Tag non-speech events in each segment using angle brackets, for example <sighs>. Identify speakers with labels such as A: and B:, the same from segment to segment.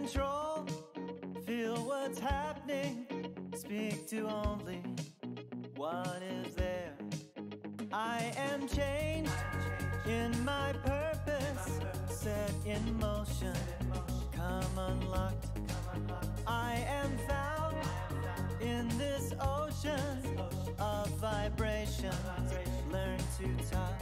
A: control, feel what's happening, speak to only what is there. I am changed in my purpose, set in motion, come unlocked. I am found in this ocean of vibration. Learn to talk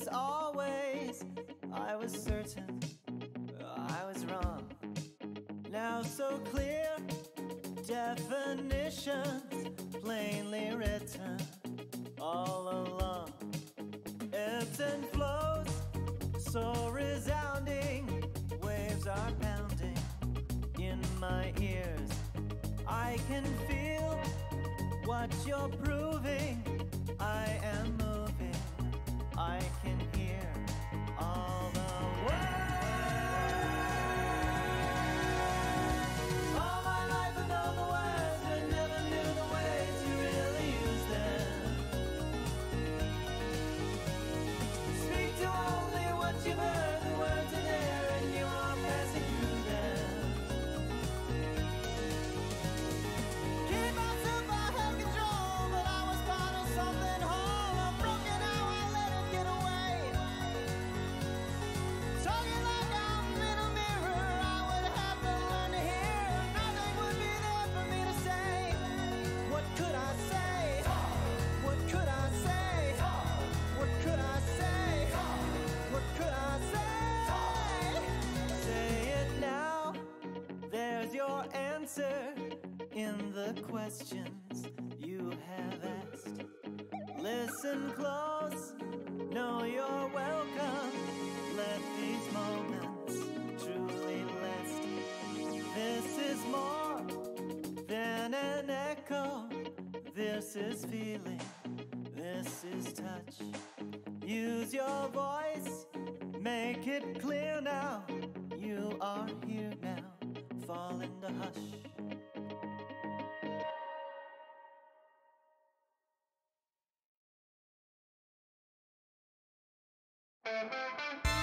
A: This always? I was certain I was wrong. Now so clear, definitions plainly written all along. Ebbs and flows, so resounding. Waves are pounding in my ears. I can feel what you're proving. Answer in the questions you have asked. Listen close, know you're welcome. Let these moments truly last. This is more than an echo. This is feeling, this is touch. Use your voice, make it clear now. You are here now. Fall into hush. Be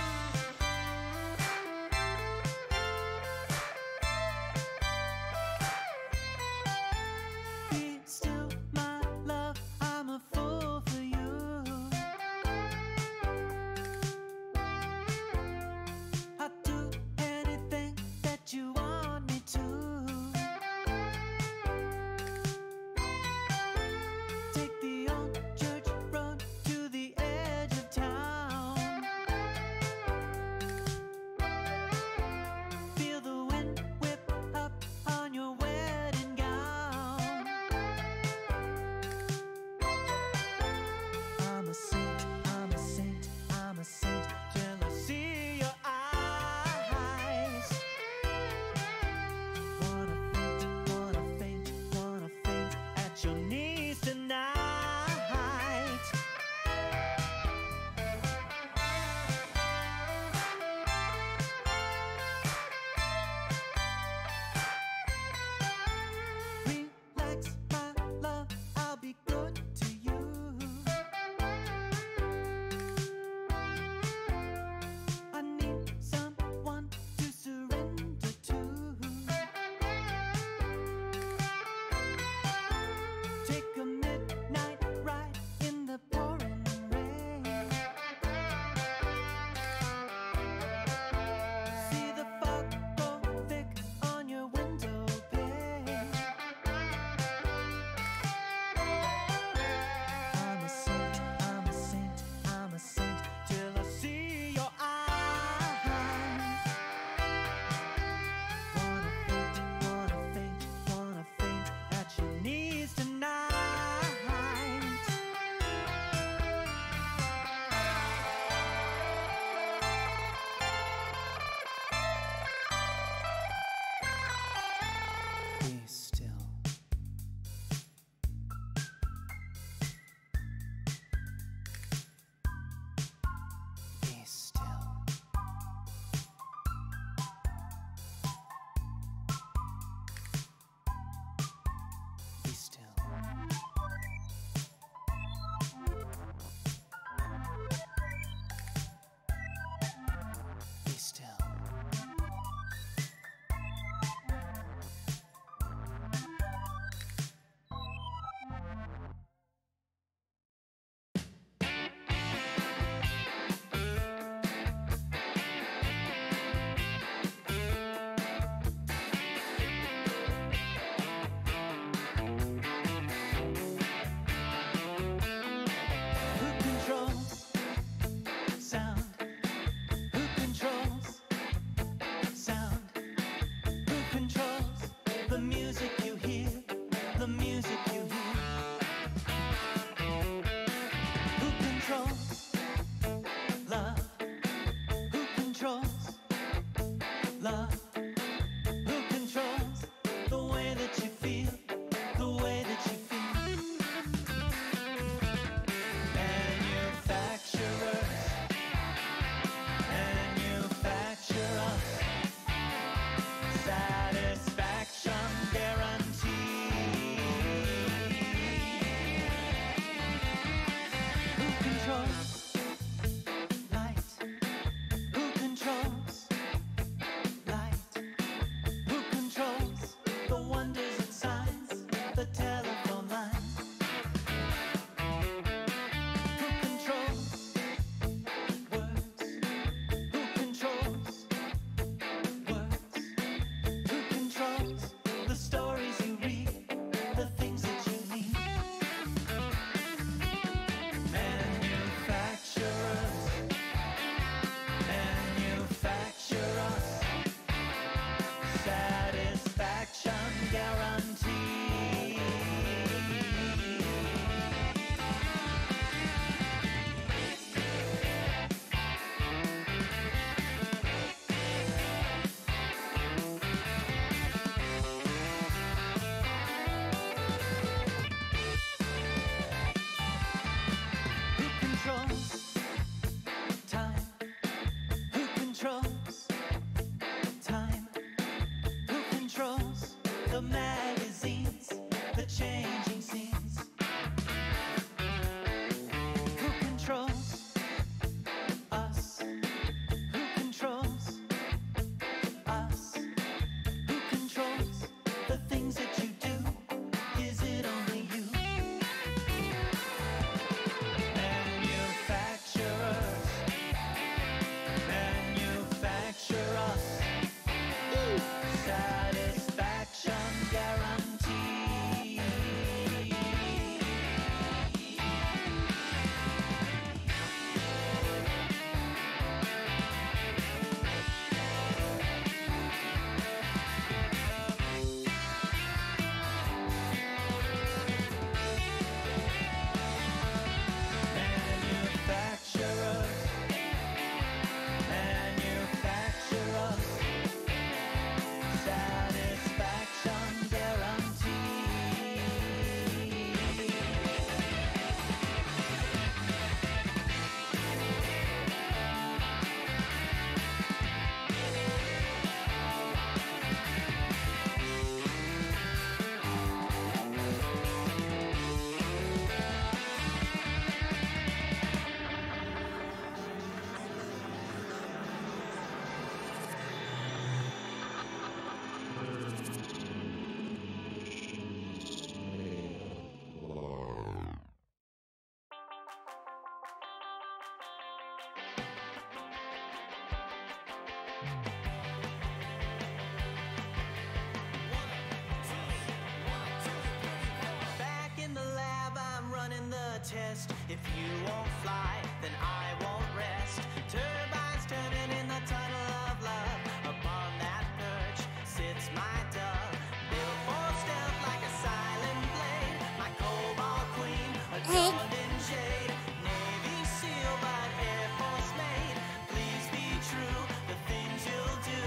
A: test. If you won't fly, then I won't rest. Turbines turning in the tunnel of love. Upon that perch sits my dove. Built for stealth like a silent blade. My cobalt queen, a golden shade. Navy SEAL, but Air Force made. Please be true, the things you'll do.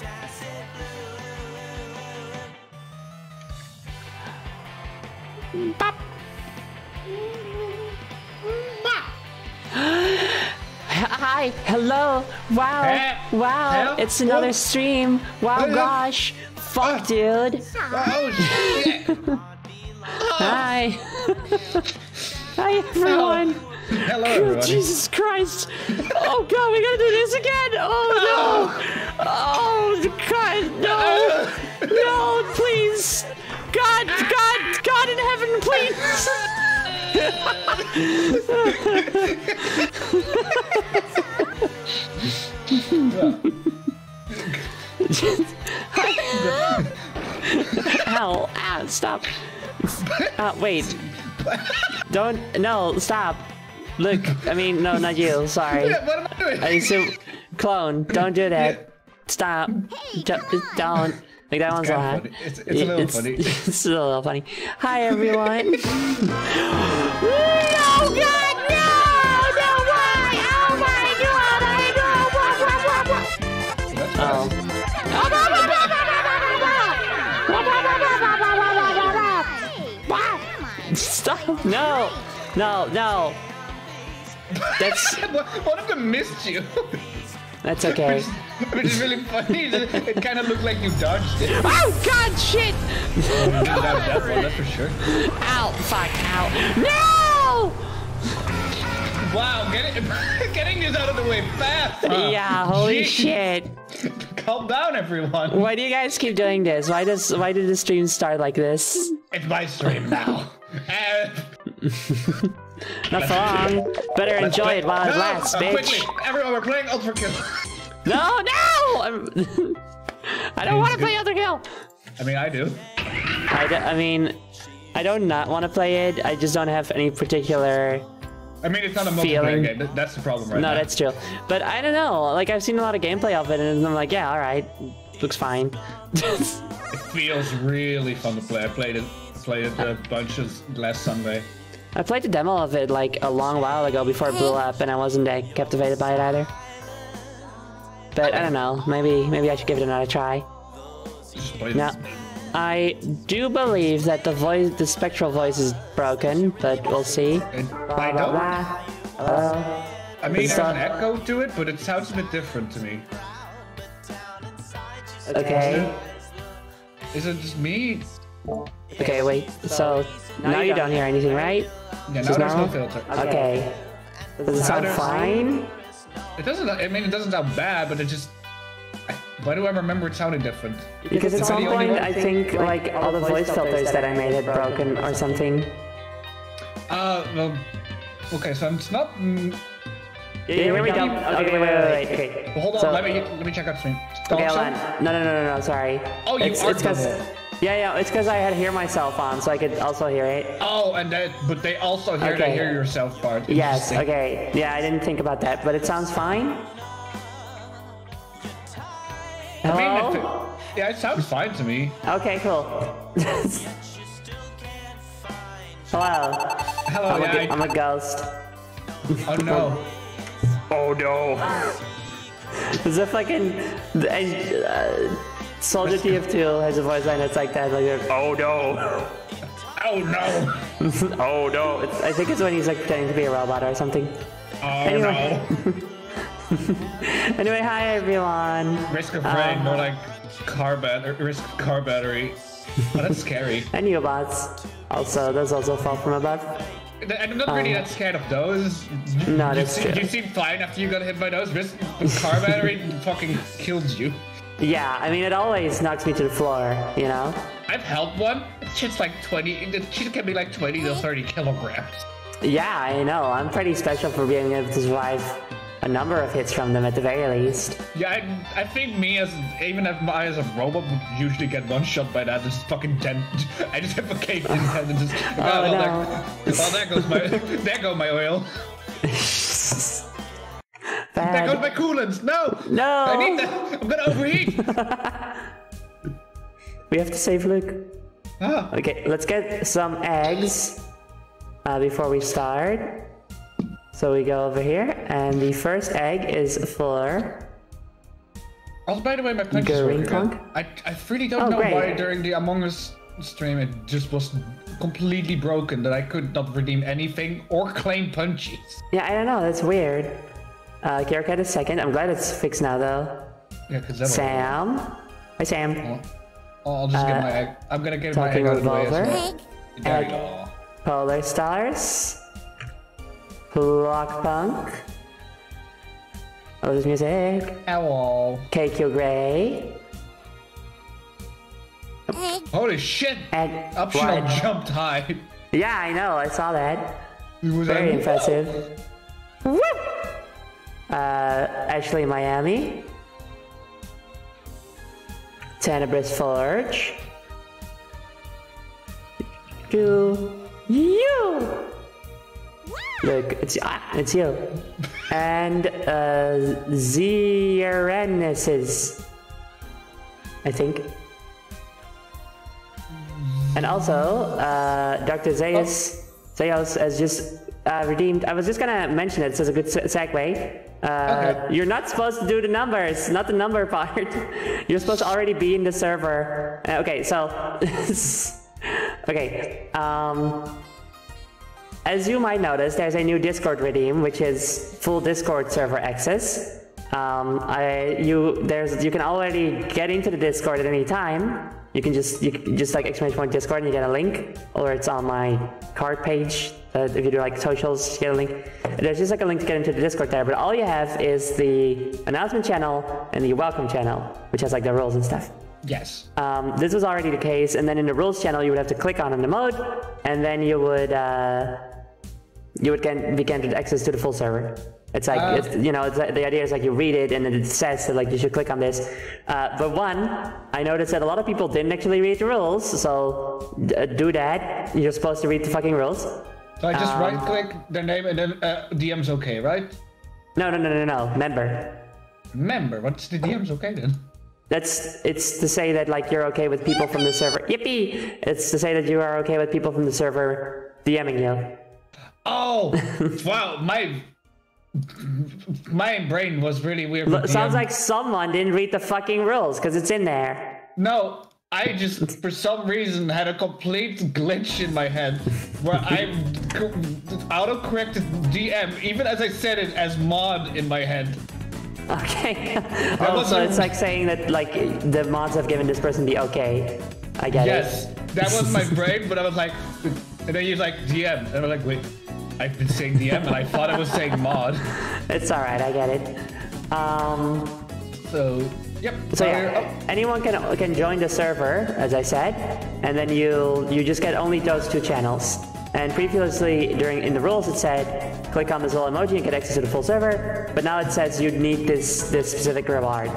A: Tacit blue.
B: Hi, hello, wow,
C: Hey,
B: wow,
C: hello?
B: it's another
C: Oh.
B: stream. Wow,
C: Hello?
B: gosh, fuck, ah. dude.
C: Oh shit! <laughs>
B: Hi, <laughs> hi, everyone.
C: Hello,
B: Oh. Jesus Christ! Oh God, we gotta do this again! Oh no! Oh God, no! No, please! God, God, God in heaven, please! <laughs> wait. Don't, no, stop. Look, I mean, no, not you, sorry.
C: Yeah, <laughs> what am I doing?
B: I assume, clone, don't do that. Stop. Don't, don't. Like that one's
C: kinda
B: laugh.
C: funny. It's- it's a little funny. <laughs>
B: It's a little funny. Hi, everyone. <laughs> No! No, no!
C: That's one of them missed you.
B: that's okay.
C: Which is really funny. It, it kind of looked like you dodged it.
B: Oh God! Shit!
C: that, that one, that's for sure.
B: Ow! Fuck! Ow! No!
C: Wow, getting <laughs> getting this out of the way fast. Huh?
B: Yeah. Ah, holy
C: Jeez.
B: shit!
C: Calm down, everyone.
B: Why do you guys keep doing this? Why does why did the stream start like this?
C: It's my stream now. <laughs> <laughs>
B: Not for long. Better enjoy it while it
C: no,
B: lasts,
C: uh,
B: bitch.
C: Quickly, everyone, we're playing ULTRAKILL. <laughs>
B: No, no! I'm, <laughs> I don't want to play ULTRAKILL.
C: I mean, I do.
B: I mean, I don't not want to play it. I just don't have any particular.
C: I mean, it's not a multiplayer game. Th- That's the problem right
B: No,
C: now.
B: that's true. But I don't know. Like I've seen a lot of gameplay of it, and I'm like, yeah, all right, looks fine.
C: It feels really fun to play. I played it, played it a bunch of last Sunday.
B: I played the demo of it like a long while ago before it blew up, and I wasn't that captivated by it either. But I don't know. Maybe maybe I should give it another try. Now, I do believe that the voice, the spectral voice, is broken, but we'll see. Blah,
C: I
B: blah,
C: don't.
B: blah. Hello.
C: I mean,
B: It's
C: there's an echo to it, but it sounds a bit different to me.
B: Okay.
C: Is it just me?
B: Okay, wait. So now you don't hear anything, right?
C: Yeah, now
B: Just
C: there's no
B: normal?
C: filter.
B: Okay. Does it sound fine?
C: It doesn't. I mean, it doesn't sound bad, but it just. I- Why do I remember it sounding different?
B: Because at some
C: the only
B: point,
C: one?
B: I think like all the voice filters that I made had broken or something.
C: Uh, well, okay, so it's not. mm,
B: Yeah, here we go. Okay, wait, wait, wait, wait. Okay.
C: Well, hold on,
B: So-
C: let me let me check out stream.
B: Okay, hold
C: Thompson?
B: on. No, no, no, no, no. Sorry.
C: Oh, you
B: it's,
C: are
B: it's 'cause-
C: double.
B: Yeah, yeah. It's because I had hear myself on, so I could also hear it.
C: Oh, and that, but they also hear the
B: Okay.
C: hear yourself part.
B: Yes. Okay. Yeah, I didn't think about that, but it sounds fine.
C: I mean,
B: Hello?
C: it, yeah, it sounds fine to me.
B: Okay, cool. <laughs> Hello.
C: Hello,
B: I'm,
C: yeah.
B: a, I'm
C: I,
B: a ghost.
C: oh no.
B: Oh no. <laughs> There's a fucking uh, Soldier TF2 has a voice line that's like that. Like, oh no.
C: Oh no. <laughs>
B: Oh no. It's, I think it's when he's like pretending to be a robot or something.
C: Oh
B: Anyway.
C: no. <laughs>
B: Anyway, hi everyone.
C: Risk of
B: rain,
C: brain, more like car bat or risk of car battery. Oh, that's scary. <laughs>
B: And you bots. Also, those also fall from above.
C: I'm not really that scared of those.
B: Um, No,
C: you,
B: that's
C: se-
B: true.
C: you seem fine after you got hit by those. Risk the car battery fucking killed you.
B: Yeah, I mean, it always knocks me to the floor, you know?
C: I've held one. Shit's like 20. The shit can be like 20 to 30 kilograms.
B: Yeah, I know. I'm pretty special for being able to survive a number of hits from them at the very least.
C: Yeah, I, I think me as even if I as a robot would usually get one shot by that. Just fucking dent. <laughs> I just have a cave in head and just. <laughs> Oh, well,
B: no.
C: there, well, there goes my <laughs> there go my oil. There goes my coolant. No.
B: No.
C: I need that. I'm gonna overheat. <laughs>
B: We have to save Luke.
C: ah,
B: Okay, let's get some eggs uh, before we start. So we go over here, and the first egg is for.
C: Also, by the way, my punch is
B: Going
C: working. I I really don't
B: Oh,
C: know
B: great.
C: why during the Among Us stream it just was completely broken that I could not redeem anything or claim punchies.
B: Yeah, I don't know. That's weird. Uh, Garrett is second. I'm glad it's fixed now, though.
C: Yeah, because that was.
B: Sam. Hi, Sam.
C: Oh, I'll just get my egg. I'm gonna get my egg
B: Uh, Talking
C: out of the way as
B: revolver.
C: well. There you
B: Egg.
C: go.
B: Polar Stars. Block Punk. Oh, there's music.
C: Hello.
B: KQ Gray.
C: Holy shit!
B: Egg.
C: Optional
B: What?
C: jumped high.
B: Yeah, I know. I saw that.
C: Was
B: Very impressive. Woo! Uh, Ashley Miami. Tenebris Forge. To you. Look, it's ah, it's you. And uh, Xerenesis. I think. And also, uh, Dr. Zayas, Zayos has just uh, redeemed. I was just gonna mention it, so it's a good segue. Uh,
C: Okay.
B: You're not supposed to do the numbers, not the number <laughs> part. You're supposed to already be in the server. Uh, okay, so. <laughs> okay. Um, as you might notice, there's a new Discord redeem, which is full Discord server access. Um, I, you, there's, you can already get into the Discord at any time. You can just, you can just like exclamation point Discord and you get a link, or it's on my card page. Uh, if you do like socials, you get a link. There's just like a link to get into the Discord there, but all you have is the announcement channel and the welcome channel, which has like the rules and stuff.
C: Yes.
B: Um, this was already the case, and then in the rules channel, you would have to click on in the mode, and then you would uh, you would get, be granted access to the full server. It's like
C: Ah.
B: it's, you know it's, the idea is like you read it and then it says that like you should click on this. Uh, but one, I noticed that a lot of people didn't actually read the rules, so d- do that. You're supposed to read the fucking rules.
C: So I just
B: Um,
C: right click their name and then uh, DM's okay, right?
B: No, no, no, no, no. Member.
C: Member. What's the DM's okay then?
B: That's it's to say that like you're okay with people from the server. Yippee! It's to say that you are okay with people from the server DMing you.
C: Oh, <laughs> wow. My my brain was really weird. with
B: Sounds like someone didn't read the fucking rules because it's in there.
C: No, I just for some reason had a complete glitch in my head where I auto-corrected DM even as I said it as mod in my head.
B: Okay. <laughs> oh, so it's like saying that like the mods have given this person the okay. I get
C: Yes,
B: it.
C: that was my brain, but I was like, and then he's like DM, and I'm like, wait, I've been saying DM, and I thought I was saying mod.
B: It's all right. I get it. Um,
C: So, yep.
B: so yeah, anyone can can join the server, as I said, and then you you just get only those two channels. And previously, during in the rules, it said click on this little emoji and get access to the full server. But now it says you'd need this this specific reward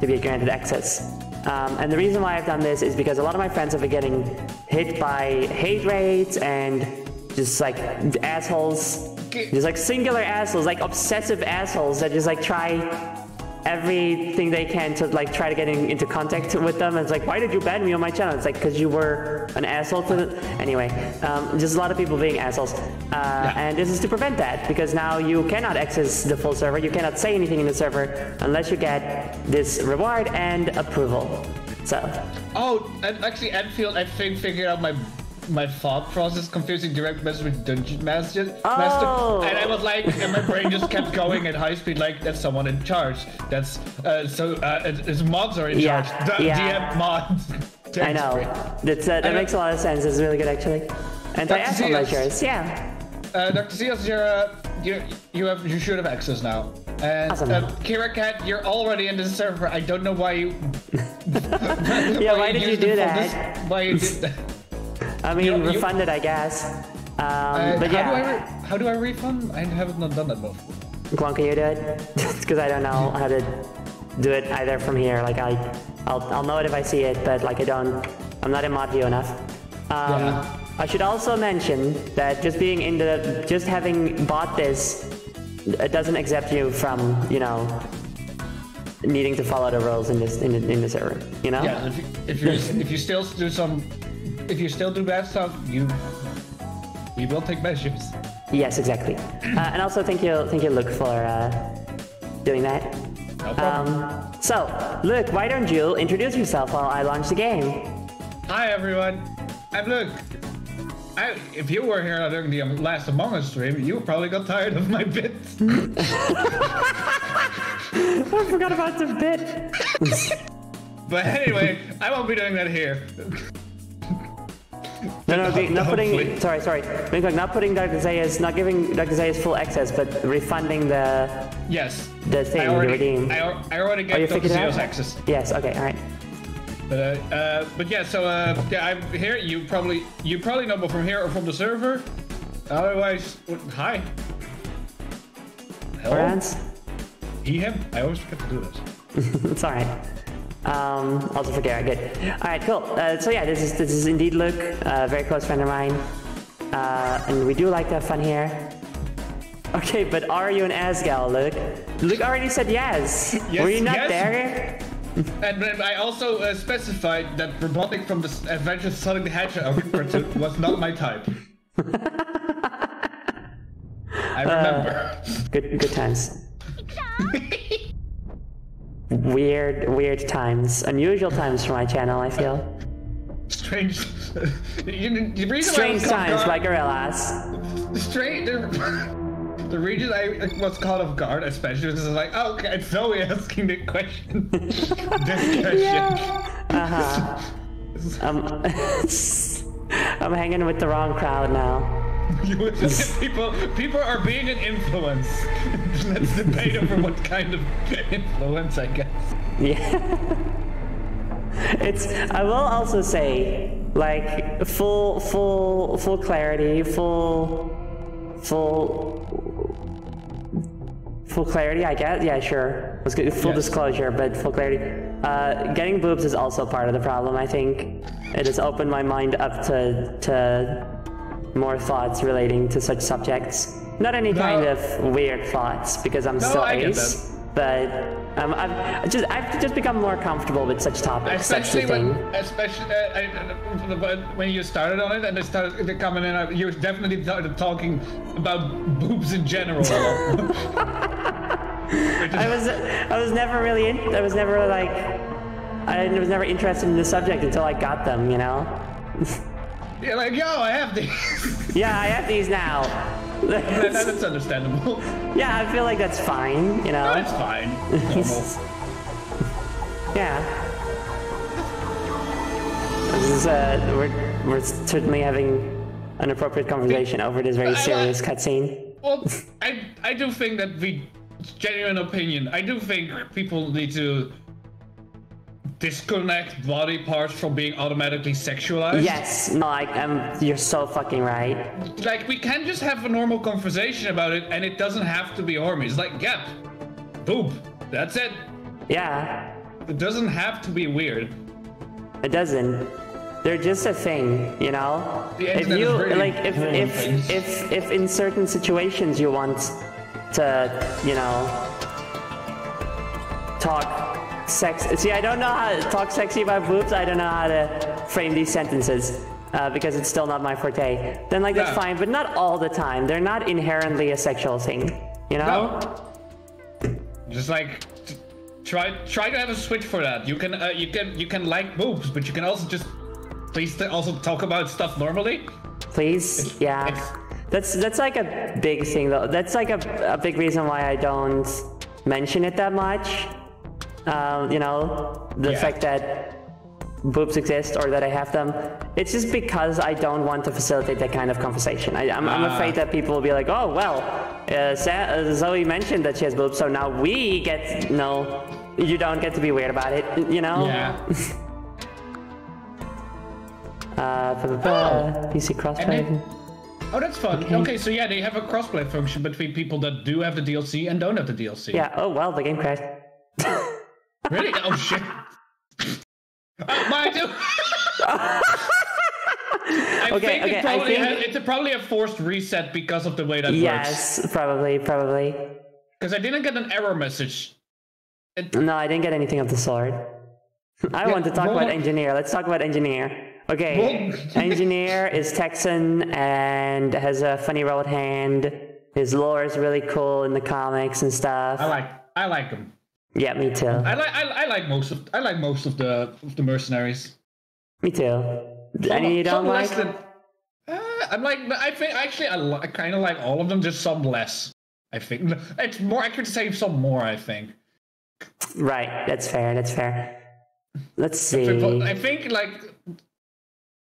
B: to be granted access. Um, and the reason why I've done this is because a lot of my friends have been getting hit by hate raids and just like assholes, just like singular assholes, like obsessive assholes that just like try everything they can to like try to get in, into contact with them. It's like, why did you ban me on my channel? It's like because you were an asshole to them. Anyway, um, just a lot of people being assholes, uh, and this is to prevent that because now you cannot access the full server. You cannot say anything in the server unless you get this reward and approval. So
C: Oh, and actually, Enfield, I think, figured out my my thought process confusing direct message with dungeon master.
B: Oh.
C: master. And I was like, and my brain just kept going at high speed, like that's someone in charge. That's uh, so uh, it- it's mods are in
B: Yeah,
C: charge. The
B: yeah.
C: DM mods. <laughs>
B: I know that's, uh, that
C: I
B: makes a lot of sense. It's really good actually. Anti-asshole
C: Zeus.
B: measures, yeah.
C: Uh, Dr. Zeus, you're uh, you you have you should have access now. And
B: Awesome.
C: uh, Kira Cat, you're already in the server. I don't know why you. <laughs>
B: Yeah, why did <laughs> you
C: used
B: do that?
C: dis- why you did that?
B: I mean,
C: You- you-
B: refunded, I guess. Um, but
C: how
B: yeah.
C: do I how do I refund? I haven't not done that before.
B: Quan, can you do it? <laughs> Because I don't know how to do it either from here. Like I, I'll, I'll know it if I see it, but like I don't, I'm not in mod view enough. Um,
C: Yeah.
B: I should also mention that just being in the, just having bought this, it doesn't exempt you from, you know, needing to follow the rules in this in the, in the server. You know?
C: Yeah, if you, if you if you still do some, if you still do bad stuff, you we will take measures.
B: Yes, exactly. Uh, and also thank you, thank you, Luke, for uh, doing that.
C: No problem.
B: Um, so, Luke, why don't you introduce yourself while I launch the game?
C: Hi everyone, I'm Luke. I, if you were here during the last Among Us stream, you probably got tired of my bits. <laughs>
B: I forgot about the bit.
C: But anyway, I won't be doing that here.
B: No, no, okay, not putting. <laughs> Sorry, sorry. Not putting Dr. Zayas, not giving Dr. Zayas full access, but refunding the
C: Yes.
B: the thing
C: I already,
B: redeem.
C: I, I already
B: Oh,
C: Dr.
B: figured it out?
C: Zeus access.
B: Yes. Okay. All right.
C: But, uh, uh, but yeah, so uh, yeah, I'm here. You probably you probably know me from here or from the server. Otherwise, hi. Hello.
B: Friends,
C: He him. I always forget to do this. <laughs>
B: it's all right. Um, also forget. Good. All right. Cool. Uh, so yeah, this is this is indeed Luke, a very close friend of mine, uh, and we do like to have fun here. Okay, but are you an Asgal, Luke? Luke already said yes.
C: Yes,
B: Were you not
C: yes.
B: there?
C: And I also uh, specified that Robotnik from the Adventures of Sonic the Hedgehog <laughs> was not my type. <laughs> I remember.
B: Good good times. <laughs> weird weird times, unusual times for my channel. I feel
C: Strange. <laughs> you, the reason
B: strange times by gorillas.
C: Strange. The, <laughs> the reason I was caught off guard, especially, was like, oh, okay, it's Zoe asking the question. <laughs> this question.
B: Um, I'm hanging with the wrong crowd now.
C: You- <laughs> people, people are being an influence. <laughs> Let's debate over what kind of influence, I guess.
B: Yeah. <laughs> it's. I will also say, like, full, full, full clarity, full, full, full clarity. I guess. Yeah, sure. Let's get full
C: Yes.
B: disclosure, but full clarity. Uh, getting boobs is also part of the problem. I think it has opened my mind up to to more thoughts relating to such subjects. Not any kind of weird thoughts, because I'm still
C: I
B: ace. But um, I've just I've just become more comfortable with such topics.
C: Especially when,
B: thing.
C: especially uh, I, uh, when you started on it and they started coming in, uh, you definitely started talking about boobs in general. <laughs> <laughs>
B: I was I was never really in, I was never like I was never interested in the subject until I got them. You know. <laughs>
C: You're like, yo, I have these. <laughs>
B: Yeah, I have these now.
C: That- That's <laughs> understandable.
B: yeah, I feel like that's fine. You know.
C: That's fine. Normal. <laughs>
B: Yeah. This is uh, we're we're certainly having an appropriate conversation over this very serious cutscene.
C: Well, I I do think that we, genuine opinion, I do think people need to disconnect body parts from being automatically sexualized.
B: Yes, no, I, um, you're so fucking right.
C: Like we can just have a normal conversation about it, and it doesn't have to be horny. It's like, yep, boob. That's it.
B: Yeah,
C: It doesn't have to be weird.
B: it doesn't. They're just a thing, you know. If you like, if
C: of
B: if if if in certain situations you want to, you know, talk sex. See, I don't know how to talk sexy about boobs. I don't know how to frame these sentences. Uh, because it's still not my forte. Then, like, that's fine, but not all the time. They're not inherently a sexual thing, you know?
C: No. Just like try try to have a switch for that. You can uh, you can you can like boobs, but you can also just please also talk about stuff normally.
B: Please, yeah.
C: it's-
B: That's that's like a big thing though. That's like a, a big reason why I don't mention it that much. Um, you know, the
C: Yeah.
B: fact that boobs exist or that I have them. It's just because I don't want to facilitate that kind of conversation. I, I'm, I'm
C: Ah.
B: afraid that people will be like, oh well, uh, Sa- uh, Zoe mentioned that she has boobs, so now we get no. You don't get to be weird about it, you know?
C: Yeah. <laughs>
B: Uh, blah, blah, blah. PC crossplay.
C: Oh, that's fun. Okay. so yeah, they have a crossplay function between people that do have the DLC and don't have the DLC.
B: Yeah. Oh well, the game crashed.
C: Really? Oh shit. Uh, mine too. I
B: Okay,
C: think,
B: okay,
C: it
B: I think-
C: it's a, probably a forced reset because of the way that works.
B: Yes, probably, probably.
C: Because I didn't get an error message. It,
B: No, I didn't get anything of the sort. I
C: Yeah,
B: want to talk
C: well-
B: about engineer. Let's talk about engineer. Okay,
C: Well- <laughs>
B: engineer is Texan and has a funny robot hand. His lore is really cool in the comics and stuff.
C: I like I like them.
B: Yeah, me too.
C: I like I, I like most of I like most of the of the mercenaries.
B: Me too. Any you don't
C: Some
B: like?
C: than. Uh, I'm like I think actually I, li- I kind of like all of them, just some less. I think it's more accurate to say some more. I think.
B: Right, that's fair. That's fair. Let's see.
C: I think like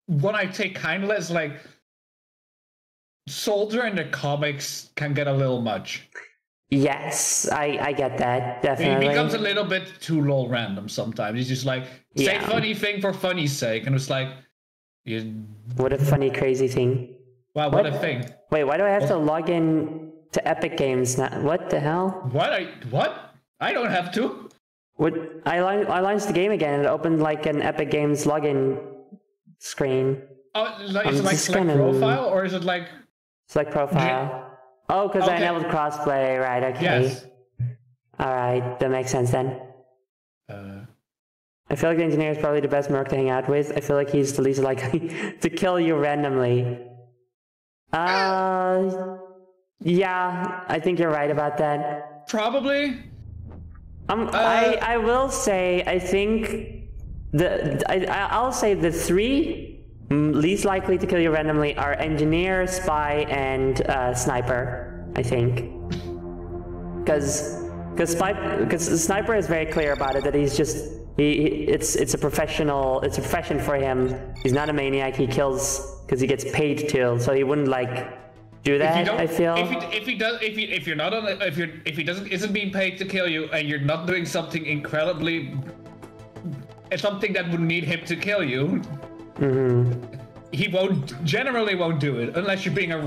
C: what I take kind of less like soldier in the comics can get a little much.
B: Yes, I I get that
C: He
B: definitely.
C: becomes a little bit too low random sometimes. He's just like say
B: Yeah.
C: funny thing for funny's sake, and it's like, you,
B: What a funny, crazy thing.
C: wow, what, a thing.
B: Wait, why do I have to log in to Epic Games now? What the hell?
C: What? I what? I don't have to.
B: What? I I launched the game again and it opened like an Epic Games login screen.
C: Oh,
B: I'm
C: is it like select
B: gonna-
C: profile or is it like
B: Select profile. Oh, because I
C: Okay.
B: enabled crossplay. Right. Okay.
C: yes?
B: All right. That makes sense then.
C: Uh,
B: I feel like the engineer is probably the best merc to hang out with. I feel like he's the least likely <laughs> to kill you randomly. Uh, yeah, I think you're right about that.
C: probably.
B: Um,
C: Uh,
B: I I will say I think the I I- I'll say the three least likely to kill you randomly are engineer, spy, and uh, sniper. I think because because because sniper is very clear about it that he's just he, he it's it's a professional it's a profession for him. He's not a maniac. He kills because he gets paid to. So he wouldn't like do that. I feel.
C: if he, if he does if he, if you're not on if you're if he doesn't isn't being paid to kill you and you're not doing something incredibly something that would need him to kill you
B: Mm-hmm.
C: he won't generally won't do it unless you're being a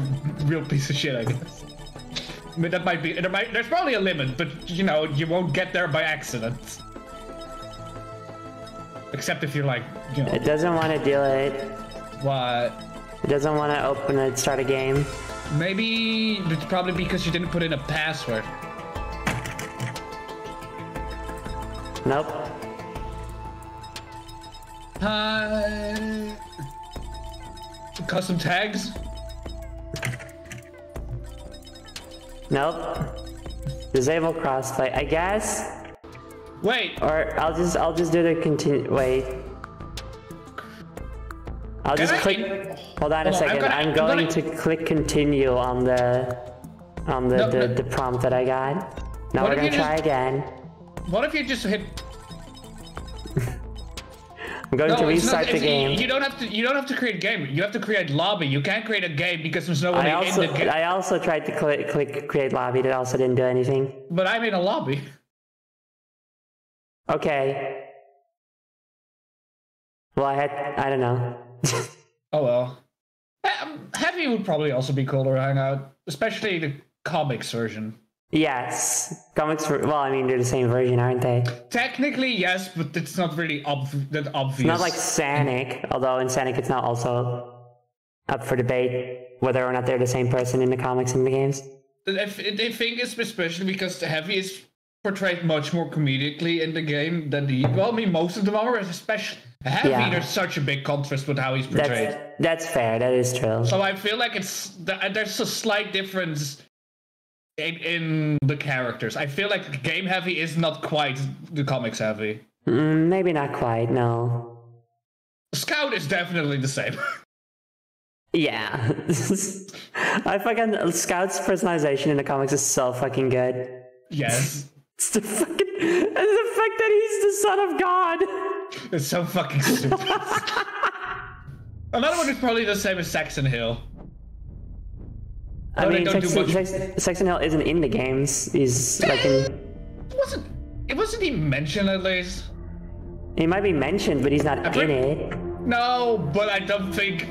C: real piece of shit I guess I mean, that might be there might there's probably a limit but you know you won't get there by accident except if you're like you know
B: it doesn't want to deal it.
C: what
B: It doesn't want to open it, start a game.
C: maybe it's probably because you didn't put in a password
B: Nope.
C: Uh, custom tags?
B: Nope. Disable crossplay. I guess.
C: Wait,
B: Or I'll just I'll just do the continue. Wait. I'll
C: Can
B: just
C: I-
B: click. Hold on a
C: Hold on, I'm
B: second.
C: gonna-
B: I'm
C: I'm
B: going
C: gonna-
B: to click continue on the on the,
C: No,
B: the,
C: no.
B: the prompt that I got. Now
C: What
B: we're gonna try
C: just-
B: again.
C: what if you just hit?
B: I'm going
C: No,
B: to
C: not,
B: restart the game.
C: You don't have to. You don't have to create a game. You have to create lobby. You can't create a game because there's nobody
B: I also
C: in the game.
B: I also tried to click, click create lobby. That also didn't do anything.
C: But I'm in a lobby.
B: Okay. Well, I had I don't know.
C: Oh well. Heavy would probably also be cool to hang out, especially the comics version.
B: Yes, comics. Well, I mean they're the same version, aren't they?
C: Technically, yes, but it's not really ob- that obvious.
B: not like Sonic, although in Sonic it's not also up for debate whether or not they're the same person in the comics and the games.
C: I think it's especially because the Heavy is portrayed much more comedically in the game than the. Well, I mean, most of them are, especially Heavy.
B: Yeah.
C: There's such a big contrast with how he's portrayed.
B: That's that's fair. That is true.
C: So I feel like it's there's a slight difference in, in the characters. I feel like game heavy is not quite the comics heavy.
B: Mm, maybe not quite. No.
C: Scout is definitely the same. <laughs>
B: Yeah. <laughs> I fucking Scout's personalization in the comics is so fucking good.
C: yes, <laughs>
B: It's the fucking it's the fact that he's the son of God.
C: it's so fucking stupid. Another one is probably the same as Saxton Hale.
B: I mean,
C: don't do
B: Saxon,
C: much.
B: Saxon, Saxton Hale isn't in the games. He's like in.
C: It wasn't it wasn't even mentioned at least.
B: He might be mentioned, but he's not in it.
C: No, but I don't think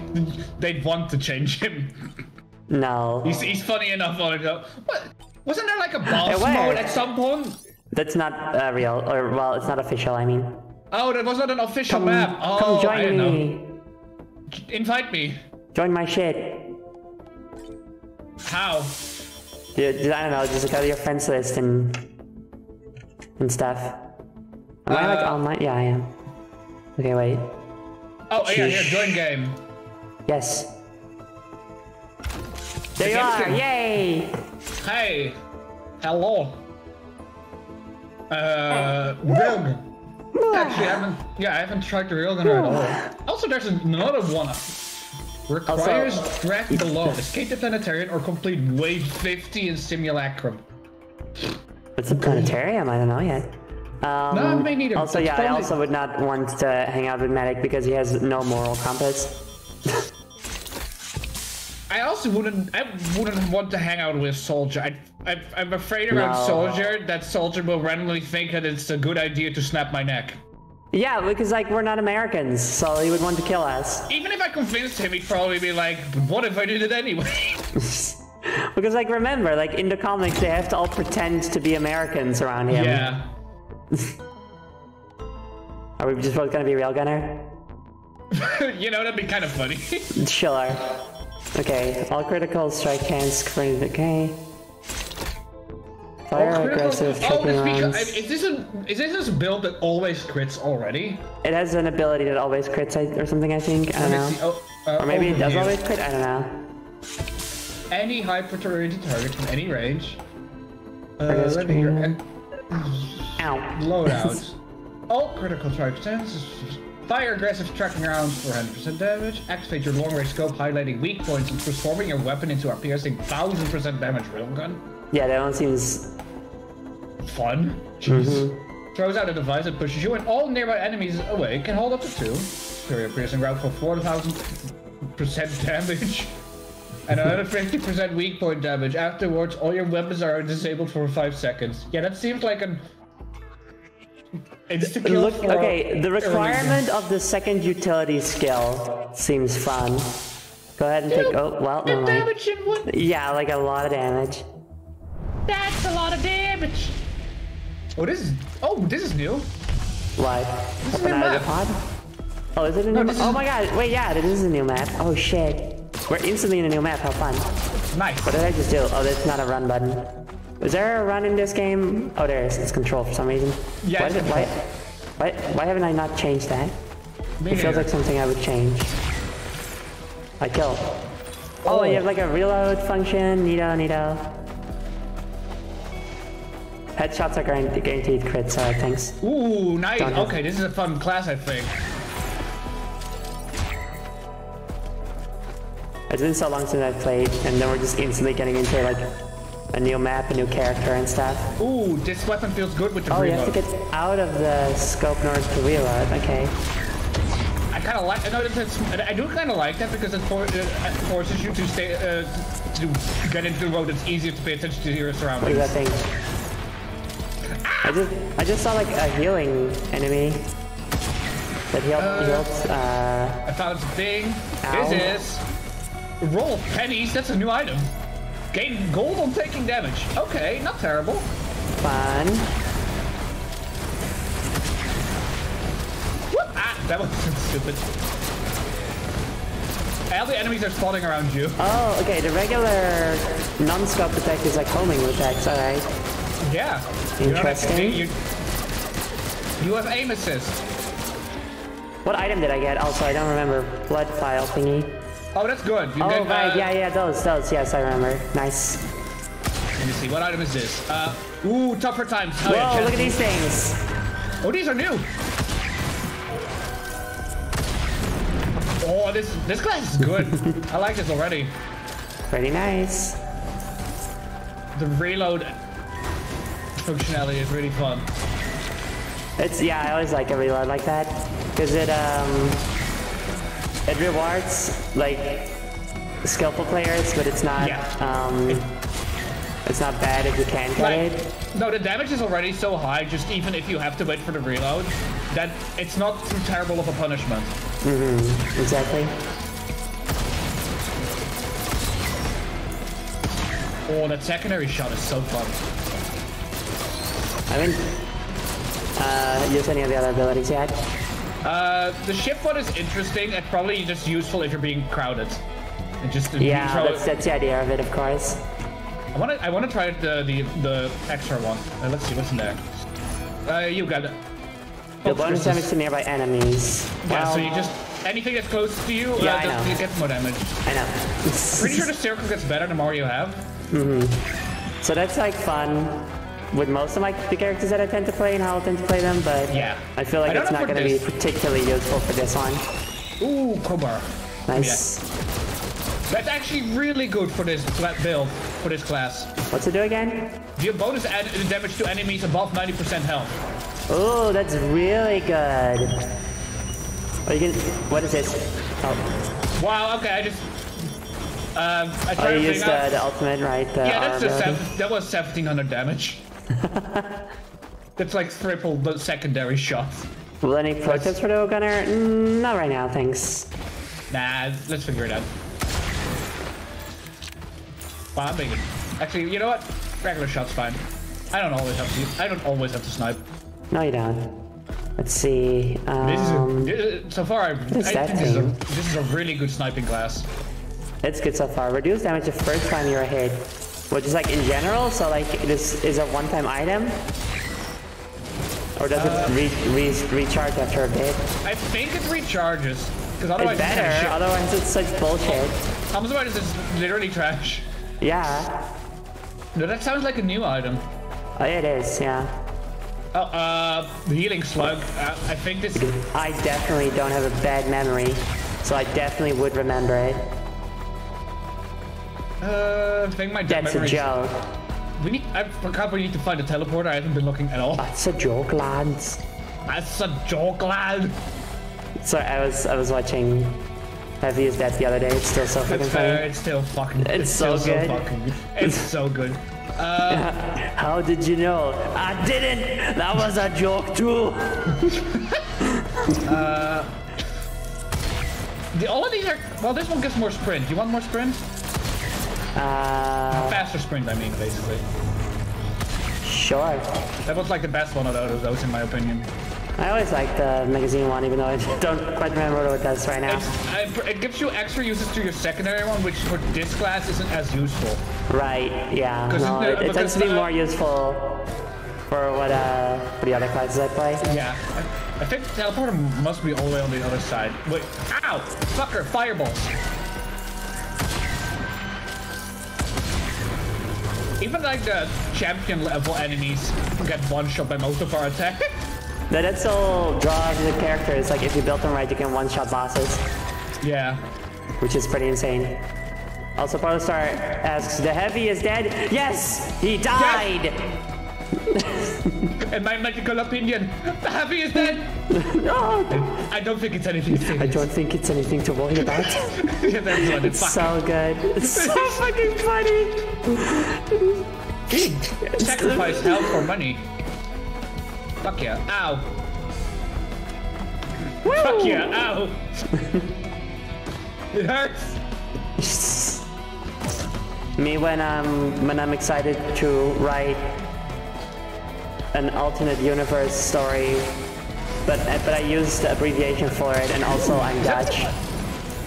C: they'd want to change him.
B: No,
C: He's, he's funny enough on. What? Wasn't there like a boss mode at some point?
B: that's not uh, real, or well, it's not official. I mean,
C: Oh, that was not an official
B: come,
C: map. Oh,
B: come join
C: didn't know.
B: me.
C: Invite me.
B: Join my shit.
C: How?
B: Dude, I don't know, just go to your friends list and and stuff. Am I like
C: Uh,
B: online? Yeah, I am. Okay, wait.
C: Oh, yeah, here,
B: Sheesh.
C: join game.
B: Yes. There you
C: game's
B: are!
C: good.
B: Yay!
C: Hey. Hello. Uh, Railgun. <laughs> Actually, I haven't. Yeah, I haven't tried the Railgunner at all. <sighs> Also, there's another one. Requires
B: Also-
C: drag below, escape the planetarium, or complete wave 50 in simulacrum.
B: What's a planetarium? I don't know yet. Um,
C: No, me neither.
B: Also,
C: It's
B: yeah, I also would not want to hang out with Medic because he has no moral compass.
C: I also wouldn't. I wouldn't want to hang out with Soldier. I, I'm afraid around
B: No.
C: Soldier that Soldier will randomly think that it's a good idea to snap my neck.
B: Yeah, because like we're not Americans, so he would want to kill us.
C: Even if I convinced him, he'd probably be like, what if I did it anyway?" <laughs>
B: Because like remember, like in the comics, they have to all pretend to be Americans around him.
C: yeah. <laughs>
B: Are we just both gonna be Railgunner? <laughs>
C: you know, that'd be kind of funny.
B: Sure. Okay, all critical strike hands. Okay. Fire
C: Oh,
B: aggressive
C: oh, because,
B: rounds.
C: is this a is this a build that always crits already?
B: It has an ability that always crits I- or something. I think. I don't know.
C: Oh, uh,
B: Or maybe it does
C: overview.
B: always crit. I don't know.
C: Any hyper priority target from any range. Uh, let me hear.
B: Ow. <laughs>
C: Loadouts. <laughs> All critical strike chances. Fire aggressive tracking rounds for 100% damage. Activate your long range scope, highlighting weak points and transforming your weapon into a piercing 1000% damage railgun.
B: Yeah, that one seems.
C: Fun. Jeez. Mm-hmm. Throws out a device that pushes you and all nearby enemies away. Can hold up to two. Superior piercing round for 4000% <laughs> damage. And another 50% weak point damage. Afterwards, all your weapons are disabled for 5 seconds. Yeah, that seems like an. Insta kill
B: Look.
C: for
B: Okay, the requirement of the second utility skill seems fun. Go ahead and take. Oh well, no,
C: And damage in one.
B: Yeah, like a lot of damage.
C: That's a lot of damage. Oh, this is. Oh, this is new.
B: What?
C: is
B: Open
C: a
B: out of
C: map.
B: pod? Oh, is it a new
C: this
B: map? Oh my god, wait, yeah, this is a new map. Oh shit. We're instantly in a new map, how fun.
C: Nice.
B: What did I just do? Oh, that's not a run button. Is there a run in this game? Oh, there is. It's control for some reason.
C: Yeah,
B: why,
C: it's
B: did- why, why, why haven't I not changed that?
C: Me
B: It feels like something I would change. I kill. Oh, oh, you have like a reload function. Neato, neato. Headshots are guaran- guaranteed crits, so thanks.
C: Ooh, nice.
B: Don't have-
C: Okay, this is a fun class, I think.
B: It's been so long since I've played, and then we're just instantly getting into like a new map, a new character and stuff.
C: Ooh, this weapon feels good with the
B: Oh, you have to get out of the scope in order to reload. Okay.
C: I kind of like. No, it's, I do kind of like that because it, for, it forces you to stay uh, to get into the road. It's easier to pay attention to your
B: What is
C: surroundings.
B: that thing? I just I just saw like a healing enemy that healed
C: Uh,
B: healed uh
C: I found a thing.
B: Ow.
C: This is roll of pennies. That's a new item. Gain gold on taking damage. Okay, not terrible.
B: fun.
C: Whoop! Ah, that was <laughs> stupid. All the enemies are spawning around you.
B: Oh, okay, the regular non-scope attack is like homing attacks, alright.
C: Yeah. You have to-
B: Interesting.
C: You, you have aim assist.
B: What item did I get? Also, I don't remember. Blood file thingy.
C: Oh, that's good. You
B: Oh,
C: get,
B: right,
C: uh,
B: yeah, yeah, those, those, yes, I remember. Nice.
C: Let me see. What item is this? Uh, ooh, tougher times. Hell yeah,
B: Whoa,
C: chest.
B: look at these things.
C: Oh, these are new. Oh, this this class is good. <laughs> I like this already.
B: Pretty nice.
C: The reload functionality is really fun.
B: It's, yeah, I always like a reload like that. Because it, um, it rewards, like, skillful players, but it's not,
C: Yeah.
B: um, it's not bad if you can get
C: Like,
B: it.
C: no, the damage is already so high. Just even if you have to wait for the reload, that it's not too terrible of a punishment. Mm-hmm.
B: Exactly.
C: Oh, that secondary shot is so fun.
B: I haven't, uh, used any of the other abilities yet.
C: Uh, the ship one is interesting and probably just useful if you're being crowded. And just
B: Yeah, that's, that's the idea of it, of course.
C: I want to I want to try the the the extra one. Uh, let's see what's in there. Uh, you got it.
B: The
C: Oh,
B: bonus damage to nearby enemies.
C: Yeah, so you just anything that's close to you,
B: Yeah,
C: uh,
B: I know.
C: you get more damage.
B: I know.
C: Pretty sure the circle gets better the more you have. Mhm.
B: So that's like fun with most of my the characters that I tend to play and how I tend to play them, but
C: Yeah.
B: I feel like
C: don't
B: it's not going to be particularly useful for this one.
C: Ooh, crowbar.
B: Nice.
C: That's actually really good for this flat build for this class.
B: What's it do again?
C: The bonus add damage to enemies above 90% health.
B: Oh, that's really good. Oh, you can. What is this? Oh,
C: Wow. Okay, I just. Um, I
B: oh you used uh, the ultimate, right? The
C: Yeah, that's seven, that was 1700 damage. <laughs> that's like triple the secondary shot.
B: Well, any pro tips for the gunner? Mm, not right now, thanks.
C: Nah, let's figure it out. Well, I'm thinking. Actually, you know what? Regular shot's fine. I don't always have to. I don't always have to snipe.
B: No, you don't. Let's see.
C: This is, a,
B: Um,
C: this is- so far. I, I think this is, a, this is a really good sniping class.
B: it's good so far. Reduce damage the first time you're hit, which is like in general. So like this is a one-time item, or does
C: Uh,
B: it re- re- recharge after a bit?
C: I think it recharges because otherwise
B: It's
C: it's
B: better.
C: shit.
B: Otherwise, it's such bullshit.
C: Otherwise it's literally trash.
B: Yeah,
C: No, that sounds like a new item.
B: Oh, it is. Yeah.
C: Oh, uh, healing slug. Uh, I think this.
B: I definitely don't have a bad memory, so I definitely would remember it.
C: Uh, I think my
B: That's a
C: memory
B: joke.
C: We need. I forgot we need to find a teleporter. I haven't been looking at all.
B: That's a joke, lads.
C: That's a joke, lad.
B: Sorry, I was I was watching Heavy is Dead the other day. It's still so freaking
C: It's
B: funny.
C: It's still fucking.
B: It's
C: still
B: so good.
C: fucking. It's so good. <laughs>
B: How did you know? I didn't. That was a joke too. <laughs>
C: The, all of these are. Well, this one gets more sprint. You want more sprint?
B: Uh,
C: Faster sprint, I mean, basically.
B: sure.
C: That was like the best one of those, those in my opinion.
B: I always like the magazine one, even though I <laughs> don't quite remember what it does right now.
C: Uh, it gives you extra uses to your secondary one, which for this class isn't as useful.
B: Right? yeah. No,
C: it-
B: it, it tends to be
C: uh,
B: more useful for what uh for the other classes I play.
C: Yeah. I, I think the teleporter must be all the way on the other side. Wait. Ow! Fucker! Fireballs! Even like the champion level enemies get one shot by most of our attack. <laughs>
B: The whole draw of the characters. Like if you build them right, you can one-shot bosses,
C: yeah.
B: which is pretty insane. Also, Protostar asks, "The heavy is dead." Yes, he died.
C: In my medical opinion, the happy is dead.
B: No,
C: I don't think it's anything serious.
B: I don't think it's anything to worry about. <laughs>
C: yeah, that's what
B: It's so good. <laughs> It's so fucking funny.
C: Sacrifice health for money. Fuck yeah. Ow. Fuck yeah. Ow. it hurts. <laughs>
B: Me when I'm when I'm excited to write an alternate universe story, but but I used the abbreviation for it, and also I'm Dutch.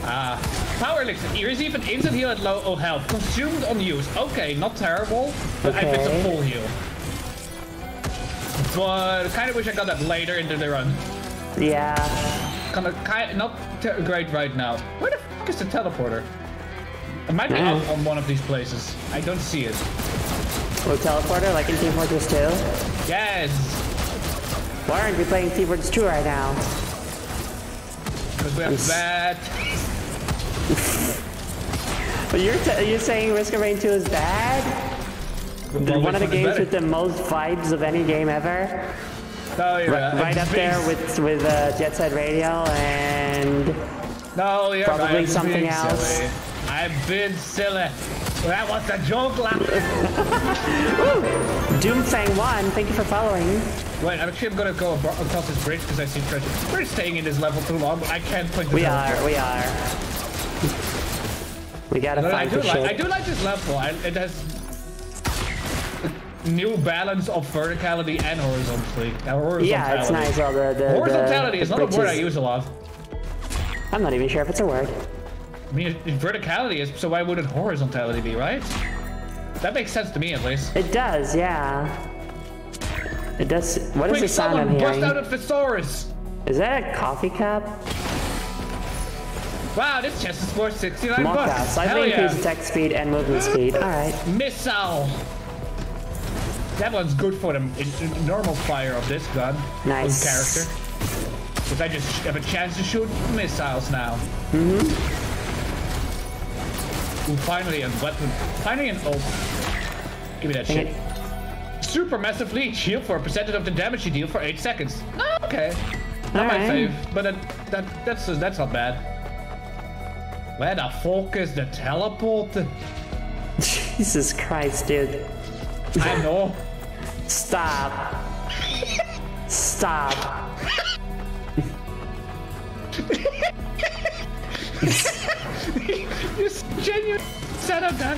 C: Ah. Power elixir. You receive an instant heal at low health. Consumed on use. Okay, not terrible. But I missed a full heal. But kind of wish I got that later into the run.
B: Yeah.
C: Kind of, kind not t- great right now. Where the fuck is the teleporter? It might be
B: Yeah.
C: up on one of these places. I don't see it.
B: Or teleporter like in Team Fortress 2.
C: Yes,
B: Why aren't we playing Team Fortress 2 right now?
C: because we have that. <laughs>
B: But you're t- you're saying Risk of Rain 2 is bad?
C: Well,
B: One of the games with the most vibes of any game ever.
C: No, you're
B: Right, right up there with with uh, Jet Set Radio and
C: No, you're
B: probably
C: right.
B: Something else.
C: Silly. I've been silly. That was a joke, lad.
B: Doomfang 1. Thank you for following.
C: Wait, I'm actually gonna go across this bridge because I see treasure. We're staying in this level too long. I can't point
B: We are, we are. We gotta
C: No, I
B: find
C: do
B: the
C: like I do like this level. I, it has new balance of verticality and horizontally. Uh, horizontality.
B: Yeah, it's nice. All the, the
C: Horizontality
B: the,
C: is not a word I use a lot.
B: I'm not even sure if it's a word.
C: I mean, it- it- verticality is, so why wouldn't horizontality be, right? That makes sense to me, at least.
B: It does, yeah. It does. What is
C: Quick,
B: the sound I'm hearing?
C: out a thesaurus!
B: Is that a coffee cup?
C: Wow, this chest is worth 69
B: Mock
C: bucks.
B: out. Slightly
C: Hell
B: increase
C: yeah.
B: attack speed and movement speed. Alright.
C: Missile! That one's good for the normal fire of this gun.
B: Nice.
C: Character. Because I just have a chance to shoot missiles now.
B: Mm-hmm.
C: Ooh, finally a weapon. Finally an ult. Give me that
B: Dang
C: shit. Super massive leech. Heal for a percentage of the damage you deal for 8 seconds. Oh, okay. Not my
B: Alright.
C: fave, but that, that, that's, that's not bad. Where the fuck is the teleport?
B: Jesus Christ, dude.
C: I know.
B: Stop. Stop. <laughs> <laughs>
C: You genuine set up that.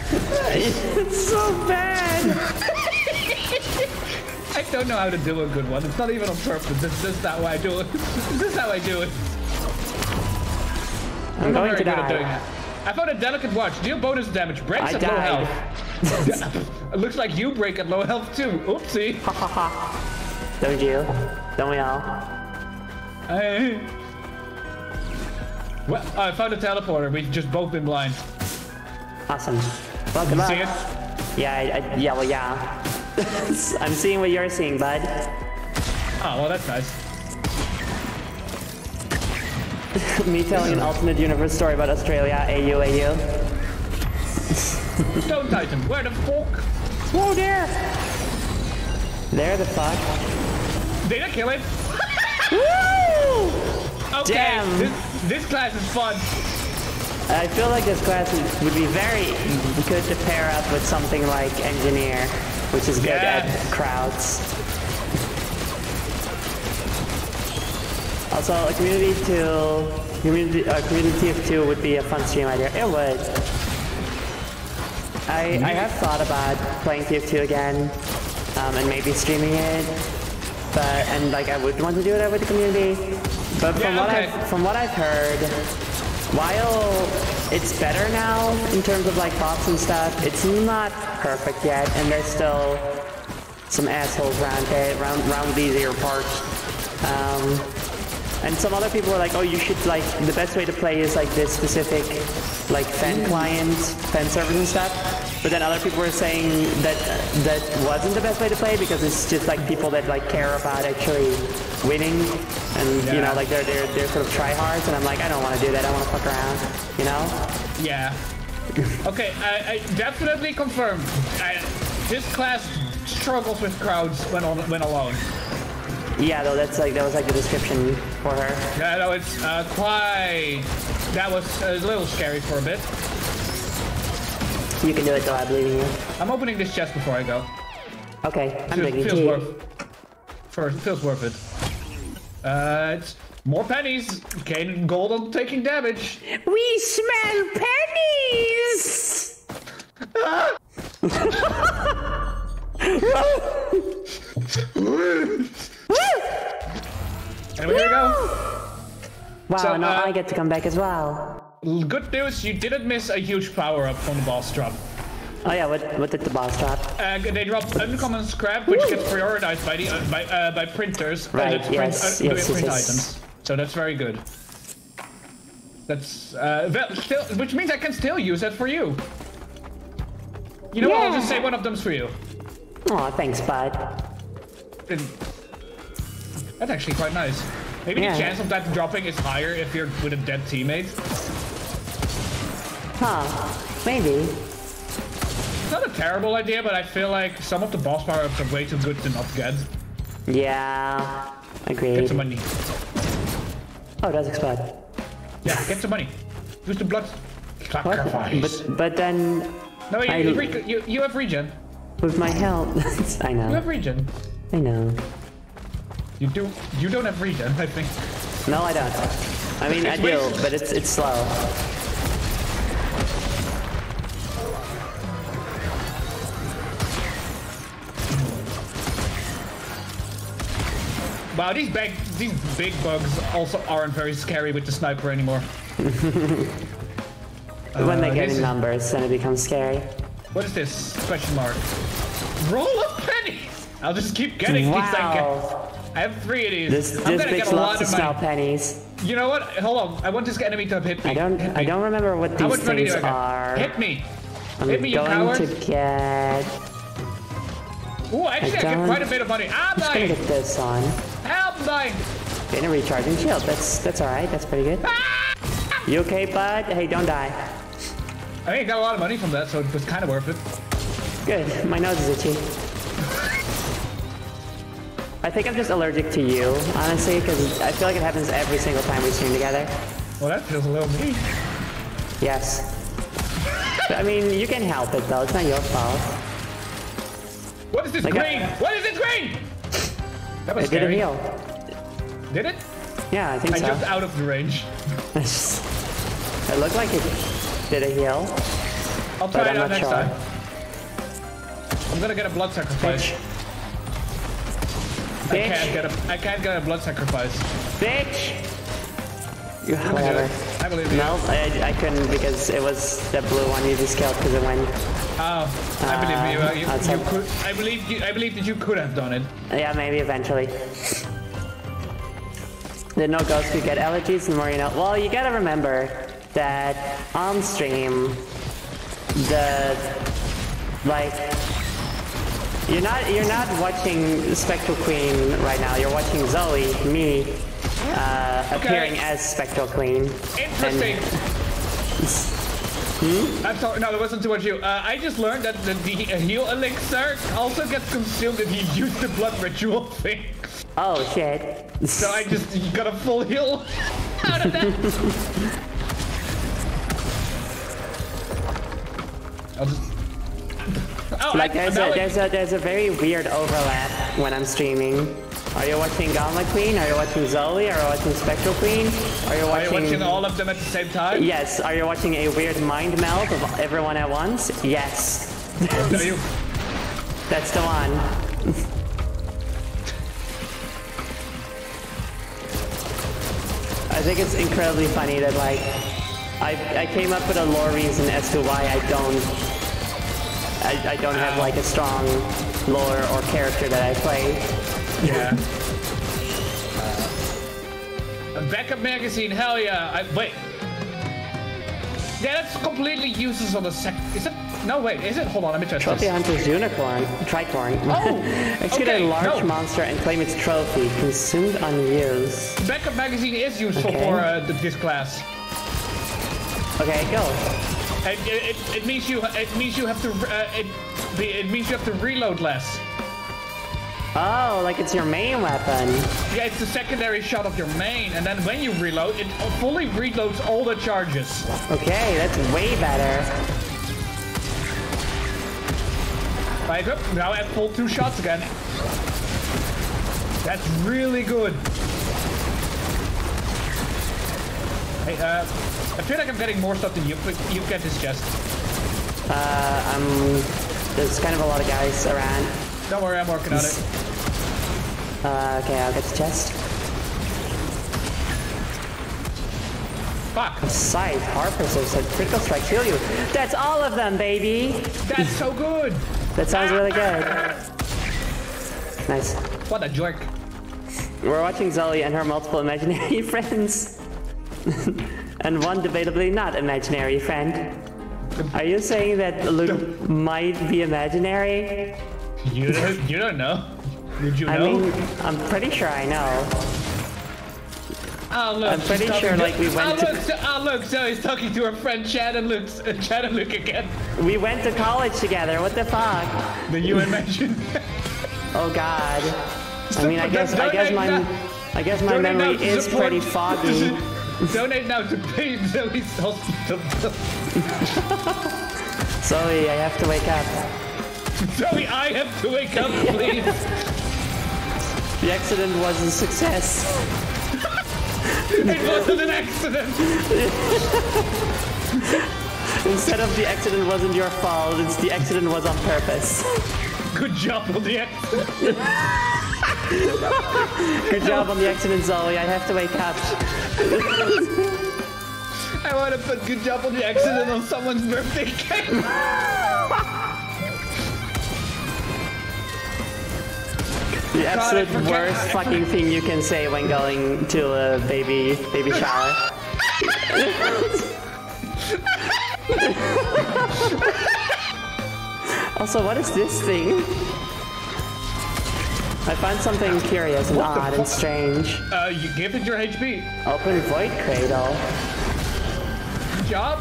B: It's so bad. <laughs>
C: I don't know how to do a good one. It's not even on purpose. It's just how I do it. <laughs> It's just how I do it.
B: I'm
C: I'm
B: going to die.
C: it. I found a delicate watch. Deal bonus damage. Breaks
B: I
C: at low health. it looks like you break at low health too. Oopsie.
B: Don't you? Don't we all?
C: Hey. Well, I found a teleporter. We've just both been blind.
B: Awesome. Well, good
C: You
B: luck.
C: see it?
B: Yeah, I, I, yeah, well, yeah. <laughs> I'm seeing what you're seeing, bud.
C: Oh, well, that's nice. <laughs>
B: Me telling an alternate universe story about Australia. AU, AU.
C: Stone <laughs> Titan, where the fuck?
B: Oh, Whoa, there! There the fuck.
C: Did I kill it?
B: Woo!
C: Okay,
B: Damn.
C: This, class is fun.
B: I feel like this class would- would be very good to pair up with something like engineer, which is good
C: Yeah.
B: at crowds. Also, a community two, community, a community of two would be a fun stream idea. It would. I, I have thought about playing TF2 again, um, and maybe streaming it, but and like I would want to do it with the community. But from
C: Yeah,
B: what. I've from what I've heard, while it's better now in terms of like bots and stuff, it's not perfect yet, and there's still some assholes around it, around, around the easier parts. Um, and some other people were like, oh, you should like the best way to play is like this specific like fan client, fan servers and stuff. But then other people were saying that that wasn't the best way to play because it's just like people that like care about actually winning, and you know like they're they're they're sort of tryhards. And I'm like, I don't want to do that. I want to fuck around, you know?
C: Yeah. <laughs> Okay, I, I definitely confirm. I, this class struggles with crowds when on when alone.
B: Yeah, though that's like that was like the description for her.
C: Yeah, no, it's uh, quite. That was a little scary for a bit.
B: You can do it though, I believe in you.
C: I'm opening this chest before I go.
B: Okay, I'm
C: Feels,
B: bringing
C: feels
B: tea.
C: worth. First, feels worth it. Uh, it's more pennies. Gain gold on taking damage.
B: We smell pennies! <laughs> <laughs> <laughs>
C: And here we go.
B: Wow,
C: So,
B: now
C: uh,
B: I get to come back as well.
C: Good news, you didn't miss a huge power up from the boss drop.
B: Oh yeah, what what did the boss drop?
C: Uh, they dropped uncommon scrap, which gets prioritized by the uh, by uh, by printers.
B: Right,
C: that print,
B: yes,
C: uh,
B: yes,
C: print
B: yes, yes.
C: items. So that's very good. That's uh, well, still, which means I can still use that for you. You know what? I'll just say one of them's for you.
B: Oh, thanks, bud.
C: And that's actually quite nice. Maybe
B: Yeah.
C: the chance of that dropping is higher if you're with a dead teammate.
B: Huh? Maybe.
C: It's not a terrible idea, but I feel like some of the boss power-ups are way too good to not get.
B: Yeah.
C: Agree.
B: Get
C: some money.
B: Oh, it does explode.
C: Yeah, get some money. Use the blood sacrifice.
B: But but then
C: no, you,
B: I-
C: you, you, you have regen.
B: with my health, <laughs> I know.
C: You have regen.
B: I know.
C: You do. You don't have regen, I think.
B: No, I don't. I mean, I do, but it's it's slow.
C: Wow, these big, these big bugs also aren't very scary with the sniper anymore. <laughs>
B: when they
C: Uh,
B: get in numbers, then it becomes scary.
C: What is this? Question mark. Roll of pennies. I'll just keep getting these. I,
B: Wow.
C: I have three of these.
B: This
C: I'm
B: this
C: gonna get a lot
B: to
C: of
B: smell
C: money.
B: pennies.
C: You know what? Hold on. I want this enemy to hit me.
B: I don't
C: Hit
B: I don't remember what
C: How
B: these
C: much money
B: things
C: do I
B: are.
C: Hit me.
B: I'm
C: Hit me, you
B: going
C: coward.
B: to get.
C: Ooh, actually, I, get quite a bit of money. I'm
B: Just gonna get this on.
C: Help, dying.
B: Getting a recharging shield. That's that's all right. That's pretty good. Ah! You okay, bud? Hey, don't die.
C: I mean, I got a lot of money from that, so it was kind of worth it.
B: Good. My nose is itchy. I think I'm just allergic to you, honestly, because I feel like it happens every single time we stream together.
C: Well, that feels a little mean.
B: Yes. I mean, you can help it though. It's not your fault.
C: What is this
B: Like
C: green? What is this green? That was
B: It did a
C: scary.
B: heal.
C: Did it?
B: Yeah, I think
C: I
B: so.
C: jumped out of the range. <laughs>
B: it looked like it did a heal.
C: I'll try it out next
B: sure.
C: time. I'm gonna get a blood sacrifice.
B: Bitch.
C: I
B: Bitch.
C: can't get a. I can't get a blood sacrifice.
B: Bitch!
C: I'm gonna
B: Whatever.
C: it. I believe you.
B: No, I, I couldn't because it was the blue one you just killed because it went.
C: Oh, I believe you. Uh, you, you could. I believe you. I believe that you could have done it.
B: Yeah, maybe eventually. The no ghost could get allergies the more you know. Well, you gotta remember that on stream, the like you're not you're not watching Spectral Queen right now. You're watching Zoe, me, uh, appearing as Spectral Queen.
C: Interesting.
B: Hmm?
C: I'm sorry. No, it wasn't towards you. Uh, I just learned that the, the heal elixir also gets consumed if you use the blood ritual <laughs> thing.
B: Oh shit!
C: So I just got a full heal out of that. <laughs> I'll just. Oh,
B: Like
C: I,
B: there's a there's a there's a very weird overlap when I'm streaming. Are you watching Gauntlet Queen? Are you watching Zoe? Are you watching Spectral Queen? Are you
C: Are
B: watching?
C: you watching all of them at the same time?
B: Yes. Are you watching a weird mind meld of everyone at once? Yes.
C: No, you. <laughs>
B: That's the one. I think it's incredibly funny that like I I came up with a lore reason as to why I don't I, I don't have like a strong lore or character that I play.
C: Yeah. Uh, backup magazine, hell yeah. I, wait. Yeah, that's completely useless on the second. Is it? No, wait. Is it? Hold on, let me test
B: Trophy
C: this.
B: Hunter's Unicorn, Tricorn.
C: Oh, <laughs>
B: Execute
C: okay,
B: a large
C: no.
B: monster and claim its trophy, consumed on use.
C: Backup magazine is useful
B: Okay.
C: for uh, th- this class.
B: Okay, go.
C: It, it, it means you. It means you have to. Uh, it, it means you have to reload less.
B: Oh, like it's your main weapon.
C: Yeah, it's the secondary shot of your main, and then when you reload, it fully reloads all the charges.
B: Okay, that's way better.
C: Right. Now I have full two shots again. That's really good. Hey, uh, I feel like I'm getting more stuff than you, but you get this chest.
B: Uh, I'm. There's kind of a lot of guys around.
C: Don't worry, I'm working on it.
B: Uh, okay, I'll get the chest.
C: Fuck.
B: Scythe, Harpers, said critical strike, kill you. That's all of them, baby.
C: That's so good.
B: That sounds really good. Nice.
C: What a jerk.
B: We're watching Zoe and her multiple imaginary <laughs> friends. And one debatably not imaginary friend. Are you saying that Luke might be imaginary?
C: You don't, you don't know. Did you know?
B: I mean, I'm pretty sure I know.
C: oh, look,
B: I'm pretty sure, like, we
C: oh,
B: went ah, to-
C: look, so, oh, look, Zoe's talking to her friend Chad and Luke, uh, Chad and Luke again.
B: We went to college together, what the fuck?
C: Then you imagine.
B: Oh god. <laughs> I mean, I guess, I guess my, I guess my memory is pretty foggy. <laughs>
C: Donate now to pay <laughs> Zoe's hospital bill. <laughs>
B: Zoe, I have to wake up.
C: Zoe, I have to wake up, please. <laughs>
B: The accident was a success.
C: it wasn't an accident.
B: Instead of the accident wasn't your fault, it's the accident was on purpose.
C: Good job on the accident.
B: Good job on the accident, Zoe. I have to wake up.
C: I want to put good job on the accident on someone's birthday cake.
B: The absolute worst fucking thing you can say when going to a baby baby shower. also, what is this thing? I find something curious and
C: What
B: odd and strange.
C: Uh, you give it your HP.
B: Open void cradle.
C: Good job.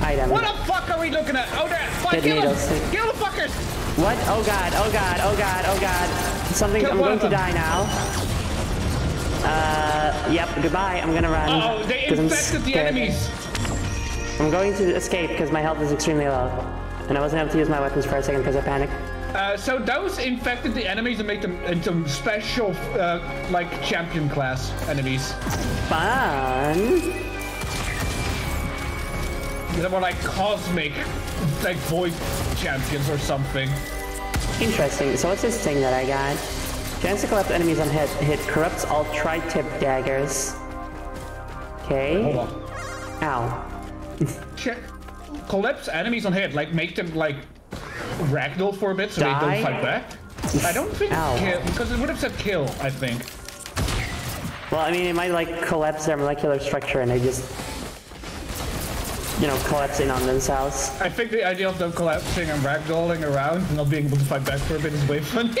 B: Item.
C: What the fuck are we looking at? Oh, there. Fuck,
B: Dead
C: kill
B: needles.
C: Kill the fuckers.
B: What? Oh god, oh god, oh god, oh god. Something,
C: Kill
B: I'm going to die now. Uh, yep, goodbye, I'm gonna run.
C: Oh, they infected the enemies.
B: I'm going to escape because my health is extremely low. And I wasn't able to use my weapons for a second because I panicked.
C: Uh, so those infected the enemies and make them into special, uh, like champion class enemies.
B: Fun!
C: They were like cosmic, like void champions or something.
B: Interesting. So what's this thing that I got? Chance to collapse enemies on hit, hit corrupts all tri-tip daggers. Okay.
C: Hold on.
B: Ow. <laughs>
C: Check. Collapse enemies on hit, like make them like ragdoll for a bit so
B: Die?
C: they don't fight back. I don't think
B: Ow.
C: kill because it would have said kill. I think.
B: Well, I mean, it might like collapse their molecular structure and they just, you know, collapse in on themselves.
C: I think the idea of them collapsing and ragdolling around and not being able to fight back for a bit is way <laughs> funny.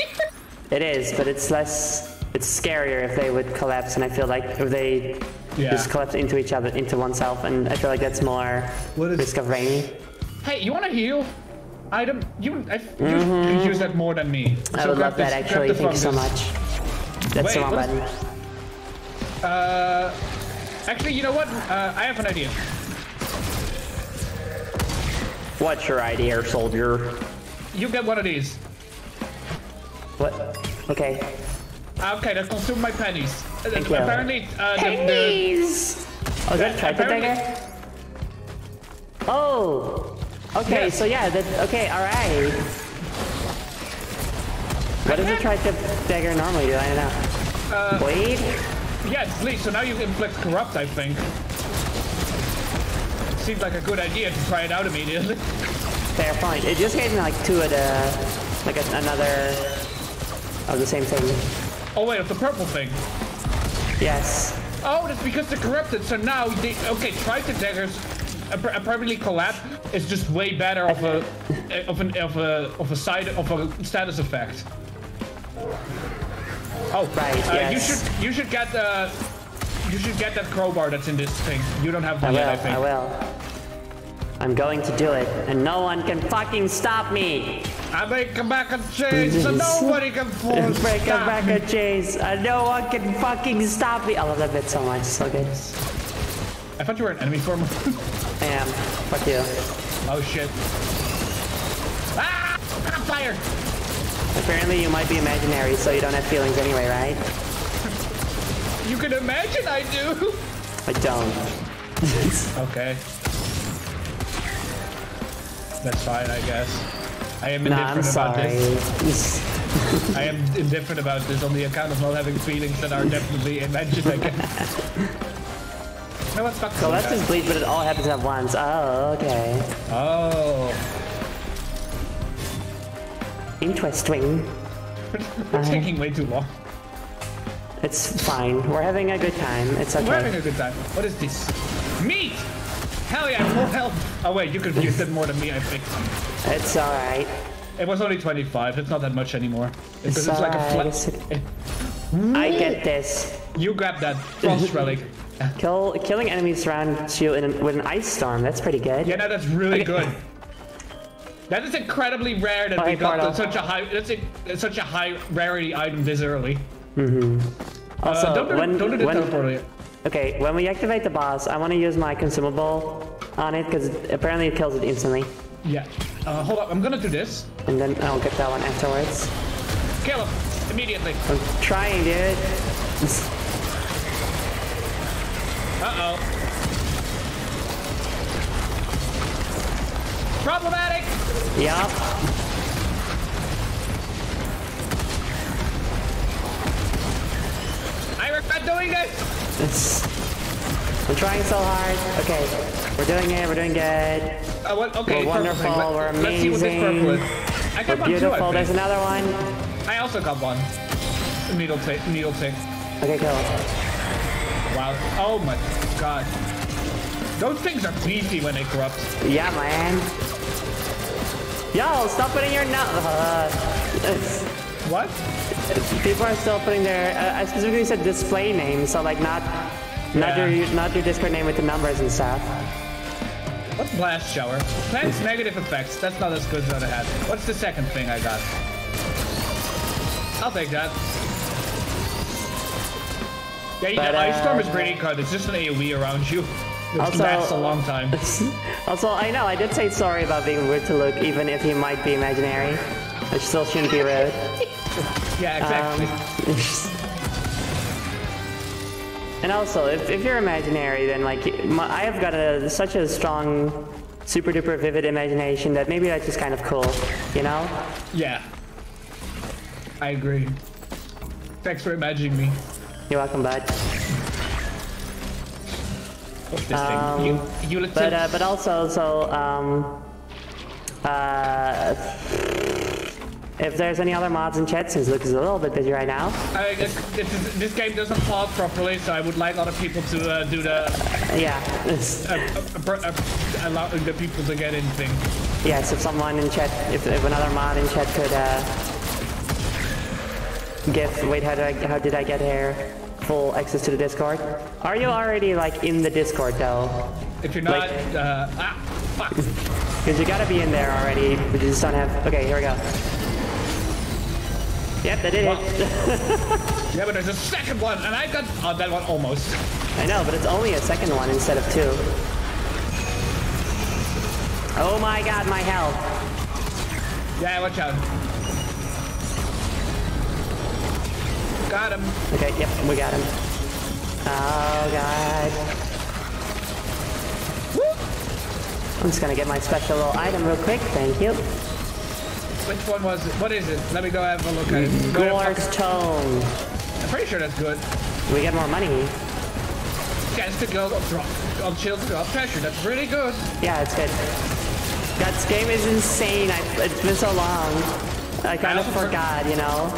B: It is, but it's less, it's scarier if they would collapse, and I feel like if they
C: Yeah.
B: just collapse into each other, into oneself, and I feel like that's more
C: What is-
B: risk of rainy.
C: hey, you want to heal? Item. You. I, you could use that more than me.
B: Mm-hmm. I
C: So
B: would love that actually,
C: the
B: thank you so much. That's
C: Wait,
B: the wrong button.
C: Uh, actually, you know what? Uh, I have an idea.
B: What's your idea, soldier?
C: You get one of these.
B: What? Okay.
C: Okay, that consumed my pennies. Uh,
B: Thank you.
C: Apparently, uh, the, the,
B: Pennies! Oh, is that a tripod
C: apparently-?
B: Oh! Okay,
C: Yes.
B: so yeah, that, okay, alright. What does a tri-tip dagger normally do? I don't know.
C: Uh,
B: Blade?
C: yeah, please. So now you inflict corrupt. I think. Seems like a good idea to try it out immediately. <laughs>
B: Fair point. It just gave me like two of the, like a, another of the same thing.
C: Oh wait, it's the purple thing.
B: Yes.
C: Oh, that's because they're corrupted. So now, they, okay, try the daggers. app- Apparently, collapse is just way better of a of an of a of a side of a status effect. Oh,
B: Right,
C: Uh,
B: yes.
C: You should you should get the you should get that crowbar that's in this thing. You don't have
B: I
C: one
B: will.
C: yet, I think.
B: I will. I'm going to do it, and no one can fucking stop me.
C: I make a mac and cheese, so <laughs> nobody can force
B: Break a
C: stop
B: back
C: me.
B: of cheese, and no one can fucking stop me. I love that bit so much, so good.
C: I thought you were an enemy form. <laughs>
B: Am. Fuck you.
C: oh shit. Ah! I'm fired!
B: Apparently you might be imaginary, so you don't have feelings anyway, right? <laughs>
C: You can imagine I do!
B: I don't. <laughs>
C: Okay. That's fine, I guess. I am indifferent
B: Nah, I'm
C: about
B: sorry.
C: this. <laughs> I am indifferent about this on the account of not having feelings that are definitely imagined, I guess. No, let's fuck
B: So
C: this
B: just bleed, but it all happens at once. Oh, okay.
C: Oh.
B: Interesting. <laughs>
C: We're taking way too long.
B: It's fine. We're having a good time. It's okay.
C: We're having a good time. What is this? Meat! Hell yeah, full health! Oh wait, you could use it more than me, I think.
B: It's alright.
C: It was only 25, it's not that much anymore. Because
B: It's
C: it's like a
B: alright.
C: flat...
B: I get this.
C: You grab that frost relic. <laughs>
B: Kill, killing enemies around you in with an ice storm. That's pretty good.
C: Yeah, no, that's really good. That is incredibly rare that
B: Oh,
C: we got such a high. That's a, such a high rarity item this early.
B: Also,
C: uh, don't do,
B: when,
C: don't do the
B: when,
C: teleport yet.
B: okay, when we activate the boss, I want to use my consumable on it because apparently it kills it instantly.
C: Yeah. Uh, hold up, I'm gonna do this.
B: And then I'll get that one afterwards.
C: Kill him immediately.
B: I'm trying, dude.
C: Uh oh. Problematic.
B: Yup.
C: I regret doing this.
B: It's, I'm trying so hard. Okay, we're doing it. We're doing good.
C: Uh, what, okay,
B: We're wonderful,
C: Let,
B: we're
C: Let's see what this
B: amazing.
C: purple is. I got
B: We're beautiful.
C: I,
B: There's another one.
C: I also got one. Needle tick. Needle tick.
B: Okay, kill.
C: Wow. Oh my god. Those things are beefy when they corrupt.
B: Yeah, man. Yo, stop putting your nose. Uh,
C: What?
B: people are still putting their. Uh, I specifically said display name, so like not, not
C: Yeah.
B: your not your Discord name with the numbers and stuff.
C: What's blast shower? Plants negative effects. That's not as good as what I had. What's the second thing I got? I'll take that. Yeah, you
B: But,
C: know, Ice Storm
B: uh,
C: is pretty good. It's just an AoE around you. It
B: Also-
C: lasts a long time. <laughs>
B: Also, I know I did say sorry about being rude to Luke, even if he might be imaginary. I still shouldn't be rude. <laughs>
C: Yeah, exactly.
B: Um, <laughs> and also, if, if you're imaginary, then like my, I have got a such a strong, super duper vivid imagination that maybe that's just kind of cool, you know?
C: yeah. I agree. Thanks for imagining me.
B: You're welcome, bud.
C: What's this
B: Um,
C: thing? You, you
B: But uh, but also, so um, uh, if there's any other mods in chat, since Luke is a little bit busy right now,
C: I, this, is, this game doesn't pause properly, so I would like other people to uh, do the
B: yeah,
C: uh, uh, uh, uh, allow the people to get in thing.
B: yes, if someone in chat, if, if another mod in chat could give, wait, how did I how did I get here? Full access to the Discord. Are you already like in the Discord though?
C: If you're not,
B: Like-
C: uh, ah, fuck. <laughs>
B: Because you gotta be in there already. We just don't have. Okay, here we go. Yep, that did
C: Wow.
B: it. <laughs>
C: Yeah, but there's a second one, and I got oh, that one almost.
B: I know, but it's only a second one instead of two. Oh my god, my health.
C: Yeah, watch out. Got him.
B: Okay, yep, we got him. Oh god. I'm just gonna get my special little item real quick, thank you.
C: Which one was it? What is it? Let me go have a look at it. Go
B: Ghor's
C: Tome. I'm pretty sure that's good.
B: We get more money.
C: Chance to go drop on shield drop pressure. That's really good.
B: Yeah, it's good. That game is insane. I, it's been so long. I kind of
C: also for-
B: forgot, you know?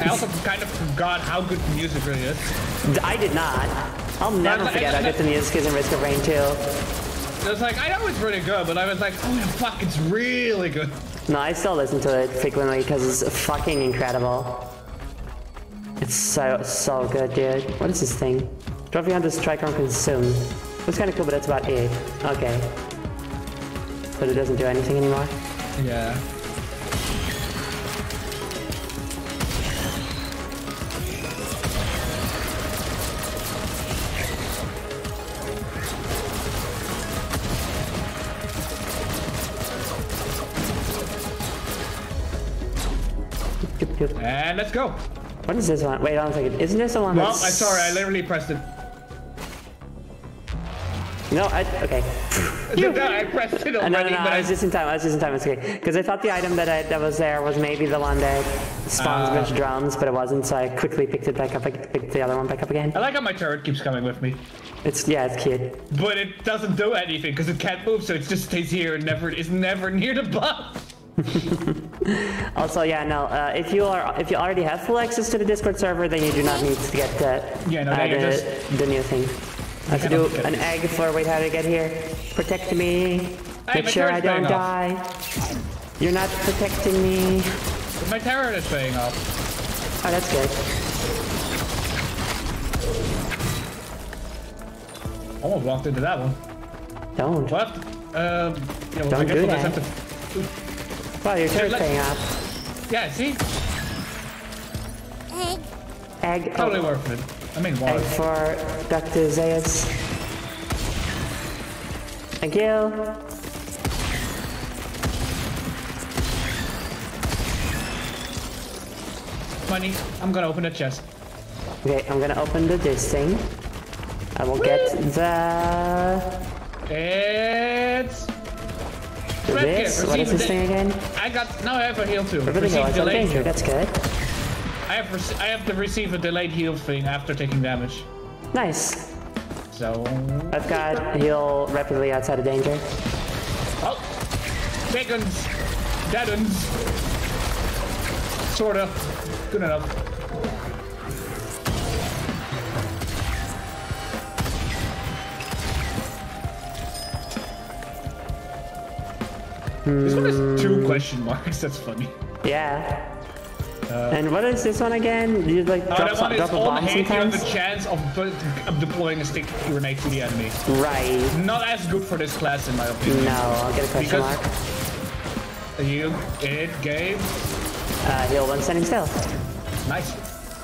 C: I also kind of forgot how good the music really is.
B: I did not. I'll never
C: I-
B: forget how good the music is in Risk of Rain 2.
C: It was like I know it's really good, but I was like, oh fuck, it's really good.
B: No, I still listen to it frequently because it's fucking incredible. It's so, so good, dude. What is this thing? Trophy Hunter Striker on Consume. It's kind of cool, but that's about it. Okay. but it doesn't do anything anymore.
C: Yeah.
B: Doop.
C: And let's go.
B: What is this one? Wait, hold on a second. Isn't this the one
C: Well,
B: that's...
C: I'm sorry, I literally pressed it.
B: No, I... Okay. <laughs>
C: No, I pressed it
B: Uh, no, no, no,
C: but
B: I was just in time. I was just in time. It's okay. Because I thought the item that I, that was there was maybe the one that spawns a bunch of drums, but it wasn't. So I quickly picked it back up. I picked the other one back up again.
C: I like how my turret keeps coming with me.
B: It's yeah, it's cute.
C: But it doesn't do anything because it can't move, so it just stays here and never is never near the boss. <laughs>
B: Also, yeah, no. Uh, if you are if you already have full access to the Discord server, then you do not need to get the
C: Yeah, no,
B: uh, the,
C: just-
B: the new thing. I have to do an egg for wait how to get here. Protect me. Make sure I don't
C: off.
B: die. You're not protecting me.
C: My turret is paying off.
B: Oh, that's good.
C: Almost walked into that one.
B: Don't.
C: What? Um, yeah, well,
B: Don't
C: I guess
B: do
C: we'll just
B: that.
C: have to.
B: Wow, your turret's
C: let-
B: up.
C: Yeah, see?
D: Egg.
B: Egg.
C: Totally
B: oh,
C: worth it. I mean,
B: egg
C: water.
B: for Dr. Zayas. Thank you.
C: Money. I'm gonna open the chest.
B: Okay, I'm gonna open the this thing. I will get the
C: It's. Red
B: this. What is this thing again?
C: I got. Now I have a heal too.
B: Really
C: Receive
B: go. It's
C: delayed
B: danger.
C: heal.
B: That's good.
C: I have. I have to receive a delayed heal thing after taking damage.
B: Nice.
C: So.
B: I've got heal rapidly outside of danger.
C: Oh. Bacons. Deadens. Sorta. Good enough. This one has two question marks. That's funny.
B: Yeah. and what is this one again? You like drop,
C: Uh,
B: drop,
C: that
B: some,
C: one is
B: drop a
C: on
B: bomb
C: hit.
B: Sometimes?
C: the chance of, of deploying a stick grenade to the enemy.
B: Right.
C: Not as good for this class, in my opinion.
B: No, I'll get a question
C: Because-
B: mark.
C: You, it gave.
B: Uh, heal one standing still.
C: Nice.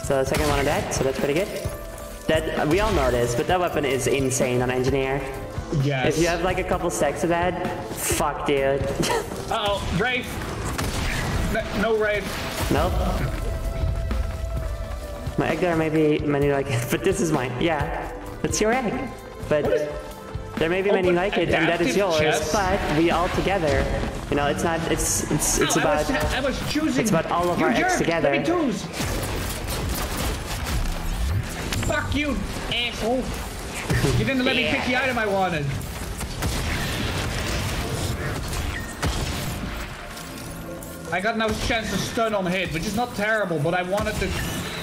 B: So the second one of that, so that's pretty good. That we all know this, but that weapon is insane on engineer.
C: Yes.
B: If you have like a couple stacks of that, fuck dude. <laughs>
C: Uh oh, Wraith. No, no Wraith.
B: nope. My egg there may be many like it, <laughs> but this is mine. Yeah, it's your egg. But there may be many like it, and that is yours.
C: chest.
B: But we all together, you know, it's not. It's it's it's
C: I
B: about.
C: was, I was choosing.
B: it's about all of
C: you
B: our eggs together.
C: Let me choose. Fuck you, asshole. You didn't let me pick the item I wanted. I got no chance to stun on hit, which is not terrible, but I wanted the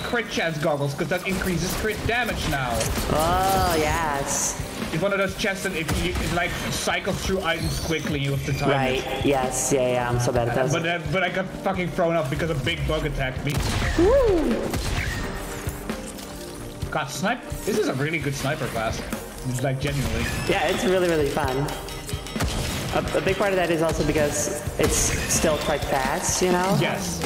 C: crit chance goggles because that increases crit damage now.
B: Oh yes.
C: It's one of those chests that if you it like cycles through items quickly, you have to time
B: Right.
C: it.
B: Yes. Yeah. Yeah. I'm so bad at those.
C: But uh, but I got fucking thrown off because a big bug attacked me. God, snipe. This is a really good sniper class. Like genuinely.
B: Yeah, it's really, really fun. A, a big part of that is also because it's still quite fast, you know?
C: Yes.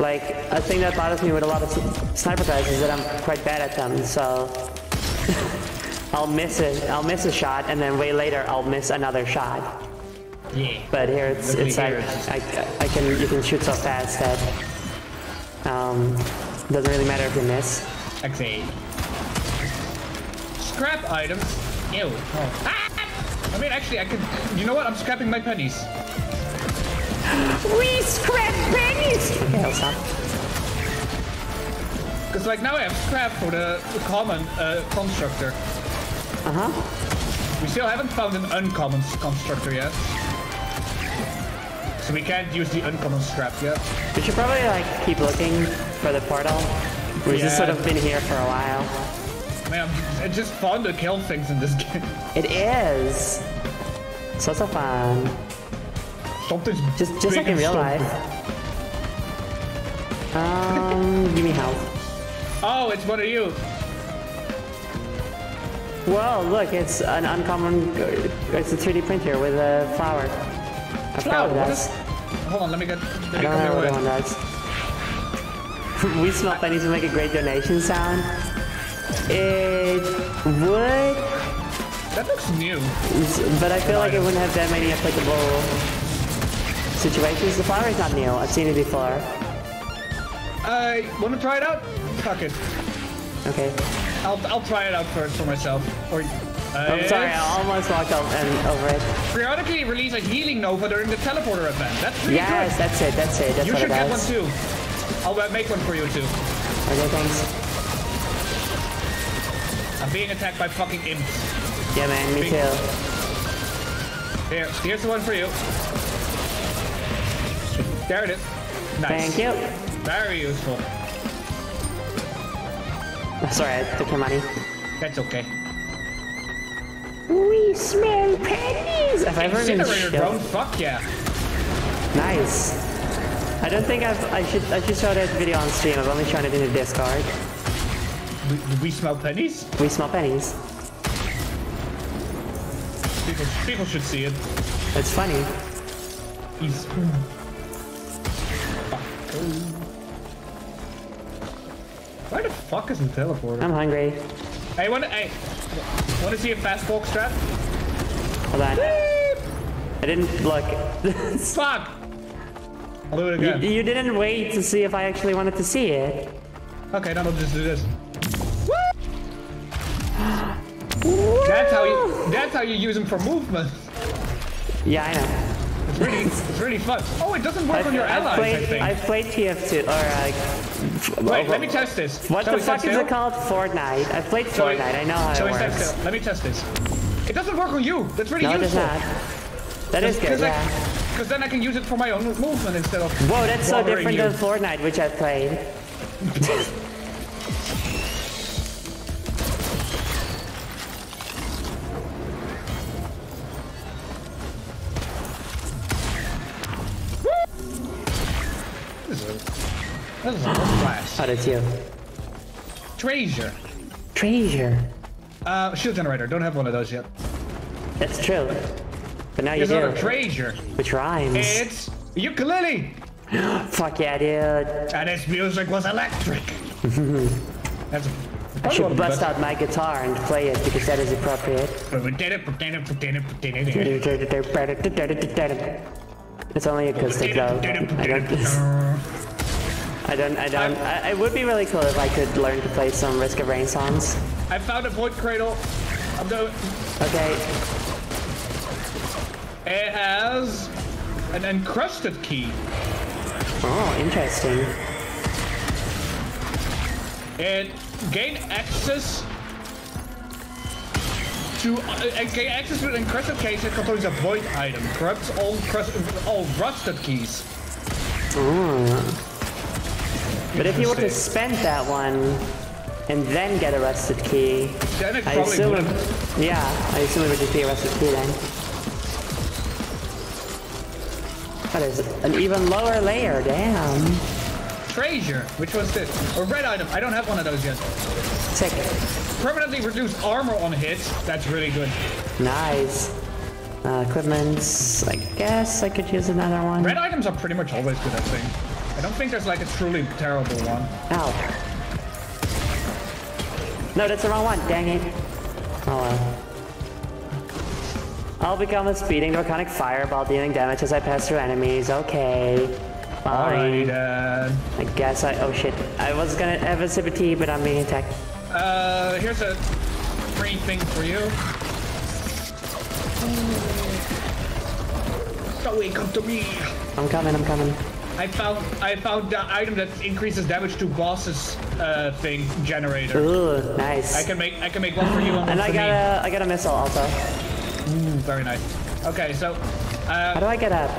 B: Like, a thing that bothers me with a lot of sniper classes is that I'm quite bad at them, so... <laughs> I'll miss it. I'll miss a shot, and then way later I'll miss another shot.
C: Yeah.
B: But here it's
C: Luckily
B: it's like
C: it's-
B: I, I can you can shoot so fast that um doesn't really matter if you miss.
C: Okay. Scrap items. Ew. Oh. Ah! I mean, actually, I could. You know what? I'm scrapping my pennies.
B: We scrap pennies. Okay, I'll stop.
C: Because like now I have scrap for the, the common uh, constructor.
B: Uh huh.
C: We still haven't found an uncommon constructor yet. So we can't use the uncommon scrap yet.
B: We should probably like keep looking for the portal. We've just sort of been here for a while.
C: Man, it's just fun to kill things in this <laughs> game.
B: It is. So so fun.
C: Something's
B: Just just like in real life. Um, give me help.
C: Oh, it's one of you.
B: Well, look, it's an uncommon. It's a 3D printer with a flower. I forgot
C: Flower,
B: what
C: what
B: does.
C: Hold on, let me get... Let me
B: I don't know what one does. we smell pennies to make a great donation sound. It would,
C: That looks new.
B: but I feel like it wouldn't have that many applicable situations. The flower is not new. I've seen it before.
C: I want to try it out? Fuck it.
B: Okay.
C: I'll, I'll try it out first for myself. Or,
B: I'm sorry, I almost walked up and over it.
C: Periodically release a healing nova during the teleporter event. That's pretty
B: Yes,
C: good.
B: that's it, that's it. That's
C: You should get one too. I'll uh, make one for you too.
B: Okay, thanks.
C: I'm being attacked by fucking imps.
B: Yeah, man, me
C: Big-
B: too.
C: Here, here's the one for you. There it is. Nice.
B: Thank you.
C: Very useful.
B: Sorry, I took your money.
C: That's okay.
B: We smell pennies. Have I ever been
C: Incinerator
B: shown-
C: drone, fuck yeah.
B: Nice. I don't think I've. I should. I should show that video on stream. I've only shown it in the Discord.
C: We, we smell pennies?
B: We smell pennies.
C: People, people should see it.
B: It's funny.
C: He's... Fuck. Where the fuck is the teleporter?
B: I'm hungry.
C: Hey, wanna, hey, wanna see a fast walk strap?
B: Hold on. I didn't look. <laughs>
C: Fuck! I'll do it
B: you,
C: again.
B: you didn't wait to see if I actually wanted to see it.
C: Okay, then I'll just do this. That's how you. That's how you use them for movement.
B: Yeah, I know.
C: It's really, it's really fun. Oh, it doesn't work
B: I've,
C: on your
B: I've
C: allies.
B: played.
C: I think.
B: I've played TF2 or. Uh,
C: Wait, let me test this.
B: What
C: Shall
B: the fuck is
C: still?
B: it called? Fortnite. I've played
C: Shall
B: Fortnite. I know how it works.
C: Let me test this. It doesn't work on you. That's really
B: No, it does not. That is good. yeah.
C: Because then I can use it for my own movement instead of.
B: Whoa, that's so different
C: you.
B: than Fortnite, which I've played. <laughs>
C: this is a.
B: Oh, that's you.
C: Treasure.
B: Treasure.
C: Uh, shield generator. Don't have one of those yet.
B: That's true. But now you
C: Here's another
B: do.
C: treasure.
B: Which rhymes.
C: It's ukulele. <gasps>
B: Fuck yeah, dude.
C: And its music was electric. <laughs> That's a,
B: I should bust out my guitar and play it because that is appropriate. <laughs> It's only acoustic though. I don't. I don't. I it would be really cool if I could learn to play some Risk of Rain songs.
C: I found a void cradle. I'm doing.
B: Okay.
C: It has an encrusted key.
B: Oh, interesting.
C: It gain access to uh, gain access to an encrusted case that contains a void item. Corrupts all crust, all rusted keys.
B: But if you were to spend that one and then get a rusted key,
C: Then it
B: I assume.
C: wouldn't.
B: It, yeah, I assume it would just be a rusted key then. That is an even lower layer. Damn.
C: Treasure. Which was this? A red item. I don't have one of those yet.
B: Sick.
C: Permanently reduced armor on hits. That's really good.
B: Nice. Uh, equipments. I guess I could use another one.
C: Red items are pretty much always good, I think. I don't think there's like a truly terrible one.
B: Ow. No, that's the wrong one. Dang it. Oh well. I'll become a speeding draconic fireball dealing damage as I pass through enemies. Okay.
C: Alrighty
B: Fine.
C: then.
B: I guess I. Oh shit. I was gonna have a sip of tea, but I'm being attacked.
C: Uh, here's a free thing for you. Zoe, come to me.
B: I'm coming, I'm coming.
C: I found I found the item that increases damage to bosses uh thing generator.
B: Ooh, nice.
C: I can make I can make one for you and
B: and I got a, I got a missile also.
C: Ooh, very nice. Okay, so
B: How
C: uh
B: do I get up?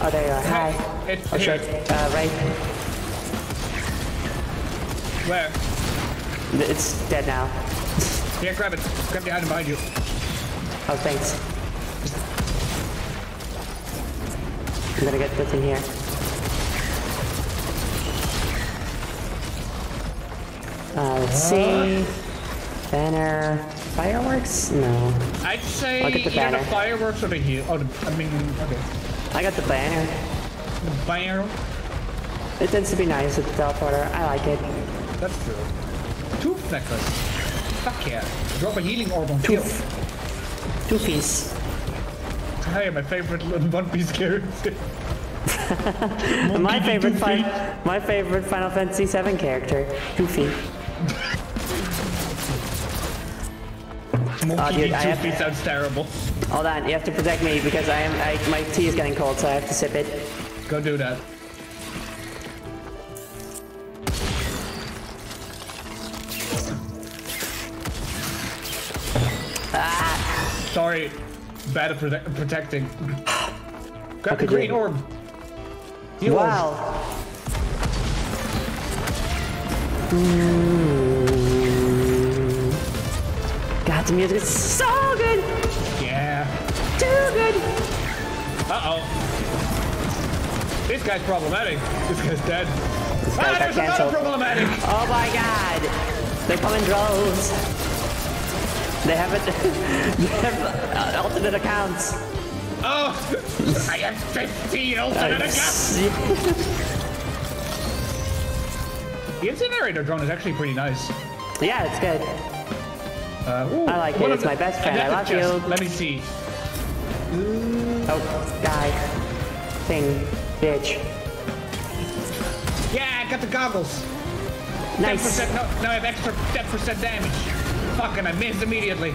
B: Oh, there you are. Hi.
C: it's
B: Oh
C: here.
B: shit. Uh, right.
C: Where?
B: It's dead now.
C: Here, grab it. Grab the item behind you.
B: Oh, thanks. I'm gonna get the in here. Uh, let's see. Banner. Fireworks? No.
C: I'd say
B: I'll get the banner.
C: fireworks or the heal. Oh, the, I mean, okay.
B: I got the banner.
C: The banner.
B: It tends to be nice with the teleporter. I like it.
C: That's true. Tooth necklace. Fuck yeah. Drop a healing orb on field.
B: Two piece.
C: Hey, my favorite One Piece character. <laughs>
B: My favorite my favorite Final Fantasy VII character, Goofy.
C: Monkey ah,
B: dude,
C: D.
B: I have-
C: Toothy sounds terrible.
B: Hold on, you have to protect me because I am I, my tea is getting cold, so I have to sip it.
C: Go do that. Ah. Sorry. Bad at prote- protecting. Grab the green orb. Heal orb.
B: Wow. Mm. God, the music is so good,
C: Yeah.
B: too good.
C: Uh-oh. This guy's problematic. This guy's dead.
B: guy
C: Ah,
B: got
C: there's another problematic.
B: Oh my God, they come in droves. They have it. <laughs> they have uh, alternate accounts.
C: Oh, I have 15 alternate accounts. The incinerator drone is actually pretty nice.
B: yeah, it's good.
C: Uh, ooh,
B: I like it. It's
C: the-
B: my best friend. I love
C: chest.
B: you.
C: Let me see.
B: Oh, guy, thing, bitch.
C: Yeah, I got the goggles.
B: Nice.
C: 10%, no, now I have extra 10% damage. Fucking, I missed immediately.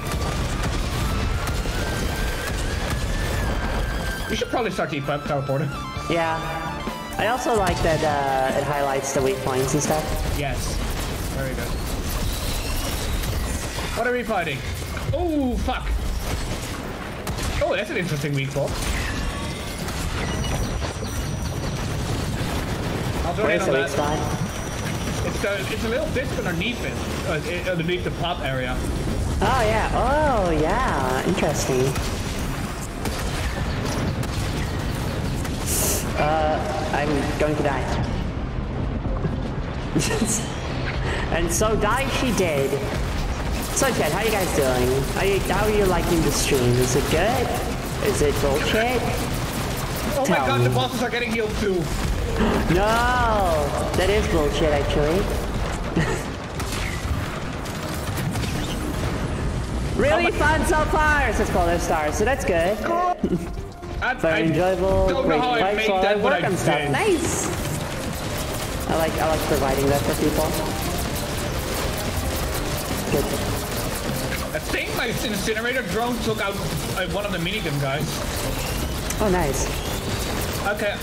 C: You should probably start to eat teleporter.
B: Yeah. I also like that uh, it highlights the weak points and stuff.
C: Yes. Very good. What are we fighting? Oh, fuck. Oh, that's an interesting weak spot. I'll donate
B: Where's
C: on
B: the weak
C: that.
B: spot?
C: It's, the, it's a little disc underneath it, uh, underneath the pop area.
B: Oh yeah. Oh yeah. Interesting. Uh, I'm going to die. <laughs> and so die she did. So Chad, how you guys doing? Are you, how are you liking the stream? Is it good? Is it bullshit?
C: Oh my god,
B: me.
C: the bosses are getting healed too.
B: No, that is bullshit actually. <laughs> really fun so far, says Polar Star, so that's good.
C: I,
B: Very
C: I
B: enjoyable,
C: don't know
B: great
C: how I
B: I
C: that,
B: work
C: I
B: on stuff.
C: did.
B: Nice! I like I like providing that for people. Good.
C: I think my incinerator drone took out uh, one of the minigun guys.
B: Oh nice.
C: Okay.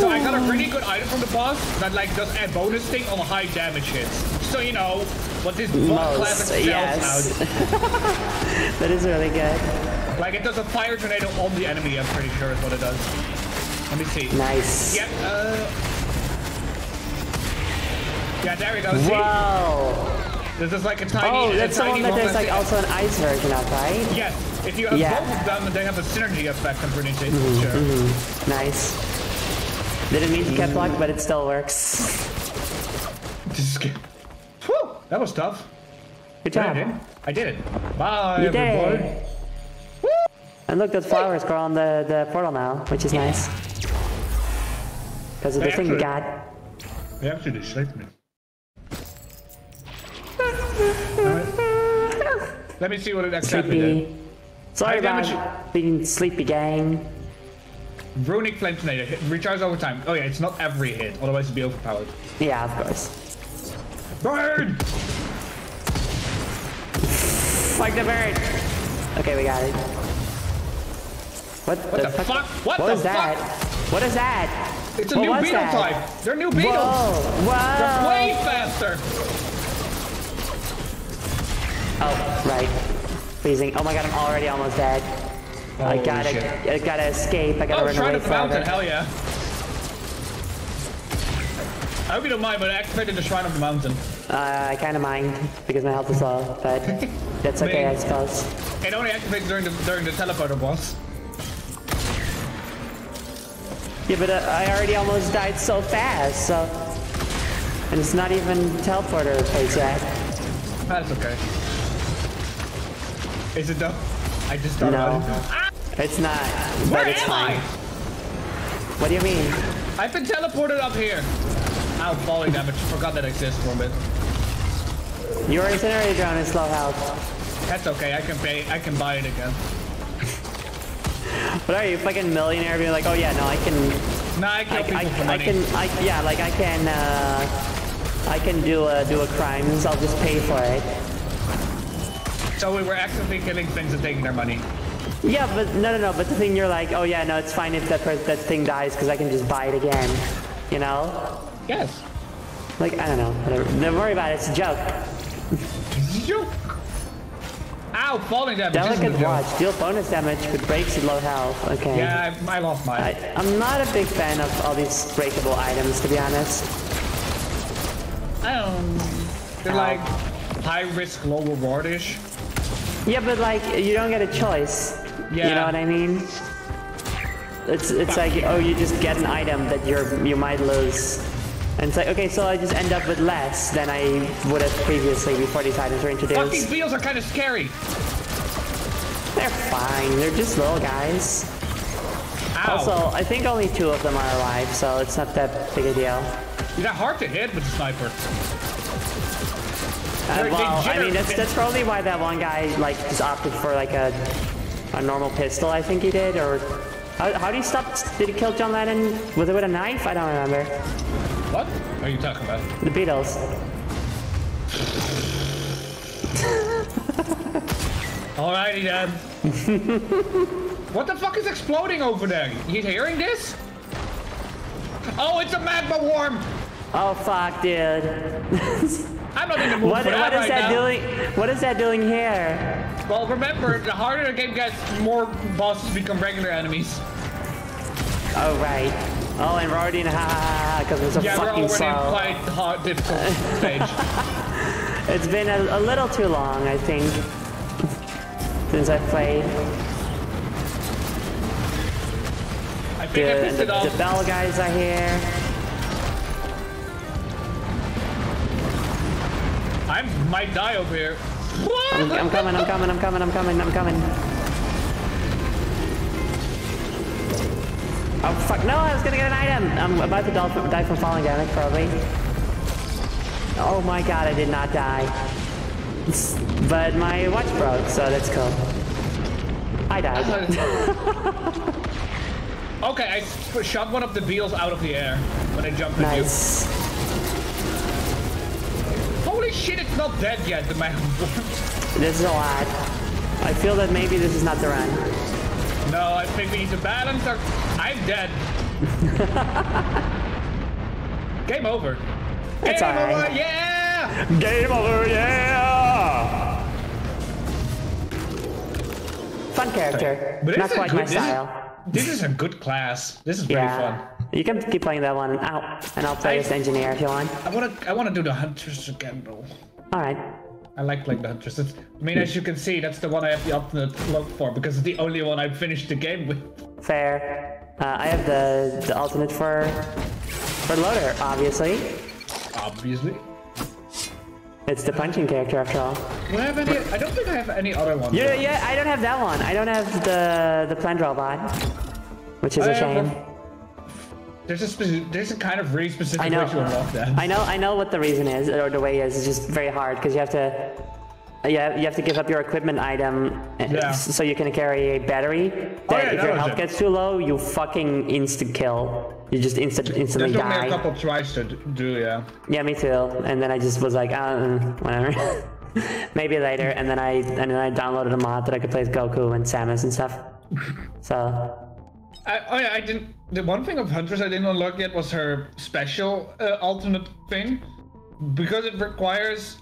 C: So I got a really good item from the boss that like does a bonus thing on high damage hits. So you know what this boss class
B: Most, yes.
C: now. <laughs>
B: That is really good.
C: Like it does a fire tornado on the enemy. I'm pretty sure is what it does. Let me see.
B: Nice.
C: Yeah. Uh... Yeah, there we go. See,
B: Whoa!
C: This is like a tiny.
B: Oh, that's the one that there's like also an ice version of, right?
C: Yes, if you have
B: Yeah.
C: both of them, they have a synergy effect. I'm pretty sure.
B: Mm-hmm. Nice. Didn't mean to cap block, but it still works.
C: Whew, that was tough.
B: Good
C: But I
B: job.
C: did. I did it. Bye,
B: You did
C: everybody.
B: it. And look, those flowers grow on the, the portal now, which is nice. Because of the thing we
C: actually-
B: got.
C: They actually saved me. Let me see what it exactly did.
B: Sleepy. Sorry
C: High damage-
B: about being sleepy gang.
C: Runic Flame Tornado. Recharge over time. Oh yeah, it's not every hit, otherwise it'd be overpowered.
B: Yeah, of course.
C: Burn!
B: Like the bird. Okay, we got it. What,
C: What the fuck? What
B: What
C: the
B: is that? What is that?
C: It's a
B: What
C: new beetle
B: that?
C: type. They're new beetles.
B: Whoa!
C: They're way faster.
B: Oh, right. Freezing. Oh my god, I'm already almost dead. I gotta,
C: shit.
B: I gotta escape. I gotta
C: Oh,
B: run
C: Shrine
B: away
C: of the Mountain.
B: forever.
C: Hell yeah. I hope you don't mind, but I activated the Shrine of the Mountain.
B: Uh, I kind of mind because my health is low, but <laughs> that's okay, I suppose.
C: It only activates during the during the teleporter boss.
B: Yeah, but uh, I already almost died so fast, so And it's not even teleporter place yet.
C: That's okay. Is it though? I just thought
B: No.
C: about it.
B: It's not,
C: where
B: but it's
C: am
B: fine.
C: I?
B: What do you mean?
C: I've been teleported up here. Ow, falling damage. Forgot that exists for a bit.
B: Your incendiary drone is low health.
C: That's okay. I can pay. I can buy it again.
B: What are you, fucking millionaire being like, oh yeah, no, I can,
C: Nah, I
B: I, I, I can, I, yeah, like I can, uh, I can do a, do a crimes, I'll just pay for it.
C: So we were actively killing things and taking their money.
B: Yeah, but no, no, no. But the thing you're like, oh yeah, no, it's fine if that that thing dies because I can just buy it again. You know?
C: Yes.
B: Like I don't know. Whatever. Don't worry about it. It's a joke.
C: Joke. Ow, falling damage.
B: Delicate
C: a
B: watch. Deal bonus damage but breaks at low health. Okay.
C: Yeah, I, I lost mine.
B: I, I'm not a big fan of all these breakable items, to be honest.
C: I don't. They're
B: Ow.
C: like high risk, low reward ish.
B: Yeah, but like you don't get a choice.
C: Yeah.
B: You know what I mean? It's it's like oh you just get an item that you're you might lose. And it's like okay, so I just end up with less than I would have previously before these items were introduced.
C: Fuck, these beetles are kind of scary.
B: They're fine. They're just little guys.
C: Ow.
B: Also, I think only two of them are alive, so it's not that big a deal.
C: They're hard to hit with the sniper.
B: Uh, well, I mean, that's that's probably why that one guy like just opted for like a a normal pistol. I think he did, or how, how did he stop? Did he kill John Lennon? Was it with a knife? I don't remember.
C: What are you talking about?
B: The Beatles. <laughs>
C: Alrighty then. <laughs> what the fuck is exploding over there? You hearing this? Oh, it's a magma worm.
B: Oh fuck, dude.
C: I'm not in the mood
B: What,
C: for that
B: what is
C: right
B: that
C: now.
B: doing? What is that doing here?
C: Well, remember, the harder the game gets, more bosses become regular enemies.
B: Oh right. Oh, and we're already in ha ha ha because it's so
C: Yeah, we're
B: fucking
C: already in
B: slow.
C: quite hard, difficult stage. <laughs>
B: It's been a, a little too long, I think, since I've played.
C: I think I
B: The,
C: pissed it off.
B: the bell guys are here.
C: I might die over here.
B: I'm, I'm coming, I'm coming, I'm coming, I'm coming, I'm coming. Oh fuck, no, I was gonna get an item! I'm about to die from, die from falling damage, probably. Oh my god, I did not die. But my watch broke, so that's cool. I died. <laughs>
C: okay, I shot one of the beetles out of the air when I jumped at you.
B: Nice.
C: Holy shit, it's not dead yet, the man.
B: This is a lot. I feel that maybe this is not the run.
C: no, I think we need to balance our... I'm dead. <laughs> Game over.
B: It's
C: Game
B: alright.
C: over, yeah!
B: Game over, yeah! Fun character.
C: But
B: Not quite
C: good-
B: my
C: this is-
B: style.
C: This is a good class. This is pretty
B: Yeah.
C: fun.
B: You can keep playing that one out, and I'll play
C: I-
B: as engineer if you want.
C: I wanna, I wanna do the hunters again, though.
B: Alright.
C: I like playing the hunters. It's, I mean, as you can see, that's the one I have the ultimate love for because it's the only one I've finished the game with.
B: Fair. Uh, I have the, the ultimate for for loader, obviously.
C: Obviously.
B: It's the punching character after all.
C: Do I have any? I don't think I have any other ones.
B: Yeah, yeah, I don't have that one. I don't have the the plant robot, which is
C: I
B: a shame.
C: There's a specific, there's a kind of really specific
B: I know.
C: way to unlock that.
B: I know. I know what the reason is, or the way is. It's just very hard because you have to. Yeah, you have to give up your equipment item uh,
C: Yeah.
B: so you can carry a battery. That
C: Oh, yeah,
B: if
C: that
B: your health
C: it.
B: gets too low, you fucking instant kill. You just instant instantly
C: only
B: die.
C: a couple tries to do, yeah.
B: Yeah, me too. And then I just was like, uh, <laughs> whatever. <laughs> Maybe later. And then I and then I downloaded a mod that I could play as Goku and Samus and stuff. So
C: I, oh yeah, I didn't. The one thing of Huntress I didn't unlock yet was her special uh, alternate thing, because it requires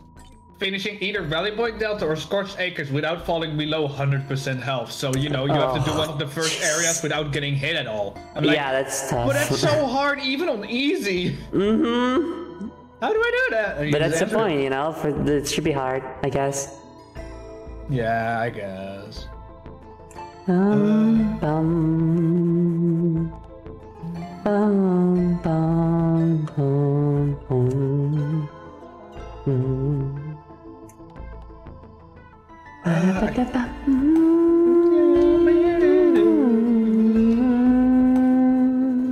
C: finishing either Rallypoint Delta or Scorched Acres without falling below 100% health. So you know you have to do one of the first areas without getting hit at all. I'm like,
B: yeah, that's tough.
C: but that's so hard even on easy. Mm-hmm. How do I do that? You
B: But that's the
C: it.
B: point, you know. For it should be hard, I guess.
C: Yeah, I guess.
B: Bum, bum,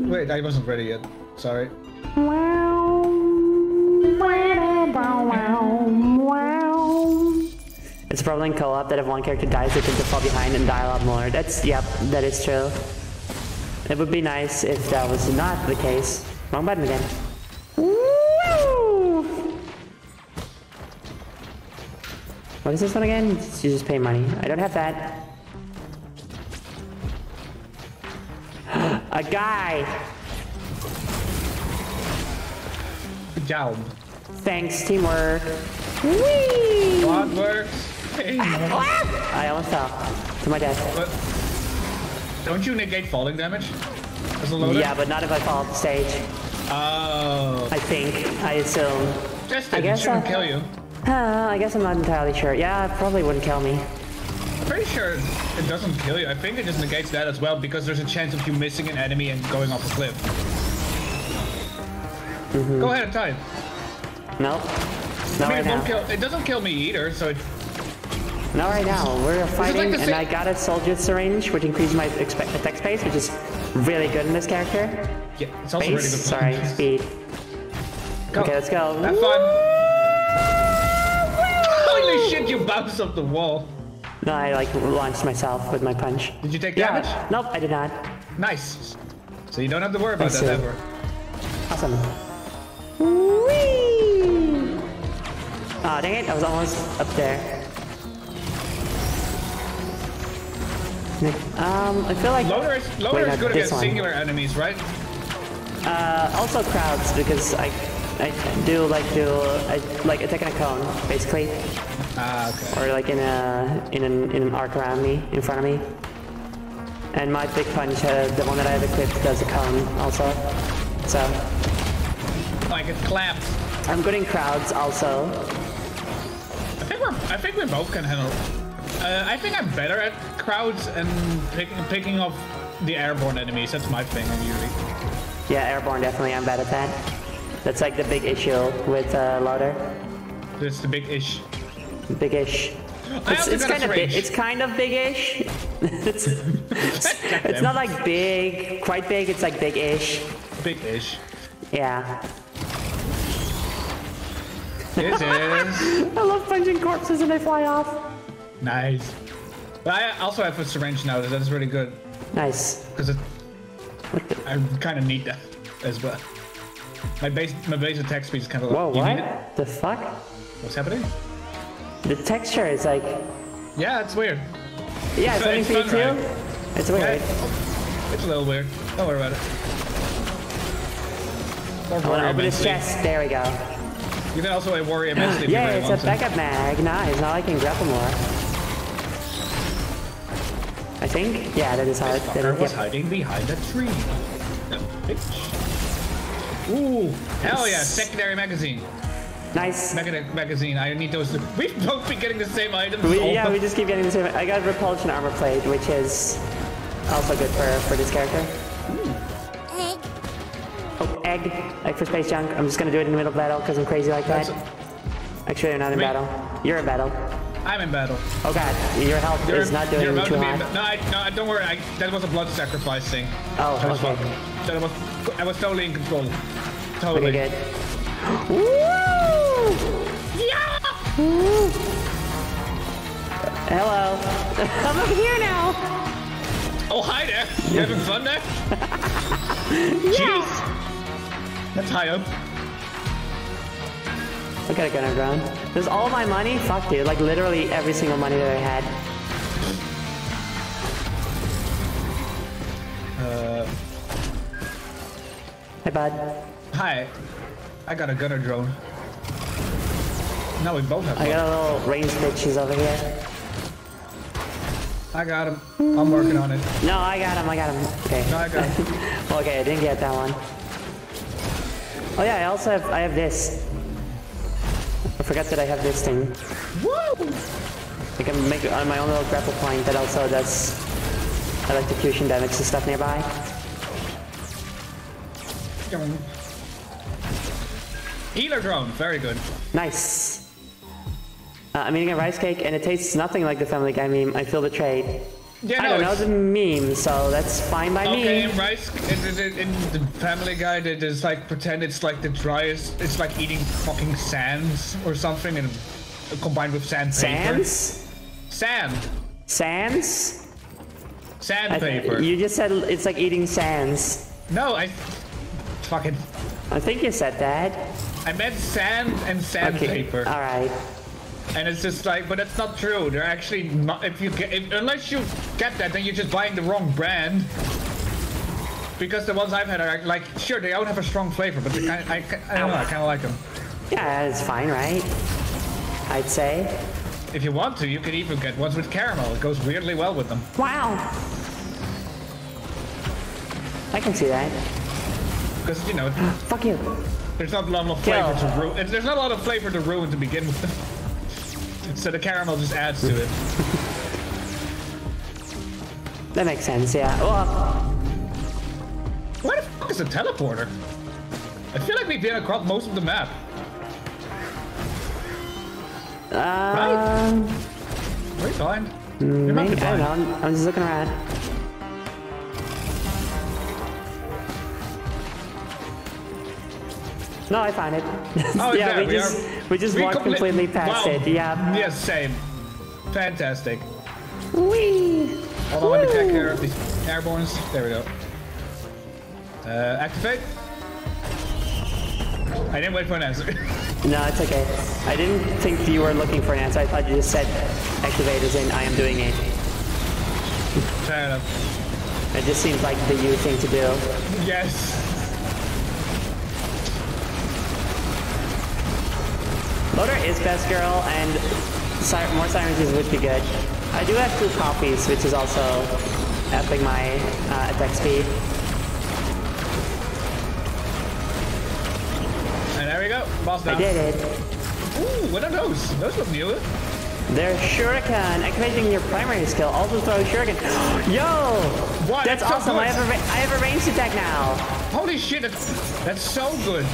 C: Wait, I wasn't ready yet. Sorry.
B: It's a probably in co-op that if one character dies, they tend to fall behind and die a lot more. That's, yep, that is true. It would be nice if that was not the case. Wrong button again. Woo! What is this one again? You just pay money. I don't have that. <gasps> A guy!
C: Good job.
B: Thanks, teamwork. Whee! <laughs>
C: What works? Hey,
B: I almost fell to my death.
C: but don't you negate falling damage? As a loader?
B: Yeah, but not if I fall off the stage.
C: Oh.
B: I think. I assume.
C: Just
B: I
C: it
B: guess
C: shouldn't
B: I'll-
C: kill you.
B: Uh, I guess I'm not entirely sure. Yeah, it probably wouldn't kill me.
C: I'm pretty sure it doesn't kill you. I think it just negates that as well because there's a chance of you missing an enemy and going off a cliff.
B: Mm-hmm.
C: Go ahead and try it.
B: Nope.
C: I mean,
B: right
C: it, won't
B: now.
C: kill, it doesn't kill me either, so it,
B: Not right now. We're fighting,
C: the
B: and I got a Soldier's Syringe, which increases my attack space, which is really good in this character.
C: yeah, it's also really
B: Base?
C: good.
B: Sorry, speed.
C: Go.
B: Okay, let's go.
C: Have fun. Holy shit, you bounced off the wall.
B: No, I like launched myself with my punch.
C: Did you take
B: Yeah.
C: damage?
B: Nope, I did not.
C: Nice. So you don't have to worry about
B: I
C: that
B: see.
C: ever.
B: Awesome. Whee! Oh, dang it, I was almost up there. Um, I feel like
C: Loader is, loader
B: Wait,
C: is good
B: this
C: against
B: one.
C: singular enemies, right?
B: uh, also crowds because I I do like to I like attacking a cone basically,
C: Ah, okay.
B: or like in a in an in an arc around me in front of me. And my big punch, uh, the one that I have equipped, does a cone also. So
C: Like it claps.
B: I'm good in crowds also.
C: I think we're. I think we both can handle. Uh, I think I'm better at crowds and picking picking off the airborne enemies. That's my thing usually.
B: Yeah, airborne definitely. I'm bad at that. That's like the big issue with uh, loader.
C: That's the big ish.
B: Big-ish.
C: I
B: It's, it's kind of big. It's kind of big-ish. it's, <laughs> it's not like big, quite big. It's like big-ish.
C: big ish.
B: Yeah.
C: This is <laughs>
B: I love punching corpses and they fly off.
C: Nice. But I also have a syringe now. That's really good
B: Nice.
C: because? I kind of need that as well. My base my base attack speed is kind of
B: Whoa, what? The fuck?
C: What's happening?
B: The texture is like,
C: Yeah, it's weird.
B: yeah, it's
C: So it's
B: for you
C: fun,
B: too.
C: right?
B: It's
C: Yeah,
B: weird.
C: It's a little weird. Don't worry about it. Don't worry
B: open this chest. There we go.
C: You can also worry immensely if <gasps>
B: Yeah, it's a backup mag. Nice. Now I can grapple more. I think. Yeah, that is how it. That
C: Fucker
B: is,
C: was
B: yep.
C: hiding behind a tree. No, bitch. Ooh, hell yeah, secondary magazine.
B: Nice.
C: Mega magazine, I need those. We've both been getting the same items.
B: We,
C: all
B: yeah,
C: the-
B: we just keep getting the same. I got repulsion armor plate, which is also good for for this character.
A: Egg.
B: Oh, egg, egg for space junk. I'm just gonna do it in the middle of battle because I'm crazy like that.
C: That's-
B: Actually, you're not in
C: Me?
B: battle. You're in battle.
C: I'm in battle.
B: Oh god, your health
C: You're,
B: is not
C: you're
B: doing
C: about
B: too
C: to be.
B: hot.
C: In, no, I, no, don't worry. I, that was a blood sacrifice thing.
B: Oh,
C: That was
B: okay.
C: fun. That was. I was totally in control. Totally.
B: Okay, good. Woo!
C: Yeah.
B: Hello. <laughs> I'm over here now.
C: Oh, hi there. You having fun there? <laughs> Jeez. That's high up.
B: Look at it going around. There's all my money? Fuck, dude. Like, literally every single money that I had.
C: Uh,
B: Hey, bud.
C: hi. I got a gunner drone. Now we both have
B: I
C: one.
B: got a little range bitches over here.
C: I got him. I'm working on it.
B: No, I got him. I got him. Okay.
C: No, I got him. <laughs>
B: okay, I didn't get that one. Oh yeah, I also have I have this. I forgot that I have this thing.
C: Woo!
B: I can make it on my own little grapple point that also does electrocution damage to stuff nearby.
C: Healer drone. Very good.
B: Nice. Uh, I'm eating a rice cake and it tastes nothing like the Family Guy meme. I feel betrayed.
C: Yeah,
B: I
C: no,
B: don't know
C: it's-
B: the meme, so that's fine by
C: Okay,
B: me.
C: in rice in, in, in the Family Guy, they just like pretend it's like the driest. It's like eating fucking sands or something, and combined with sandpaper.
B: Sands?
C: Sand.
B: Sands? I
C: Sandpaper.
B: you just said it's like eating sands.
C: No, I fucking
B: I think you said that.
C: I meant sand and sandpaper. Okay.
B: All right.
C: And it's just like, but that's not true. They're actually not. If you get, if, unless you get that, then you're just buying the wrong brand. Because the ones I've had are like, sure, they don't have a strong flavor, but kind of, I, I don't know, I kind of like them.
B: Yeah, it's fine, right? I'd say.
C: If you want to, you can even get ones with caramel. It goes weirdly well with them.
B: Wow. I can see that.
C: Because, you know, <gasps>
B: Fuck you.
C: there's not a lot of flavor
B: Kill.
C: to ruin. There's not a lot of flavor to ruin to begin with. <laughs> so the caramel just adds to it.
B: That makes sense, yeah. Well,
C: Where the fuck is a teleporter? I feel like we've been across most of the map.
B: um,
C: We're fine. We might
B: maybe,
C: be
B: I don't know. I'm just looking around. No, I found it.
C: Oh, <laughs>
B: yeah, we,
C: we
B: just
C: are-
B: we just
C: we
B: walked
C: comple-
B: completely past
C: Wow.
B: it. Yeah.
C: Yes, same. Fantastic.
B: Whee!
C: Hold on, let me take care of these airborns. There we go. Uh, activate. I didn't wait for an answer. <laughs>
B: No, it's okay. I didn't think you were looking for an answer. I thought you just said activate as in I am doing it.
C: Fair enough.
B: It just seems like the you thing to do.
C: Yes.
B: Loader is best girl, and si- more silences would be good. I do have two copies, which is also upping my uh, attack speed.
C: And there we go. Boss down.
B: I did it.
C: Ooh, what are those? Those look new.
B: They're Shuriken. Activating your primary skill. Also throw Shuriken. <gasps> Yo!
C: What?
B: That's
C: That's
B: awesome.
C: good.
B: I have a I have a ranged attack now.
C: Holy shit, that's, that's so good.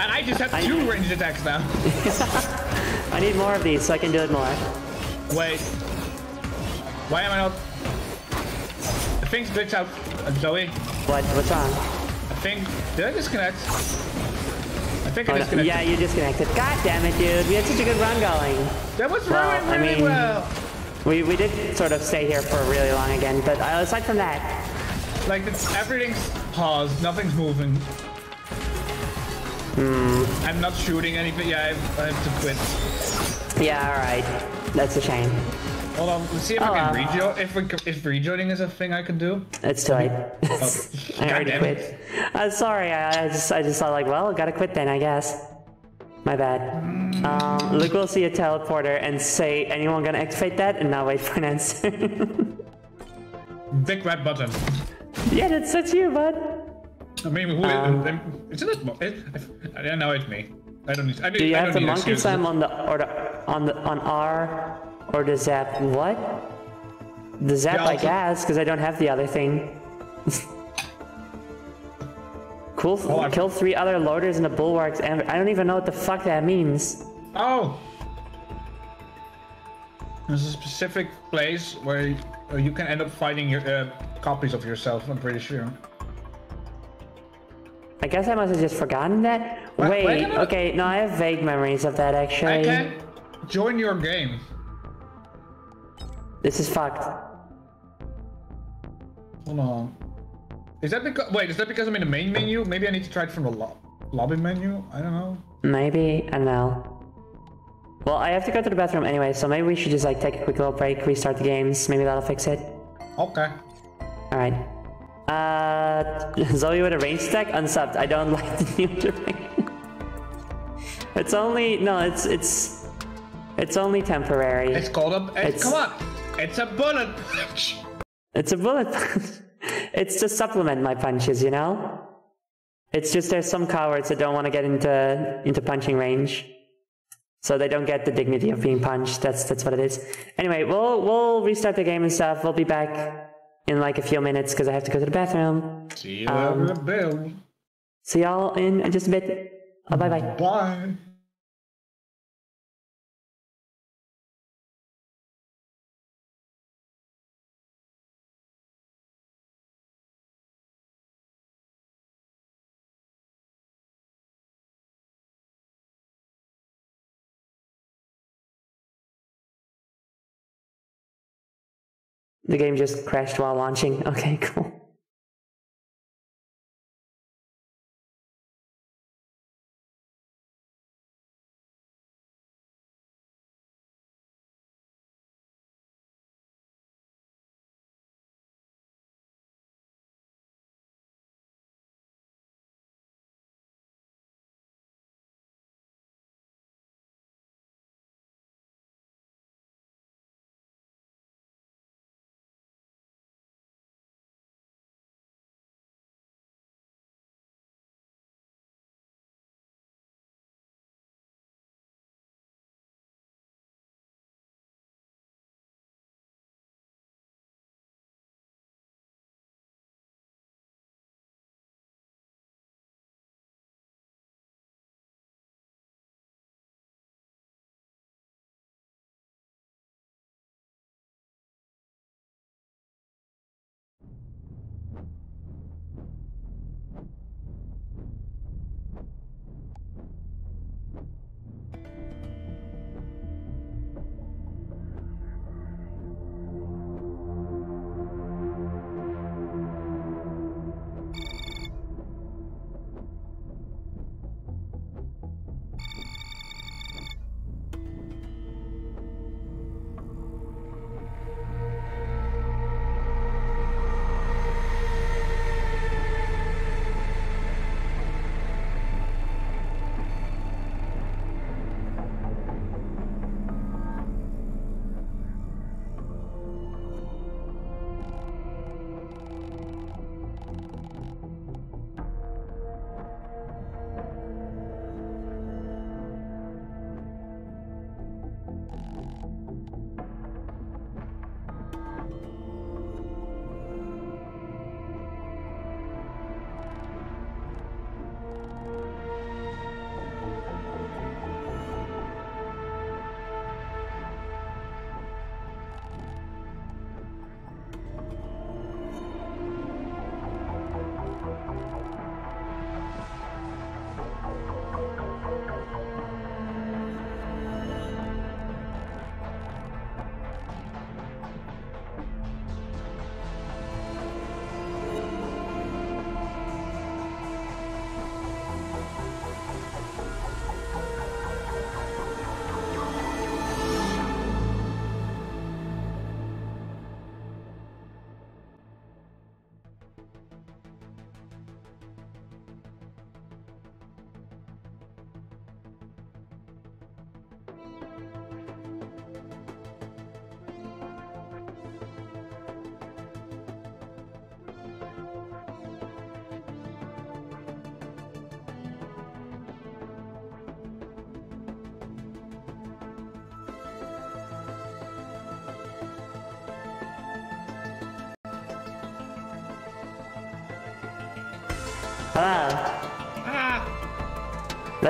C: And I just have
B: I-
C: two ranged attacks now. <laughs>
B: I need more of these so I can do it more.
C: Wait. Why am I not? The thing's glitched out. Uh, Zoe,
B: What? What's wrong?
C: I think. Did I disconnect? I think I
B: Oh, no.
C: disconnected.
B: Yeah, you disconnected. God damn it, dude. We had such a good run going.
C: That was
B: Well,
C: running
B: I
C: really
B: mean-
C: well.
B: We, we did sort of stay here for really long again, but uh, aside from that,
C: Like, it's, everything's paused, nothing's moving.
B: Hmm.
C: I'm not shooting anything. Yeah, I, I have to quit.
B: yeah, alright. That's a shame.
C: Hold on, let's see if
B: Oh,
C: I can
B: well.
C: rejoin. If, we, if rejoining is a thing I can do.
B: It's too late. <laughs>
C: Oh, <laughs>
B: I already quit.
C: it.
B: Uh, sorry, I, I just I just thought like, well, gotta quit then, I guess. My bad. Um, Luke will see a teleporter and say, anyone gonna activate that? And now wait for an answer.
C: Big red button.
B: yeah, that's that's you, bud.
C: I mean, who
B: Um,
C: isn't it? It, I, know it's me. I don't need. I, need,
B: Do you
C: I
B: have the monkey slam on the or the on the on R or the zap? What? The zap,
C: Yeah,
B: I guess, because I don't have the other thing. cool.
C: Oh,
B: Kill three other loaders in the bulwarks, and I don't even know what the fuck that means.
C: Oh. There's a specific place where you, where you can end up fighting your uh, copies of yourself. I'm pretty sure.
B: I guess I must have just forgotten that.
C: Wait,
B: Wait,
C: wait
B: okay, no, I have vague memories of that actually.
C: I can join your game.
B: This is fucked.
C: Hold on. Is that because? Wait, is that because I'm in the main menu? Maybe I need to try it from the lo- lobby menu. I don't know.
B: Maybe, I don't know. Well, I have to go to the bathroom anyway, so maybe we should just like take a quick little break, restart the games. Maybe that'll fix it.
C: Okay.
B: Alright. Uh, <laughs> Zoe with a range attack? Unsubbed. I don't <laughs> like the new terrain. it's only, no, it's, it's, it's only temporary.
C: It's called up. It's,
B: It's-
C: come on. It's a bullet. Punch!
B: It's a bullet <laughs> punch. it's to supplement my punches, you know? It's just there's some cowards that don't want to get into into punching range. So they don't get the dignity of being punched. That's that's what it is. Anyway, we'll we'll restart the game and stuff. We'll be back in like a few minutes because I have to go to the bathroom.
C: See you later, um, Bill.
B: See y'all in just a bit. Oh, bye bye.
C: Bye.
B: The game just crashed while launching. <laughs> Okay, cool.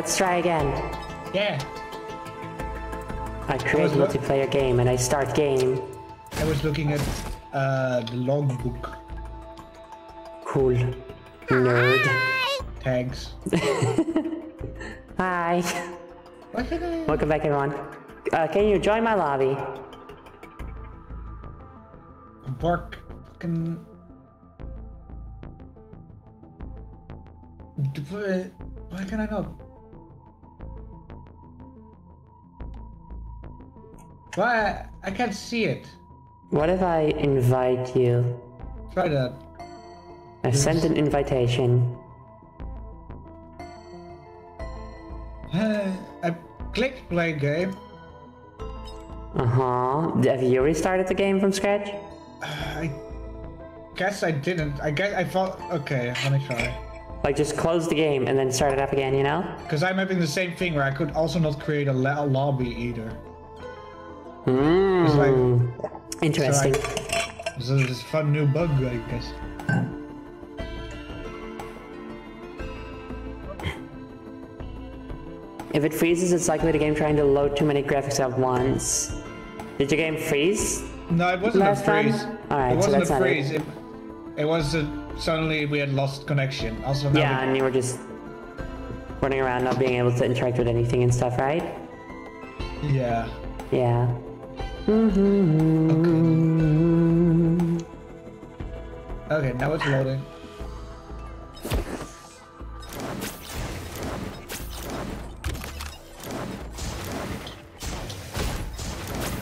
B: Let's try again.
C: yeah.
B: I create
C: Was what?
B: multiplayer game and I start game.
C: I was looking at uh, the logbook
B: Cool. Nerd.
C: tags.
B: Hi.
C: What did I?
B: Welcome back, everyone. Uh, can you join my lobby?
C: Bark. Fucking. D- uh, Why can I not? Why? I can't see it.
B: What if I invite you?
C: Try that.
B: I've sent an invitation.
C: Uh, I clicked play game.
B: Uh huh. Have you restarted the game from scratch?
C: I guess I didn't. I guess I thought. Okay, let me try.
B: Like just close the game and then start it up again, you know?
C: Because I'm having the same thing where I could also not create a, a lobby either. Hmm. It's like.
B: Interesting.
C: this is a fun new bug, I guess.
B: If it freezes, it's likely the game trying to load too many graphics at once. Did your game freeze?
C: No, it wasn't
B: Last
C: a
B: time?
C: freeze.
B: Alright,
C: it
B: so
C: wasn't
B: that's
C: a
B: it.
C: freeze. It, it was a, suddenly we had lost connection. Also,
B: Yeah, and you were just running around not being able to interact with anything and stuff, right?
C: yeah.
B: Yeah. Mm-hmm.
C: Okay, now it's loading.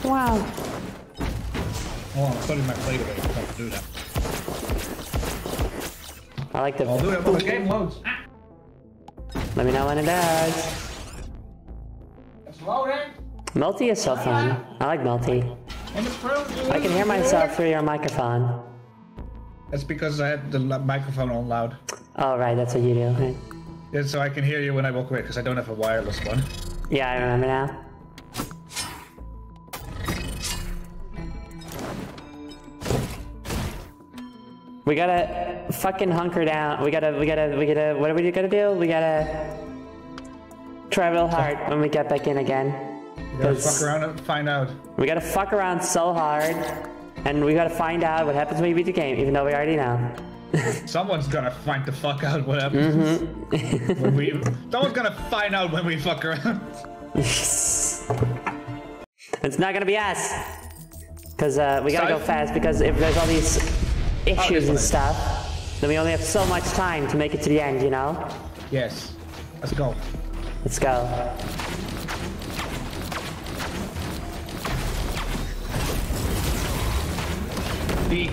B: Wow.
C: Hold on, I'm putting my plate away. I have to do that.
B: I like the.
C: I'll do it when the game loads.
B: Let me know when it does.
C: It's loading.
B: MUL-T is so fun. I like MUL-T.
C: And it's frozen.
B: I can hear myself through your microphone.
C: That's because I have the microphone on loud.
B: Oh, right, that's what you do. Right.
C: Yeah, so I can hear you when I walk away because I don't have a wireless one.
B: Yeah, I remember now. We gotta fucking hunker down. We gotta, we gotta, we gotta, what are we gotta do? We gotta try real hard when we get back in again.
C: Gotta fuck around and find out.
B: We gotta fuck around so hard, and we gotta find out what happens when you beat the game, even though we already know. <laughs>
C: Someone's gonna find the fuck out what happens. <laughs> when we, someone's gonna find out when we fuck around. <laughs>
B: it's not gonna be us. Because uh, we gotta go
C: Sorry?
B: fast, because if there's all these issues and stuff, then we only have so much time to make it to the end, you know?
C: Yes. Let's go.
B: Let's go.
C: Big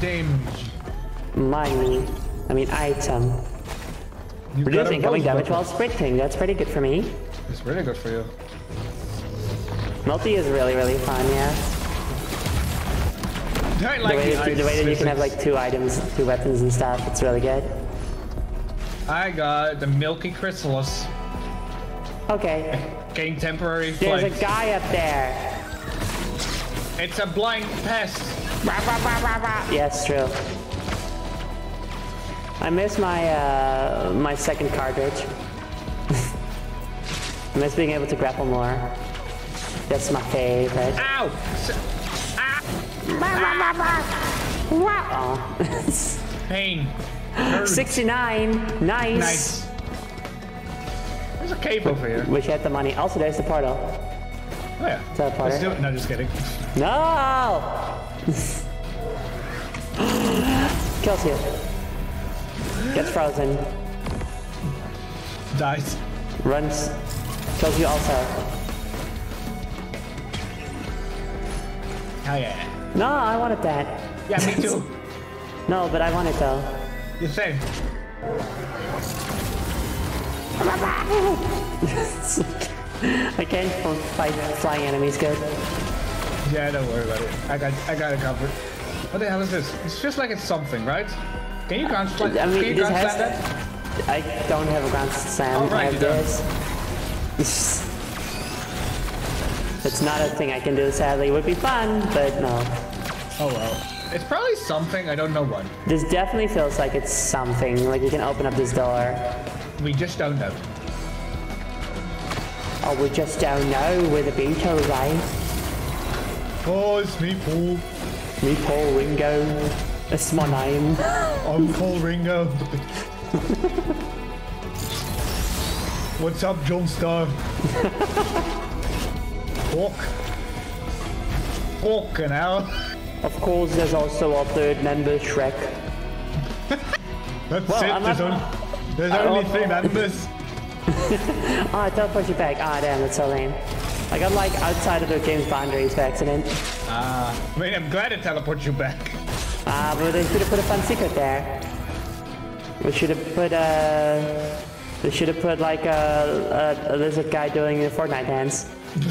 C: damage.
B: Money. I mean, item.
C: You
B: Reduce incoming damage
C: button.
B: while sprinting. That's pretty good for me.
C: It's really good for you.
B: MUL-T is really, really fun, yeah.
C: I
B: The way,
C: the,
B: that- the way that you can have like two items, two weapons and stuff, it's really good.
C: I got the Milky Chrysalis.
B: Okay.
C: Gain temporary
B: There's
C: flight.
B: a guy up there.
C: It's a blind pest.
B: Rah. Yes, true. I miss my uh, my second cartridge. <laughs> I miss being able to grapple more. That's my favorite.
C: Ow! S- <laughs>
B: Oh.
C: Pain. Hurt.
B: 69. Nice.
C: Nice. There's a cave over here.
B: Wish I had the money. Also, there's the portal.
C: Oh yeah.
B: Teleporter.
C: Let's do. No, just kidding.
B: No! Kills you. Gets frozen.
C: Dies.
B: Runs. Kills you also.
C: Oh yeah.
B: No, I wanted that.
C: Yeah, me too. <laughs>
B: No, but I want it though.
C: The same. <laughs>
B: I can't fight flying enemies good.
C: Yeah, don't worry about it. I got, I got it covered. What the hell is this? It's just like it's something, right? Can you ground slam?
B: I mean,
C: can you ground slam that?
B: I don't have a ground slam.
C: Oh, right,
B: I have this. <laughs> it's not a thing I can do, sadly. It would be fun, but no.
C: Oh well. It's probably something. I don't know what.
B: This definitely feels like it's something. Like you can open up this door.
C: We just don't know.
B: Oh, we just don't know where the Beatles are.
C: Oh, it's me, Paul.
B: Me, Paul Ringo. That's my name. <laughs>
C: I'm Paul Ringo. <laughs> What's up, John Star? Walk. Walking out.
B: Of course, there's also our third member, Shrek. <laughs>
C: That's
B: Well,
C: it. There's, only, there's only
B: don't-
C: three members.
B: Oh, I teleport you back. Ah, damn, that's so lame. I got like outside of the game's boundaries by accident.
C: Ah, I mean, I'm glad it teleports you back.
B: Ah, but they should have put a fun secret there. We should have put uh, we should have put like a, a, a lizard guy doing a Fortnite dance. <laughs>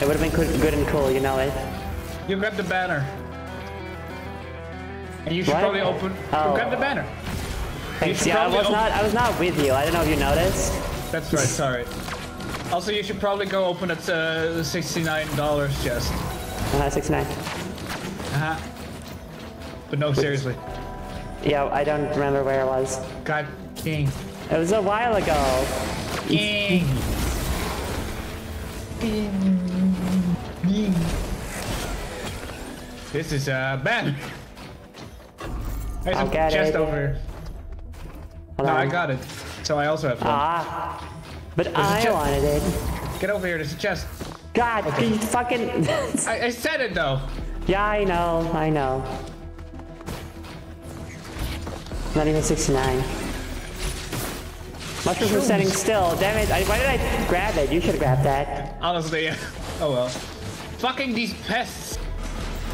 B: It would have been good, good and cool, you know it.
C: You grab the banner. And you should
B: What?
C: probably open.
B: Oh.
C: You grab the banner.
B: Thanks. Yeah, I was not I was not with you. I don't know if you noticed.
C: That's right. Sorry. Also, you should probably go open at uh, $69 chest.
B: Uh, 69.
C: Uh-huh. But no, seriously.
B: Yeah, I don't remember where it was.
C: God king.
B: It was a while ago.
C: King. This is uh, bad. There's
B: I'll
C: a chest
B: it.
C: over here.
B: Hold
C: No,
B: on.
C: I got it. So I also have one.
B: Ah. But
C: a
B: I wanted it.
C: Get over here. There's a chest.
B: God, you fucking.
C: I, I said it though.
B: yeah, I know, I know. Not even 69. Mushrooms are standing still. Damn it. I, why did I grab it? You should have grabbed that.
C: Honestly, yeah. <laughs> Oh well. Fucking these pests.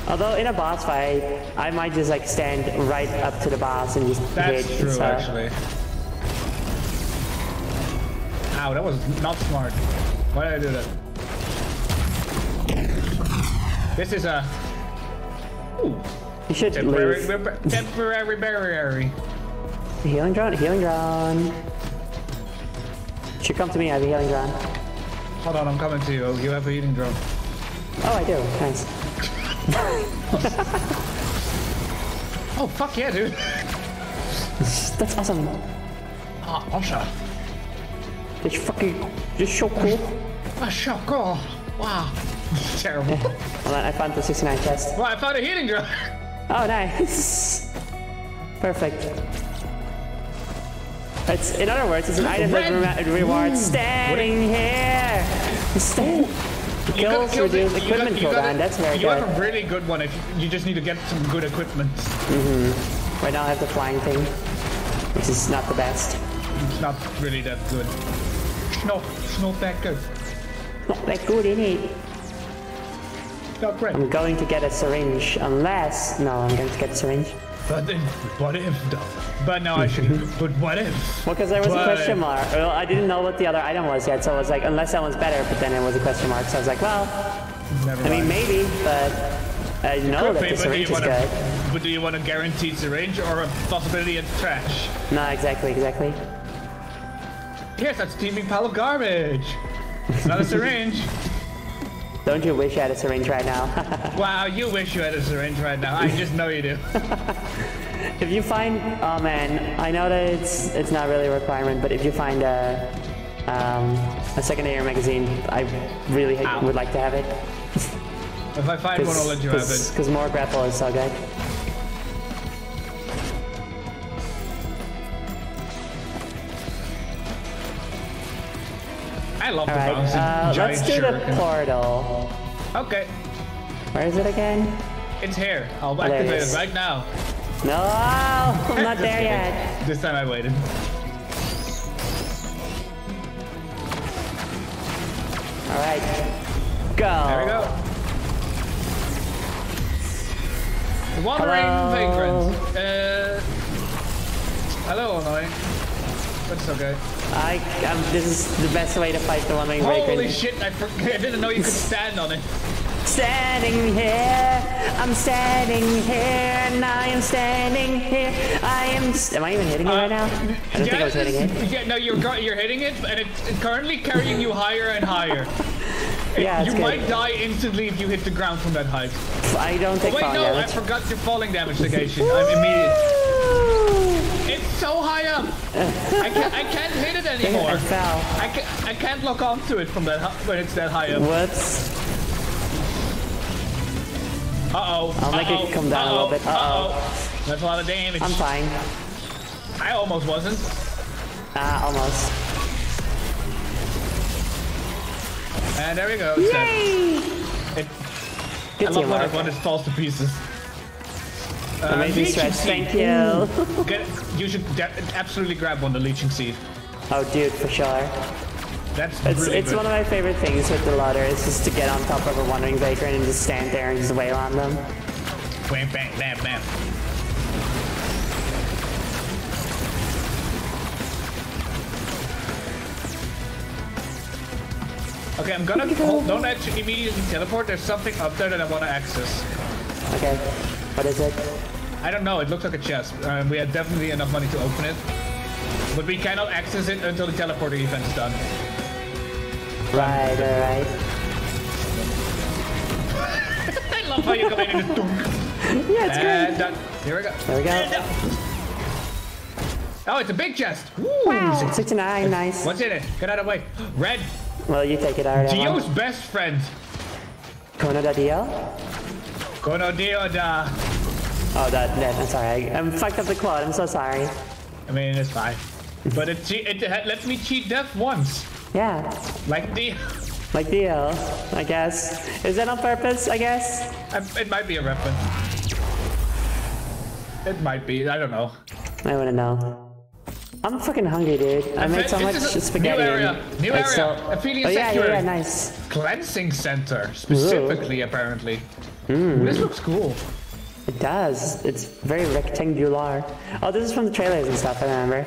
B: Although in a boss fight, I might just like stand right up to the boss and just
C: That's
B: hit.
C: true,
B: so-
C: actually. Ow, that was not smart. Why did I do that? This is a Ooh,
B: You should
C: temporary,
B: leave.
C: temporary barrier.
B: Healing drone, healing drone. Should come to me, I have a healing drone.
C: Hold on, I'm coming to you. You have a healing drone.
B: Oh, I do. Nice. <laughs>
C: Oh fuck yeah, dude. <laughs>
B: That's awesome.
C: Ah, Osha.
B: It's fucking, just so cool.
C: Ah, shock. Oh, wow. <laughs> Terrible. <laughs>
B: Hold on, I found the 69 chest.
C: well, I found a healing drone. <laughs>
B: Oh, nice. Perfect. It's, in other words, it's an item that re- rewards standing here. Sta-
C: You gotta
B: Kills
C: kill
B: reduce
C: you
B: equipment
C: you gotta-
B: cooldown. That's very
C: You
B: good.
C: have a really good one if you, you just need to get some good equipment.
B: Right now I have the flying thing, which is not the best.
C: It's not really that good. It's not, it's not that good.
B: Not that good, is it?
C: Not great.
B: I'm going to get a syringe, unless... No, I'm going to get a syringe.
C: But then, what if though? But no, I shouldn't. <laughs> But what if?
B: Well, because there was a question mark. Well, I didn't know what the other item was yet, so I was like, unless that one's better, but then it was a question mark, so I was like, well,
C: Never
B: I mean, maybe, but I know that the
C: but do you
B: syringe is
C: want
B: good.
C: a, but do you want a guaranteed syringe or a possibility of trash?
B: No, exactly, exactly.
C: Here's that steaming pile of garbage. It's not a syringe.
B: Don't you wish you had a syringe right now? <laughs>
C: Wow, you wish you had a syringe right now. I just know you do. <laughs>
B: if you find, oh man, I know that it's it's not really a requirement, but if you find a um, a secondary magazine, I really
C: Ow.
B: would like to have it.
C: If I find one, I'll let you have it.
B: Because more grapple is so good.
C: I love
B: All
C: the
B: right, uh,
C: giant
B: let's do the portal.
C: Okay,
B: Where is it again?
C: it's here. I'll
B: there
C: activate it right now.
B: No, I'm not there
C: kidding. <laughs>
B: yet.
C: This time I waited.
B: All right, go.
C: There we go. Wandering
B: Hello.
C: Vagrant. Uh, hello, annoying. It's okay.
B: I, um, this is the best way to fight the one-winged
C: Holy
B: vagrant.
C: shit, I, for- <laughs> I didn't know you could stand on it.
B: Standing here, I'm standing here, and I am standing here. I am. s- Am I even hitting it right now? I don't think I was hitting it.
C: Yeah, no, you're, you're hitting it, and it's currently carrying you higher and higher. <laughs>
B: Yeah, it's
C: you
B: good.
C: might die instantly if you hit the ground from that height.
B: I don't take
C: Wait,
B: fall
C: no, I forgot your falling damage negation. I'm immediate. It's so high up. I can't, I can't hit it
B: I
C: anymore.
B: fell.
C: I can't, I can't lock onto it from that when it's that high up.
B: Whoops.
C: Uh oh.
B: I'll make it come down a little bit. Uh-oh.
C: That's a lot of damage.
B: I'm fine.
C: I almost wasn't.
B: Ah, almost.
C: And there we go.
B: Yay!
C: It,
B: Good
C: I love when, it, when it falls to pieces. Uh,
B: Amazing
C: leeching
B: stretch.
C: seed.
B: Thank you.
C: Get, you should de- absolutely grab one, the leeching seed.
B: Oh, dude, for sure.
C: That's
B: It's
C: really
B: it's
C: good.
B: one of my favorite things with the loader. Is just to get on top of a wandering vagrant and just stand there and just wail on them.
C: Bam, bam, bam, bam. Okay, I'm gonna hold, don't actually immediately teleport. There's something up there that I want to access.
B: Okay. What is it?
C: I don't know. It looks like a chest. Uh, we have definitely enough money to open it, but we cannot access it until the teleporting event is done.
B: Right, right, right. <laughs>
C: I love how you come in and just dunk. <laughs>
B: Yeah, it's
C: And
B: great.
C: done. Here we go.
B: There we go.
C: Oh, it's a big chest. Woo.
B: Wow, 69, nice.
C: What's in it? Get out of the way. Red.
B: Well, you take it already.
C: Dio's best friend.
B: Kona da Dio?
C: Kono Dio da.
B: Oh, that, that, I'm sorry. I, I'm fucked up the quad. I'm so sorry.
C: I mean, it's fine. But it, it lets me cheat death once.
B: Yeah,
C: Like the.
B: like Dio, I guess. Is that on purpose, I guess?
C: Um, it might be a weapon. It might be. I don't know.
B: I wouldn't know. I'm fucking hungry, dude. I made so much
C: This is a
B: spaghetti.
C: New area. New
B: I
C: area. Aphelian
B: Oh yeah, yeah,
C: Sanctuary.
B: yeah, nice.
C: Cleansing center, specifically, apparently. Ooh, this looks cool.
B: It does. It's very rectangular. Oh, this is from the trailers and stuff. I remember.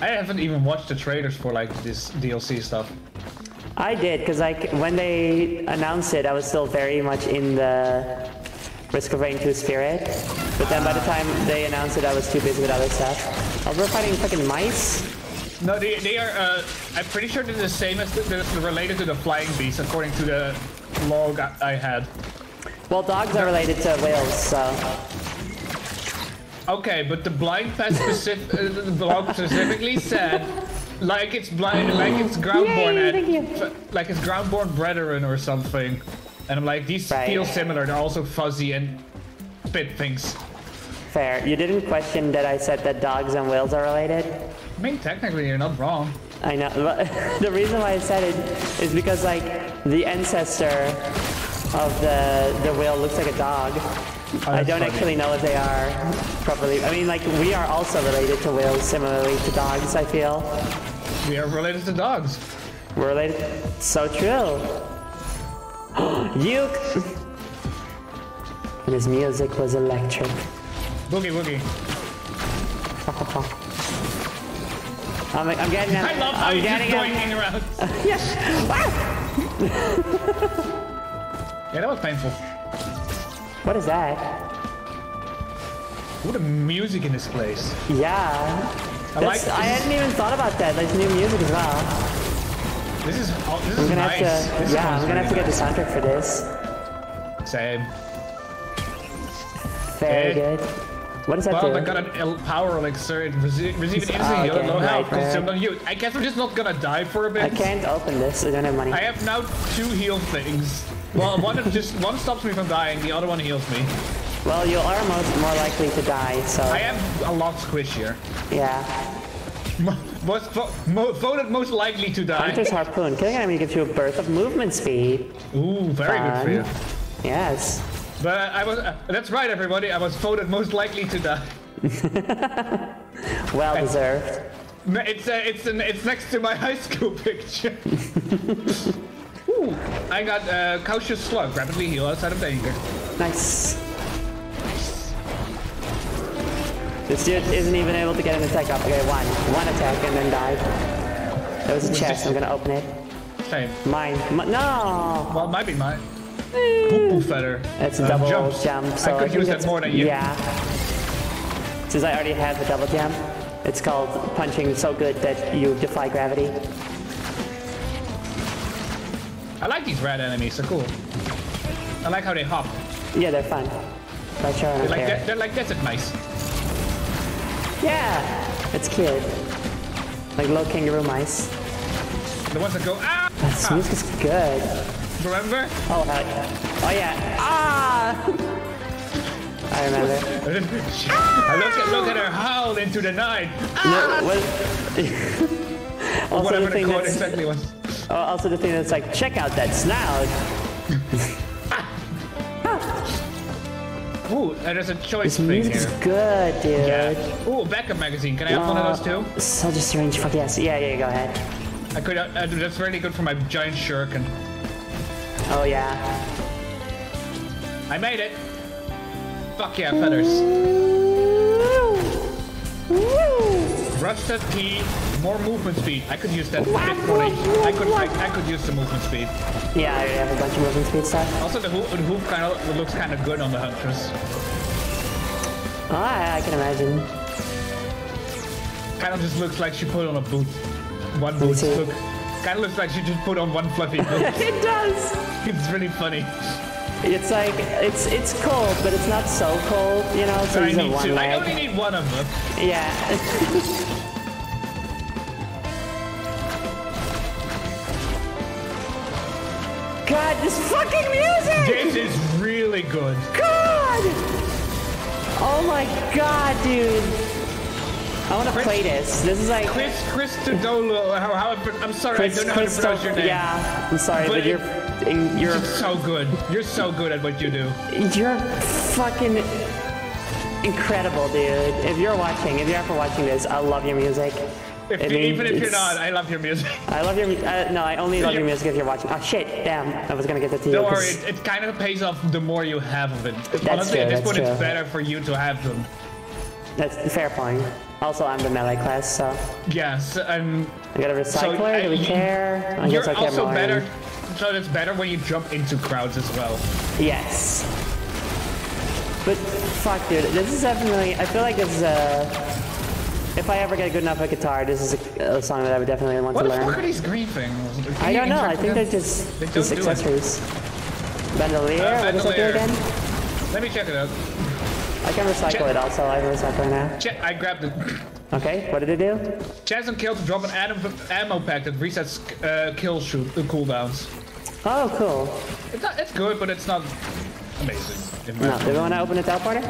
C: I haven't even watched the trailers for like this DLC stuff.
B: I did because like when they announced it, I was still very much in the Risk of Rain 2 spirit. But then by the time they announced it, I was too busy with other stuff. Oh, we're fighting fucking mice.
C: No, they, they are. Uh, I'm pretty sure they're the same as the, they're related to the flying beast, according to the log I, I had.
B: Well, dogs are related to whales, so
C: Okay, but the blind pet specific, uh, the blog specifically said, like it's blind, like it's groundborn,
B: Yay,
C: and-
B: thank you.
C: like it's groundborn brethren or something. And I'm like, these
B: Right.
C: feel similar. They're also fuzzy and bit things.
B: fair. You didn't question that I said that dogs and whales are related.
C: I mean, technically, you're not wrong.
B: I know. <laughs> but the reason why I said it is because like the ancestor of the the whale looks like a dog. Oh,
C: I
B: don't
C: funny.
B: actually know if they are properly. I mean, like we are also related to whales, similarly to dogs. I feel
C: We are related to dogs.
B: we're related. So true. <gasps> Yuke. And <gasps> his music was electric.
C: Boogie woogie. <laughs>
B: I'm, I'm getting him.
C: I love how
B: I'm
C: just
B: getting him.
C: boinking around. <laughs>
B: Yes. <laughs>
C: Yeah, that was painful.
B: What is that?
C: What a music in this place.
B: Yeah.
C: I like
B: That's- I hadn't even thought about that. There's new music as well.
C: This is oh, this
B: I'm
C: is
B: gonna
C: nice.
B: have to.
C: This
B: yeah, I'm gonna have to get the soundtrack for this.
C: Same.
B: Very good. What does that
C: Well,
B: do?
C: I got an power elixir. It receive, receive an instant
B: Ah,
C: heal
B: okay,
C: low health. Consumed on you. I guess we're just not gonna die for a bit.
B: I can't open this. I don't have money.
C: I have now two heal things. Well, one of just one stops me from dying. The other one heals me.
B: Well, you are most, more likely to die, so
C: I am a lot squishier.
B: yeah.
C: Was vo- mo- voted most likely to die.
B: Hunter's harpoon. Killing enemy gives you a burst of movement speed.
C: Ooh, very good for you.
B: Yes.
C: But I was. Uh, that's right, everybody. I was voted most likely to die. <laughs>
B: Well <laughs> deserved.
C: It's uh, it's an, it's next to my <laughs> high school picture. Ooh, I got uh, cautious slug. Rapidly heal outside of danger.
B: Nice. This dude isn't even able to get an attack off. Okay, one. One attack and then died. There was a chest. I'm gonna open it.
C: Same.
B: Mine. Mi- no!
C: Well, it might be mine. Poo poo feather.
B: It's a
C: Uh,
B: double
C: jumps.
B: jump, so
C: I could
B: think
C: use that more than you.
B: Yeah. Since I already have the double jump, it's called punching so good that you defy gravity.
C: I like these rat enemies. They're cool. I like how they hop.
B: Yeah, they're fun. Sure,
C: They're like de- they're like desert mice.
B: Yeah, it's cute. Like little kangaroo mice.
C: The ones that go ah.
B: This
C: ah.
B: music's good.
C: Remember?
B: Oh, hell yeah. Oh yeah. Ah! I remember.
C: I <laughs> look at look at her howl into the night.
B: No, what, <laughs>
C: Whatever
B: the
C: the
B: thing
C: quote
B: that's,
C: exactly was.
B: Oh, also the thing that's like, check out that snout.
C: Ooh, and there's a choice
B: This
C: thing
B: music's
C: here.
B: good, dude.
C: Yeah. Ooh, backup magazine. Can I have one of those too?
B: Uh, Such a strange fuck yes. Yeah, yeah, go ahead.
C: I could. Uh, uh, that's really good for my giant shuriken.
B: Oh yeah.
C: I made it. Fuck yeah, feathers. Rusted key, more movement speed. I could use that. Bitcoin. I could. I, I could use the movement speed.
B: Yeah, I have a bunch of movement speed stuff.
C: Also, the hoof, the hoof kind of looks kind of good on the huntress.
B: Oh, ah, I, I can imagine.
C: Kind of just looks like she put on a boot. One boot. Look. Kind of looks like she just put on one fluffy <laughs> boot.
B: it does.
C: it's really funny.
B: It's like it's it's cold, but it's not so cold, you know. So
C: I need
B: one.
C: I only need one of them.
B: Yeah. <laughs> God, this fucking music!
C: This is really good.
B: God! Oh my god, dude. I want to
C: Chris-
B: play this. This is like
C: Chris Christodoulou. How, how, I'm sorry,
B: Chris,
C: I don't know how to
B: Christo-
C: pronounce your name.
B: Yeah, I'm sorry,
C: But
B: but, you're
C: You're
B: you're
C: so good. You're so good at what you do.
B: you're fucking incredible, dude. If you're watching, if you're ever watching this, I love your music.
C: If,
B: I mean,
C: even if you're not, I love your music.
B: I love your. Uh, no, I only love your music if you're watching. Oh shit! Damn, I was gonna get that to you.
C: Don't worry, it, it kind of pays off the more you have of it.
B: That's
C: Honestly,
B: true,
C: at this point, it's better for you to have them.
B: That's fair point. Also, I'm the melee class, so
C: Yes, and
B: I got a recycler.
C: uh,
B: Do we
C: you-
B: care? I
C: you're
B: guess I
C: also better. So it's better when you jump into crowds as well.
B: Yes. But fuck, dude, this is definitely. I feel like this is a. If I ever get good enough at guitar, this is a, a song that I would definitely want
C: What
B: to
C: the fuck are
B: learn.
C: these green things?
B: I don't know. I think they're just
C: They
B: just
C: do
B: accessories. Bandolier.
C: Uh,
B: what that
C: bandolier.
B: again?
C: Let me check it out.
B: I can recycle
C: Check-
B: it. Also, I have a recycler now.
C: Check. I grabbed it.
B: Okay. What did it do?
C: Chance and kill to drop an atom, ammo pack that resets uh, kill shoot uh, cooldowns.
B: Oh, cool.
C: It's, not, it's good, but it's not amazing. in
B: No, do we want to open the teleporter?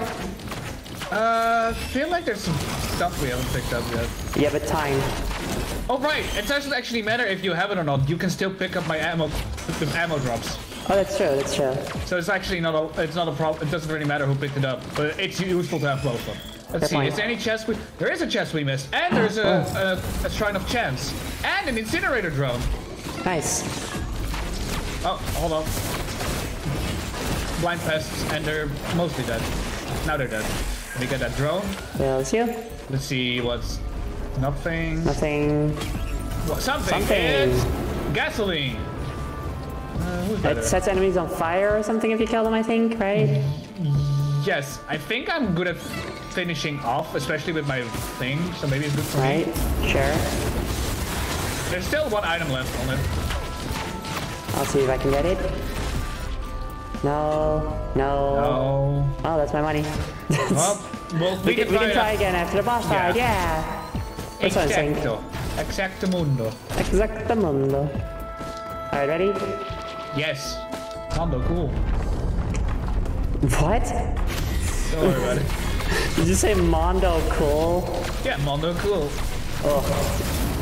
C: Uh, feel like there's some stuff we haven't picked up yet.
B: Yeah, but time.
C: Oh right, it doesn't actually matter if you have it or not. You can still pick up my ammo, the ammo drops.
B: Oh, that's true. That's true.
C: So it's actually not a, it's not a problem. It doesn't really matter who picked it up, but it's useful to have both of them. Let's
B: Fair
C: see,
B: point.
C: is there any chest we? There is a chest we missed, and there's a, a, a shrine of chance, and an incinerator drone.
B: Nice.
C: Oh, hold on. Blind pests, and they're mostly dead. Now they're dead. Me get that drone.
B: Yeah, let's see.
C: Let's see what's nothing.
B: Nothing.
C: What, something.
B: Something.
C: It's gasoline. Uh,
B: It sets enemies on fire or something if you kill them, I think, right?
C: Yes, I think I'm good at finishing off, especially with my thing. So maybe it's good for
B: Right?
C: me.
B: Sure.
C: There's still one item left on it.
B: I'll see if I can get it. No. No.
C: Oh.
B: Oh, that's my money.
C: Well, well we,
B: we, can, we can try again after the boss fight, yeah. That's what I'm saying.
C: Exacto. Exactamundo.
B: Exactamundo. Alright, ready?
C: Yes. Mondo, cool.
B: What?
C: Don't worry about it. <laughs>
B: Did you say Mondo cool?
C: Yeah, Mondo, cool.
B: Oh,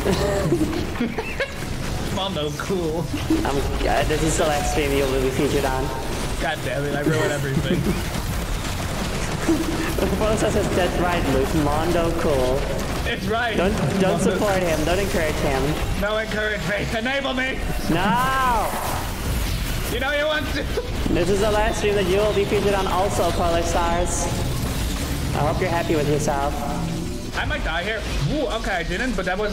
B: <laughs>
C: Mondo, cool.
B: I'm, uh, this is the last stream you will be featured on.
C: God damn it, I ruined everything. <laughs>
B: Well, says it's dead right, Luke. Mondo cool.
C: it's right.
B: Don't don't
C: Mondo-
B: support him. Don't encourage him.
C: No encourage me. Enable me.
B: No!
C: You know you want to.
B: This is the last stream that you will be featured on also, Polar Stars. I hope you're happy with yourself.
C: I might die here. Ooh, okay, I didn't, but that was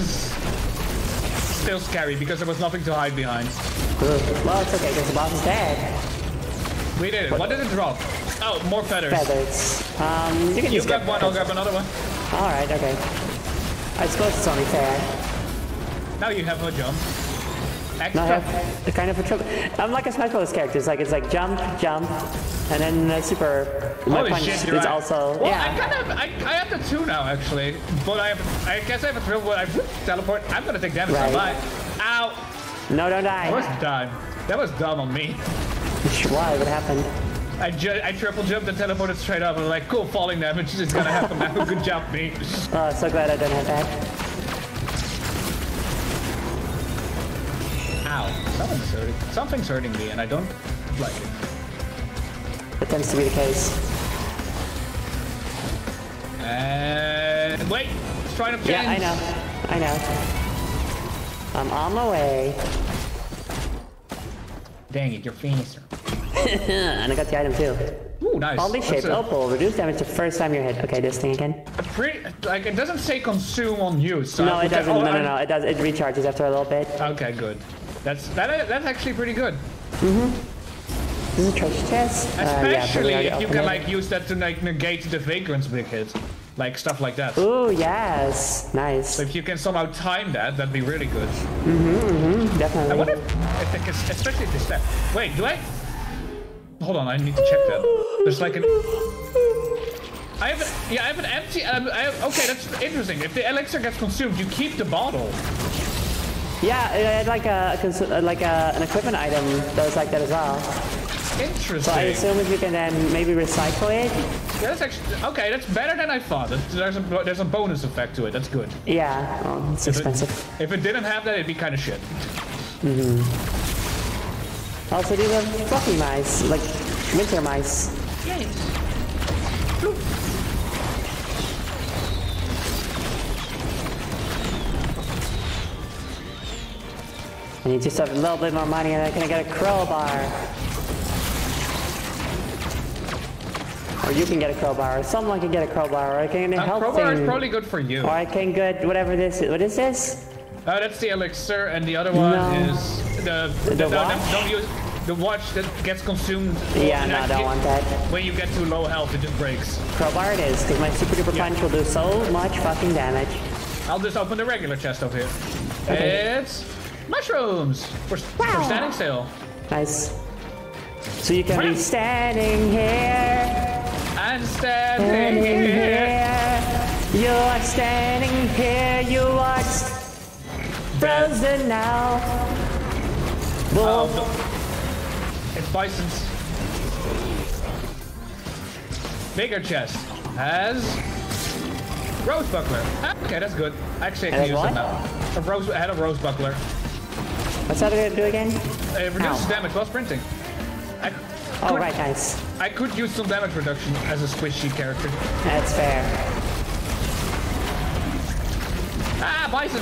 C: still scary because there was nothing to hide behind.
B: Ugh. Well, it's okay, because the boss is dead.
C: We did it. What did it drop? Oh, more feathers.
B: Feathers. Um, you can
C: You
B: just
C: grab
B: get
C: one, I'll grab another one.
B: Alright, okay. I suppose it's only fair.
C: Now you have a jump.
B: No,
C: Extra.
B: I have a kind of a triple. I'm like a Smash Bros. character. It's like it's like jump, jump, and then uh, super. My
C: Holy
B: punch
C: shit,
B: is
C: you're right.
B: also
C: Well, I kind of, I, I have the two now actually, but I have, I guess I have a thrill when I teleport. I'm gonna take damage.
B: Right.
C: Bye. Ow!
B: No, don't
C: That was
B: die.
C: That was dumb on me.
B: Why? What happened?
C: I, ju- I triple jumped and teleported straight up. and like, cool, falling damage is gonna happen now. Good job, me.
B: Oh, so glad I don't have that.
C: Ow! Something's hurting. Something's hurting me, and I don't like it.
B: That tends to be the case.
C: And wait, it's trying to change.
B: Yeah, I know. I know. I'm on my way.
C: Dang it, your <laughs>
B: and I got the item too.
C: Ooh, nice.
B: Oddly
C: That's
B: shaped
C: a-
B: opal. Reduce damage the first time you're hit. Okay, this thing again.
C: Pretty, like it doesn't say consume on use. So
B: No, it doesn't.
C: oh,
B: No, no, no. It does. It recharges after a little bit.
C: Okay, good. That's that. That's actually pretty good. Mhm.
B: This is a treasure chest. Uh, yeah,
C: Especially if you can
B: it.
C: like use that to like negate the vagrant's big hit, like stuff like that.
B: Oh yes. Nice.
C: So if you can somehow time that, that'd be really good. I
B: Definitely.
C: wonder if, if can, especially if they step. Wait, do I? Hold on, I need to check that. There's like an. I have an, yeah, I have an empty. Um, I have, okay, that's interesting. If the elixir gets consumed, you keep the bottle.
B: Yeah, it had like a, like a, an equipment item that was like that as well.
C: Interesting.
B: So I assume if you can then maybe recycle it.
C: Yeah, that's actually okay. That's better than I thought. There's a there's a bonus effect to it. That's good.
B: Yeah, oh, it's
C: if
B: expensive.
C: It, if it didn't have that, it'd be kind of shit.
B: Mm Also, these are fluffy mice, like winter mice. Yes. Bloop. I need to have a little bit more money and I can get a crowbar. Or you can get a crowbar, or someone can get a crowbar, or I can a
C: Uh,
B: health
C: crowbar is probably good for you.
B: Or
C: Uh,
B: I can get whatever this is. What is this?
C: Oh, that's the elixir, and the other one
B: No.
C: is the the,
B: The watch?
C: Don't use the watch that gets consumed.
B: Yeah, no, I don't want that.
C: When you get too low health, it just breaks.
B: Crowbar it is, because my super duper
C: Yeah.
B: punch will do so much fucking damage.
C: I'll just open the regular chest over here.
B: Okay.
C: It's mushrooms for, for
B: Wow.
C: standing still.
B: Nice. So you can be standing here,
C: And standing
B: standing
C: here.
B: here. You are standing here, you are frozen now.
C: Oh, no. It's bison's. Bigger chest has rose buckler. Ah, Okay, that's good. Actually, I can
B: Has
C: use them now. A rose I had a rose buckler.
B: What's that gonna do again?
C: It reduces
B: Ow.
C: damage while sprinting. I,
B: Oh,
C: could,
B: right, nice.
C: I could use some damage reduction as a squishy character.
B: That's fair.
C: Ah, bison.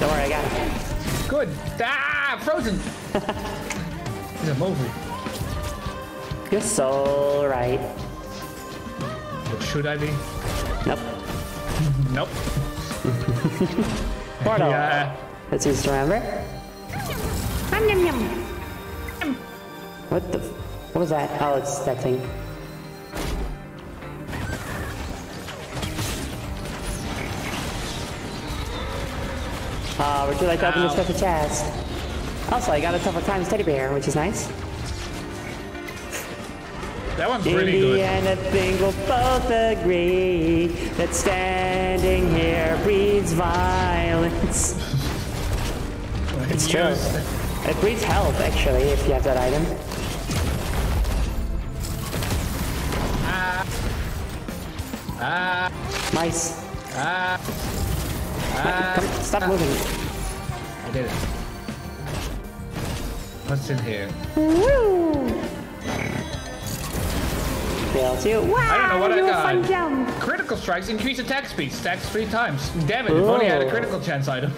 B: Don't worry, I got it.
C: Good. Ah, frozen. He's a movie.
B: You're so right.
C: Should I be?
B: Nope.
C: Nope. <laughs>
B: Portal.
C: Yeah.
B: That's easy to remember. Nom, nom, nom. What the? What was that? Oh, it's that thing. Uh, would you like to open this special chest? Also, I got a tougher times teddy bear, which is nice.
C: That one's
B: the
C: good.
B: end, I think we'll both agree that standing here breeds violence. <laughs> It's true. It breeds health, actually, if you have that item.
C: Ah,
B: Nice.
C: ah,
B: Come, stop moving.
C: I did it. What's in here?
B: Kills you. Wow,
C: I don't know what I
B: a
C: got.
B: fun jump.
C: Critical strikes increase attack speed. Stacks three times. Damn it, if only I had a critical chance item.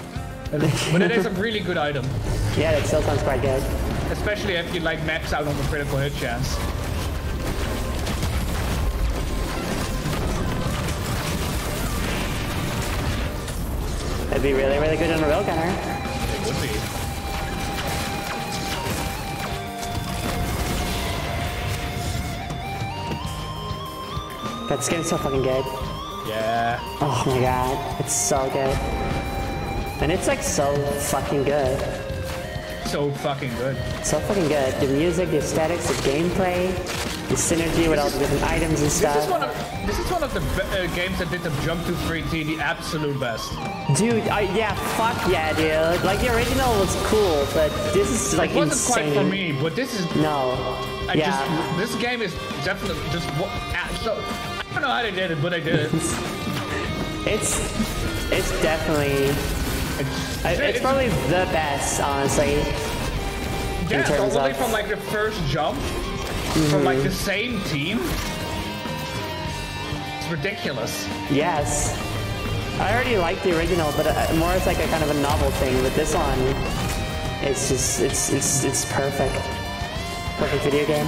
C: But it is a really good item. <laughs>
B: Yeah, it still sounds quite good.
C: Especially if you like max out on the critical hit chance.
B: That'd be really, really good in a Railgunner.
C: It would be.
B: That skin's so fucking good.
C: Yeah.
B: Oh my god, it's so good. And it's like so fucking good.
C: So fucking good.
B: So fucking good. The music, the aesthetics, the gameplay, the synergy with all the different items and
C: This is
B: stuff.
C: one of this is one of the uh, games that did the jump to 3D the absolute best.
B: Dude, I, yeah, fuck yeah, dude. Like the original was cool, but this is like
C: It wasn't
B: insane.
C: quite for me, but this is
B: No.
C: I
B: yeah.
C: just this game is definitely just what so I don't know how they did it, but they did it. <laughs>
B: It's it's definitely
C: It's,
B: I- it's probably the best, honestly.
C: yeah, only
B: of-
C: from like the first jump from like the same team. It's ridiculous.
B: Yes. I already liked the original, but uh, more as like a kind of a novel thing. But this one, it's just it's it's it's perfect. Perfect video game.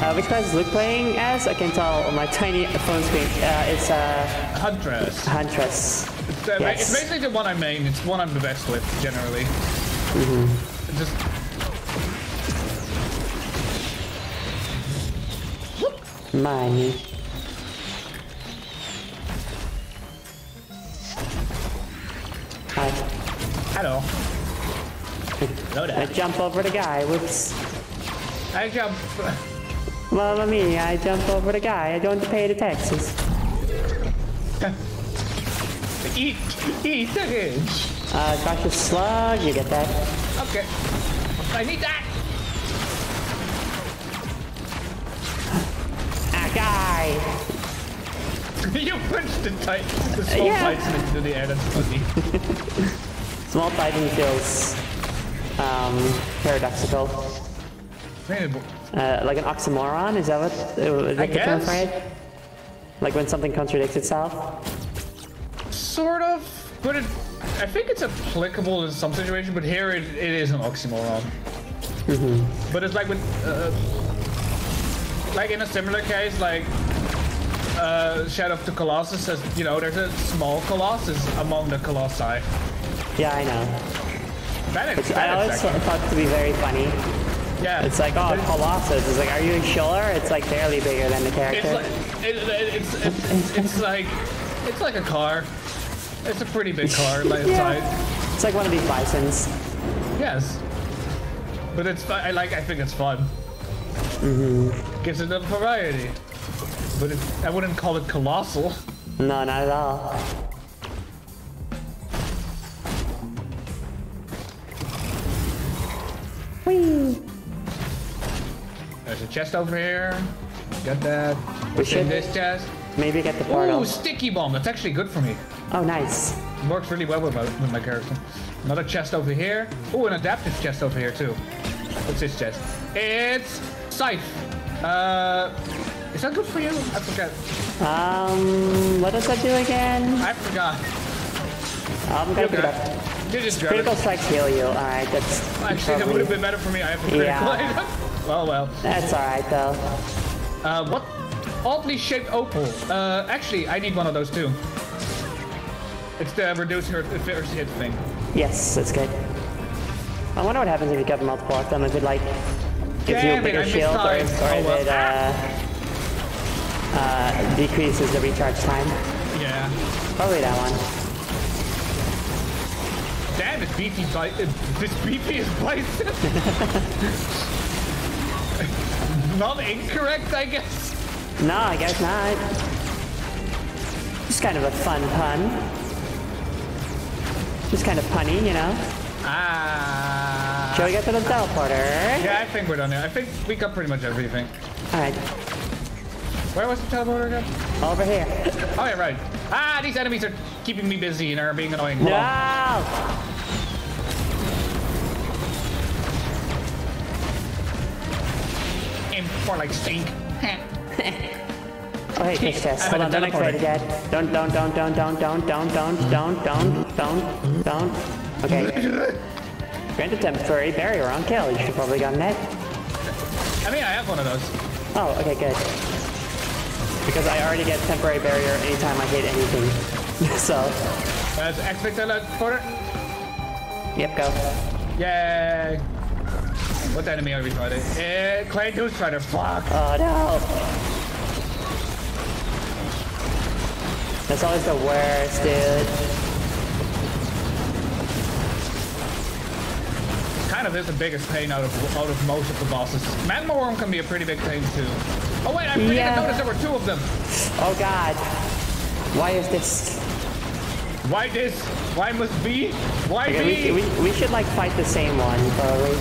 B: Uh, which class is Luke playing as? I can tell on my <laughs> tiny phone screen. Uh, it's uh,
C: Huntress.
B: Huntress.
C: It's, uh,
B: Yes.
C: it's basically the one I main. It's one I'm the best with generally.
B: Mm-hmm.
C: Just
B: Money. Hi.
C: hello. Hello
B: I jump over the guy. Whoops.
C: I jump.
B: Mamma mia, I jump over the guy. I don't pay the taxes. <laughs>
C: Eat, eat the ridge.
B: Uh, cautious slug, you get that.
C: Okay. I need that.
B: Guy! <laughs>
C: you punched the tight, the small
B: Yeah.
C: titan into the air. That's funny. <laughs>
B: Small Titan feels um, paradoxical. Uh, like an oxymoron, is that what uh, is that the term
C: guess.
B: for it? Like when something contradicts itself?
C: Sort of, but it. I think it's applicable in some situation, but here it, it is an oxymoron. But it's like when. uh, like in a similar case, like uh, Shadow of the Colossus says, you know, there's a small Colossus among the Colossi.
B: Yeah, I know.
C: That is,
B: I always
C: actually,
B: thought it to be very funny.
C: yeah.
B: It's like, oh, Colossus. It's like, are you sure? It's like barely bigger than the
C: It's like it, it, it's, it's it's like it's like a car. It's a pretty big car its <laughs>
B: Yeah.
C: size.
B: It's like one of these bisons.
C: Yes. But it's I like I think it's fun. Mm-hmm. Gives it a variety. But it, I wouldn't call it colossal.
B: No, not at all. Whee!
C: There's a chest over here. Got that.
B: We should-
C: this chest?
B: Maybe get the portal.
C: Ooh, sticky bomb. That's actually good for me.
B: Oh, nice.
C: Works really well with my, with my character. Another chest over here. Ooh, an adaptive chest over here too. What's this chest? It's Scythe. Uh, is that good for you? I forgot.
B: Um, what does that do again?
C: I forgot.
B: I'm gonna pick it up.
C: You just grab
B: Critical
C: it.
B: strikes heal you. Alright, that's
C: Actually, that would have been better for me. I have a critical
B: Yeah.
C: item. <laughs> Oh well.
B: that's alright though.
C: Uh, what? Oddly shaped opal. Uh, actually, I need one of those too. It's the reduce her first hit thing.
B: Yes, that's good. I wonder what happens if you got multiple of them. If it like gives you a
C: it,
B: bigger
C: I
B: shield, or, or
C: Oh, well.
B: it uh, uh, decreases the recharge time.
C: Yeah.
B: Probably that one.
C: Damn, it's beefy. Uh, this beefy is bison. <laughs> Not incorrect, I guess.
B: No, I guess not. Just kind of a fun pun. Just kind of punny, you know.
C: Ah.
B: Shall we get to the teleporter?
C: Yeah, I think we're done here. I think we got pretty much everything.
B: All right,
C: Where was the teleporter again?
B: over here.
C: Oh yeah, right. Ah, these enemies are keeping me busy and are being annoying.
B: No!
C: on. Aim for like stink.
B: Oh, hey, this chest. Hold on, don't activate it yet. Don't, don't, don't, don't, don't, don't, don't, don't, don't, don't, don't, don't. Okay. Grant a temporary barrier on kill. You should probably gotten that.
C: I mean, I have one of those.
B: Oh, okay, good. Because I already get temporary barrier anytime I hit anything. <laughs> so,
C: Let's activate the teleporter.
B: yep, go.
C: Yay! What enemy are we fighting? Uh, Clay Dunestrider. Fuck.
B: Oh no! That's always the worst, dude.
C: Kind of is the biggest pain out of out of most of the bosses. Magma Worm can be a pretty big pain too. Oh wait, I didn't
B: Yeah.
C: notice there were two of them.
B: Oh god. Why is this?
C: Why this? Why must be? Why
B: Okay,
C: be?
B: we, we, we should like fight the same one, uh, probably.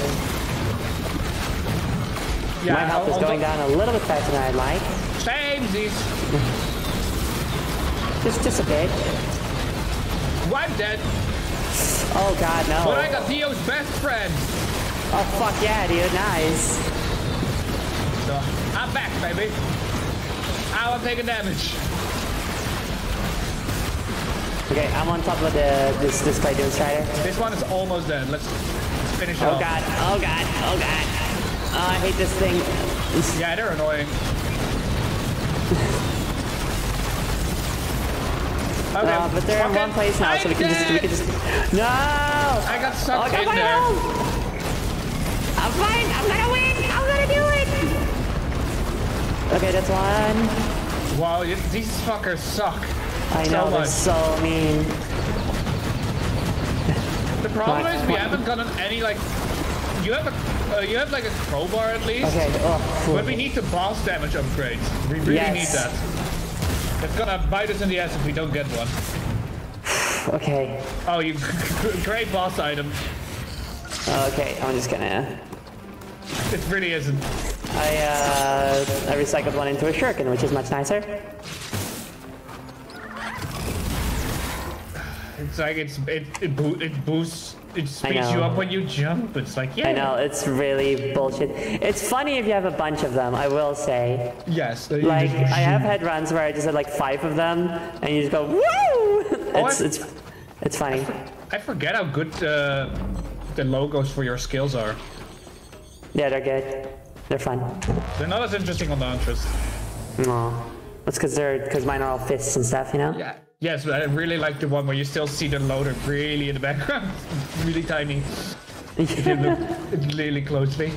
C: yeah,
B: My health is
C: I'll-
B: going
C: I'll-
B: down a little bit faster than I'd like.
C: Samesies. <laughs>
B: Just, just a bit.
C: Well, I'm dead,
B: Oh god, no.
C: but I got Dio's best friend.
B: Oh fuck yeah, dude, nice.
C: So I'm back, baby. I will take a damage.
B: Okay, I'm on top of the this this Clay Dunestrider.
C: This one is almost dead. Let's finish it
B: Oh
C: off.
B: god, oh god, oh god. Oh, I hate this thing.
C: Yeah, they're annoying. <laughs> Okay,
B: Uh, but they're in one place now, so we can just we can just. No!
C: I got
B: Oh,
C: sucked
B: I
C: in there.
B: own! I'm fine. I'm gonna win. I'm gonna do it. Okay, that's one.
C: Wow, you, these fuckers suck.
B: I
C: So
B: know they're
C: much.
B: so mean.
C: The problem
B: Why-
C: is we
B: why-
C: haven't gotten any like. You have a, uh, you have like a crowbar at least.
B: Okay. Oh.
C: But we need the boss damage upgrade. We really
B: Yes.
C: need that. It's gonna bite us in the ass if we don't get one. <sighs>
B: Okay.
C: Oh, you <laughs> great boss item.
B: Okay. I'm just gonna. <laughs>
C: It really isn't.
B: I uh I recycled one into a shuriken, which is much nicer.
C: It's like it's it it, bo- it boosts it speeds you up when you jump. It's like yeah.
B: I know it's really bullshit. It's funny if you have a bunch of them. I will say.
C: Yes.
B: Like I have had runs where I just had like five of them, and you just go woo.
C: Oh,
B: It's
C: I-
B: it's It's funny.
C: I forget how good uh, the logos for your skills are.
B: Yeah, they're good. They're fun.
C: They're not as interesting on the Huntress.
B: No, that's because they're because mine are all fists and stuff. You know.
C: Yeah. Yes, but I really like the one where you still see the loader really in the background. <laughs> really tiny. If you look <laughs> really closely.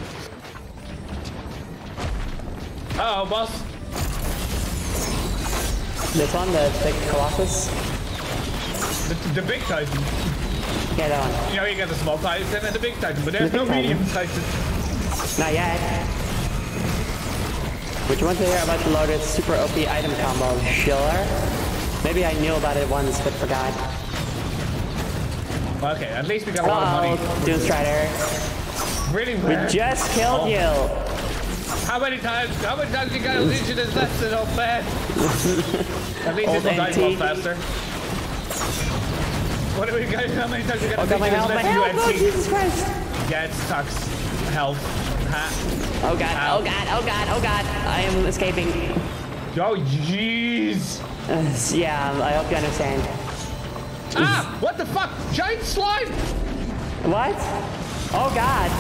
C: Uh oh, boss.
B: This one, the big colossus.
C: The, the big Titan.
B: Yeah, that one.
C: You know, you got the small Titan and the big Titan, but there's
B: The
C: no
B: Titan.
C: medium Titan.
B: Not yet. Would you want to hear about the Lotus super OP item combo? Sure. Maybe I knew about it once but forgot.
C: Okay, at least we got a lot of
B: Uh
C: money.
B: oh, Dunestrider.
C: Really
B: We just killed
C: Oh.
B: you.
C: How many times? How many times you got injured this lesson, old man? <laughs> At least
B: Old
C: this will die a faster. What do we got? How many times you got
B: Oh god, my health, my health! Oh, Jesus Christ!
C: Yeah, it sucks. Health. Ha.
B: Oh god, oh god, oh god, oh god! I am escaping.
C: Oh, jeez.
B: Uh, yeah, I hope you understand.
C: Ah! What the fuck? Giant slime!
B: What? Oh god!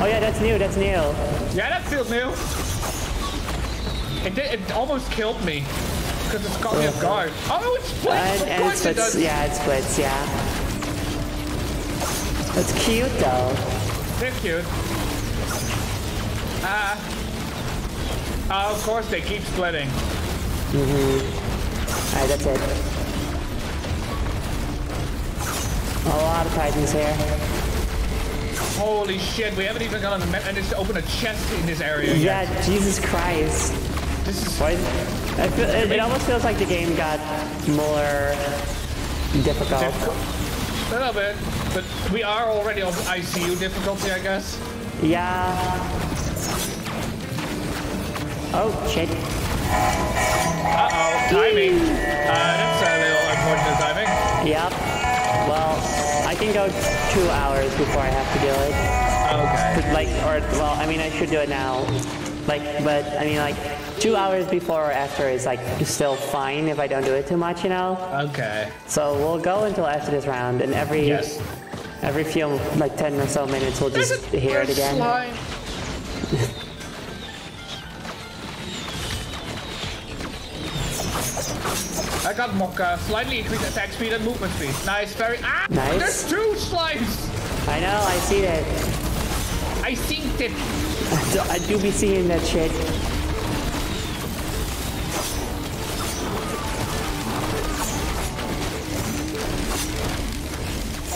B: Oh yeah, that's new, that's new.
C: Yeah, that feels new. It did, it almost killed me. Because it's caught me off guard. Oh, it splits!
B: And,
C: of
B: it
C: course it
B: splits,
C: does.
B: yeah, it splits, yeah. That's cute though.
C: They're cute. Ah. Oh, of course they keep splitting. Mhm.
B: Alright, that's it. A lot of titans here.
C: Holy shit, we haven't even gotten a minute to open a chest in this area yet.
B: Yeah, Jesus Christ.
C: This is
B: Why? I feel, it, it almost feels like the game got more difficult.
C: difficult. A little bit, but we are already on ICU difficulty, I guess.
B: Yeah. Oh, shit.
C: Uh-oh, timing. Uh, that's a little unfortunate timing.
B: Yep. Well, I can go two hours before I have to do it.
C: Okay.
B: Like, or, well, I mean, I should do it now. Like, but, I mean, like, two hours before or after is, like, still fine if I don't do it too much, you know?
C: Okay.
B: So we'll go until after this round, and every
C: Yes.
B: every few, like, 10 or so minutes, we'll just hear it again. <laughs>
C: slime. I got Mocha. Slightly increased attack speed and movement speed. Nice, very. Ah!
B: Nice.
C: There's two slimes!
B: I know, I see that.
C: I synced it. <laughs>
B: I do be seeing that shit.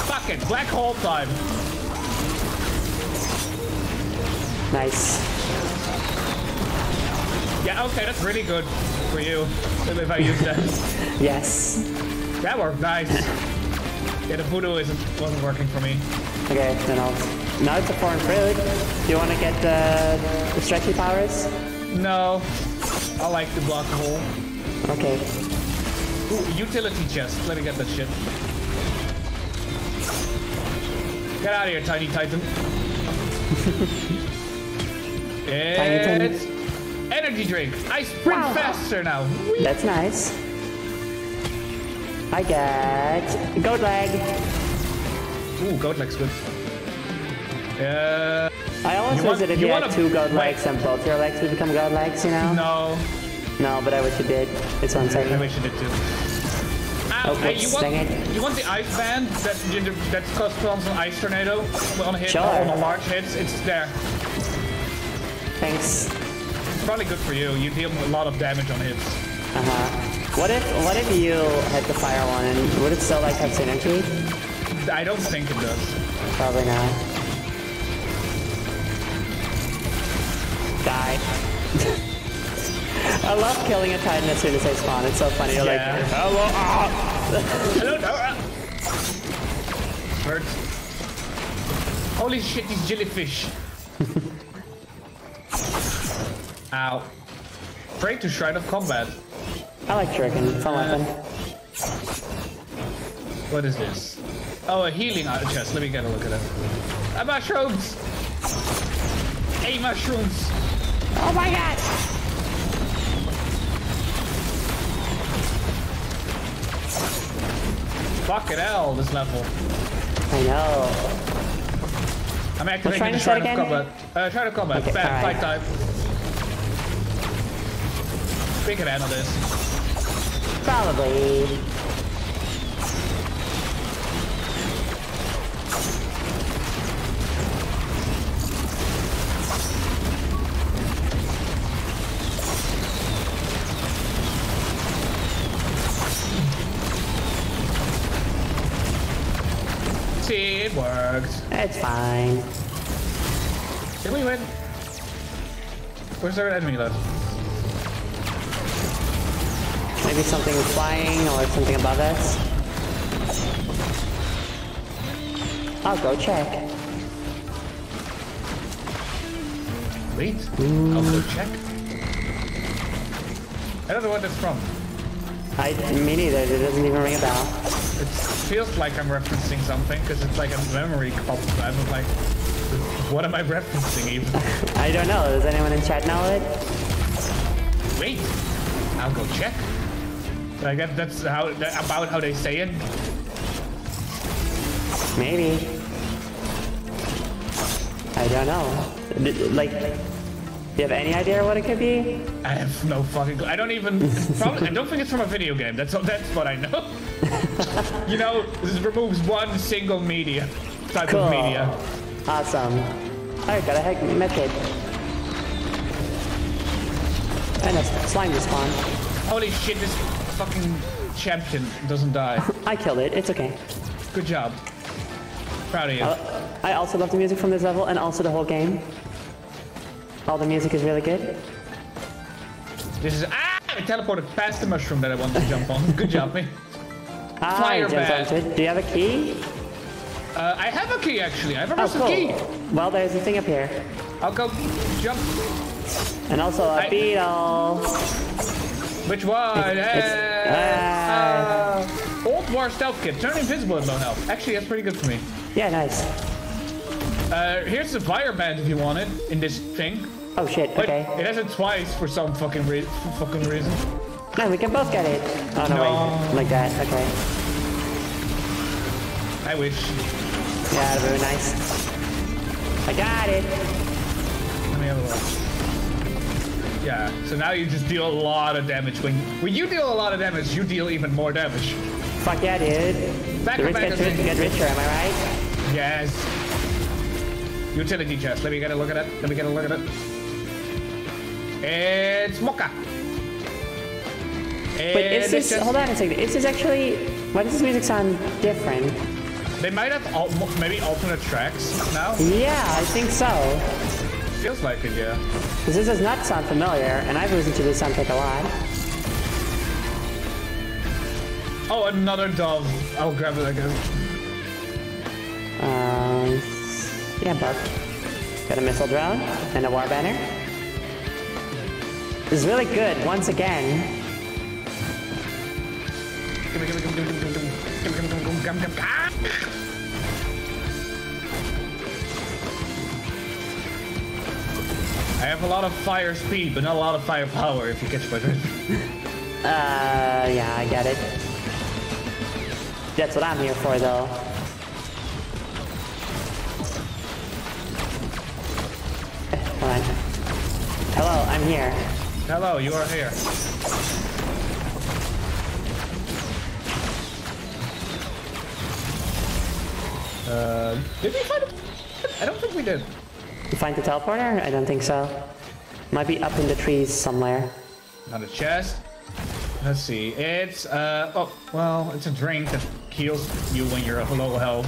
C: Fuck it. Black hole time.
B: Nice.
C: Yeah, okay, that's really good for you. If I use that.
B: Yes.
C: that worked nice. Yeah, the voodoo isn't wasn't working for me.
B: Okay, then I'll. Now it's a foreign fruit. Do you want to get the, the stretchy powers?
C: No. I like the black hole.
B: Okay.
C: Ooh, utility chest. Let me get that shit. Get out of here, tiny titan. <laughs>
B: Tiny
C: Titan. Energy drink. I sprint
B: Wow.
C: faster now.
B: That's nice. I get goat leg.
C: Ooh, goat leg's good. Uh,
B: I wish
C: want-
B: that if
C: you
B: you, had two goat legs and both your legs would become goat legs, you know?
C: no.
B: No, but I wish you did. It's one
C: I wish you did too. Ow,
B: Oh,
C: hey, you want you want the ice band that that corresponds an ice tornado on a hit
B: Sure.
C: on a large hits? It's there.
B: Thanks.
C: It's probably good for you. You deal a lot of damage on hits.
B: Uh huh. What if what if you hit the fire one and would it still like have synergy?
C: I don't think it does.
B: Probably not. Die. <laughs> I love killing a titan as soon as they spawn. It's so funny. You're
C: Yeah. <laughs>
B: like, hello. ah."
C: Hello. Hurt. Holy shit, these jellyfish. <laughs> Ow. Break to Shrine of Combat.
B: I like shuriken. Fun weapon.
C: What is this? Oh, a healing uh, chest. Let me get a look at it. Uh, mushrooms! Hey, mushrooms!
B: Oh my god!
C: Fucking hell, this level.
B: I know.
C: I'm activating the Shrine of? Combat. Uh, Shrine of Combat.
B: Okay,
C: Bam,
B: alright.
C: fight time. We can handle this.
B: Probably.
C: See, it worked.
B: It's fine.
C: Did we win? Where's our enemy left?
B: Maybe something flying or something above us. I'll go check.
C: Wait, I'll go check. I don't know what that's from.
B: I me neither. It doesn't even ring a bell.
C: It feels like I'm referencing something because it's like a memory pops. I'm like, what am I referencing even?
B: I don't know. Does anyone in chat know it?
C: Wait, I'll go check. I guess that's how that, about how they say it.
B: Maybe. I don't know. Like, do you have any idea what it could be?
C: I have no fucking. clue. I don't even. <laughs> Probably, I don't think it's from a video game. That's that's what I know. <laughs> you know, this removes one single media type
B: Cool.
C: of media.
B: Awesome. Alright, got a heck method. And a slime respawn.
C: Holy shit! This fucking champion doesn't die. <laughs>
B: I killed it. It's okay.
C: Good job. Proud of you.
B: I also love the music from this level and also the whole game. All the music is really good.
C: This is ah! I teleported past the mushroom that I wanted to jump on. Good job, me. <laughs>
B: Ah,
C: Fire
B: I jumped
C: bat.
B: it. Do you have a key?
C: Uh, I have a key actually. I have a
B: Oh, cool.
C: key.
B: Well, there's a thing up here.
C: I'll go jump.
B: And also a
C: I-
B: beetle.
C: Which one?
B: It's-
C: Eh, uh, Old War Stealth Kit. Turn invisible at low health. Actually, that's pretty good for me.
B: Yeah, nice.
C: Uh, here's the fire band if you want it in this thing.
B: Oh shit,
C: But
B: okay.
C: it has it twice for some fucking re- fucking reason.
B: No, we can both get it. Oh, no,
C: No.
B: wait. Like that, okay.
C: I wish.
B: Yeah, very nice. I got it.
C: Let me have a look. Yeah. So now you just deal a lot of damage. When when you deal a lot of damage, you deal even more damage.
B: Fuck yeah, dude.
C: Back
B: The rich
C: back
B: get, rich, get richer, am I right?
C: Yes. Utility chest. Let me get a look at it. Let me get a look at it. It's Mocha.
B: Wait, is this... Hold on a second. Is this actually... Why does this music sound different?
C: They might have al- maybe alternate tracks now.
B: Yeah, I think so.
C: Feels like it, yeah.
B: This does not sound familiar, and I've listened to this soundtrack a lot.
C: Oh, another dove. I'll grab it again.
B: Um, yeah, Buck. Got a missile drone and a war banner. This is really good, once again.
C: Gimme, gimme, gimme, gimme, gimme, gimme, gimme, gimme, gimme, gimme, gimme, gimme. Ah! I have a lot of fire speed, but not a lot of firepower, if you catch my drift. <laughs>
B: Uh, yeah, I get it. That's what I'm here for, though. <laughs> Hold on. Hello, I'm here.
C: Hello, you are here. Uh, did we find it? I don't think we did.
B: Find the teleporter? I don't think so. Might be up in the trees somewhere.
C: Not a chest. Let's see. It's uh oh well, it's a drink that heals you when you're low health.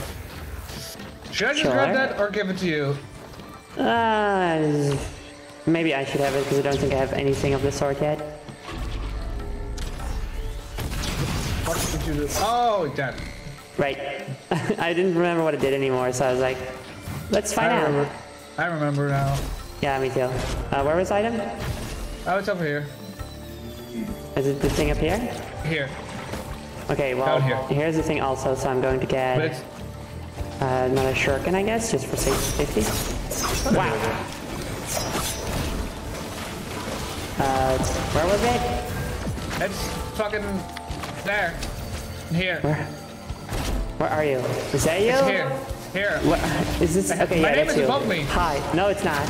C: Should I just
B: Sure.
C: grab that or give it to you?
B: Uh, maybe I should have it because I don't think I have anything of the sort yet.
C: What did you do? Oh, that.
B: Right. <laughs> I didn't remember what it did anymore, so I was like, let's find out.
C: remember. I remember now.
B: Yeah, me too. Uh, where was item?
C: Oh, it's over here.
B: Is it the thing up here?
C: Here.
B: Okay, well,
C: here.
B: here's the thing also, so I'm going to get uh, another shuriken, I guess, just for safety. Wow. Uh, where was it?
C: it's fucking there. Here.
B: Where? Where are you? Is that you?
C: It's here. Here.
B: What, is this? Okay,
C: My
B: yeah,
C: name is
B: you.
C: above me.
B: Hi. No, it's not.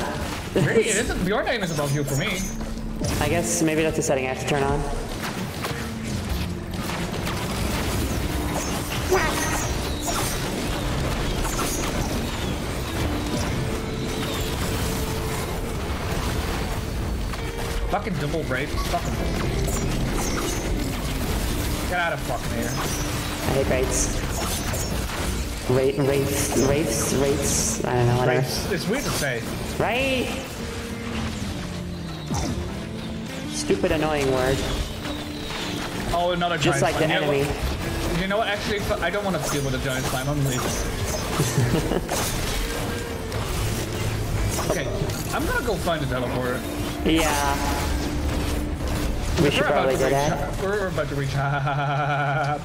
C: Really? <laughs> It isn't. Your name is above you for me.
B: I guess maybe that's a setting I have to turn on.
C: Fucking double rape. Fucking. Get out of fucking here.
B: I hate rates. Rate, rates, rates, rates. I don't know, whatever.
C: It's, it's weird to say.
B: Right? Stupid, annoying word.
C: Oh, another
B: Just
C: giant
B: like the
C: slime. You know
B: enemy.
C: what- You know what? Actually, I don't want to deal with a giant slime. I'm leaving. okay, I'm gonna go find a teleporter.
B: Yeah. We should
C: We're about
B: probably
C: to
B: do
C: reach.
B: that.
C: We're about to reach.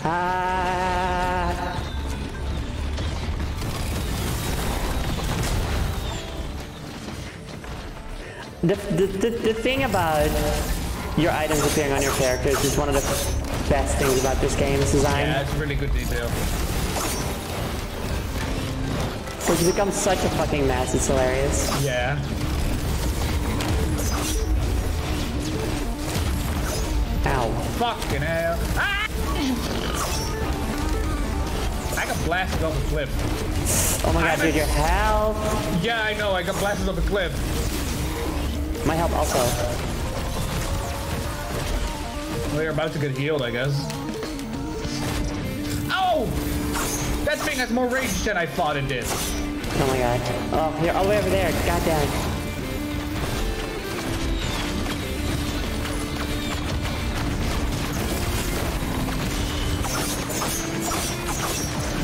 B: Ah. The, the, the, the thing about your items appearing on your characters is one of the best things about this game's design.
C: yeah, it's really good detail.
B: Which becomes such a fucking mess, it's hilarious.
C: Yeah.
B: Ow.
C: Fucking hell. Ah! I got blasted off a cliff.
B: Oh my god,
C: I'm
B: dude, your health.
C: Yeah, I know. I got blasted off a cliff.
B: My help also.
C: Well, you're about to get healed, I guess. Oh! That thing has more rage than I thought it did.
B: Oh my god. Oh, here, all the way over there. God damn.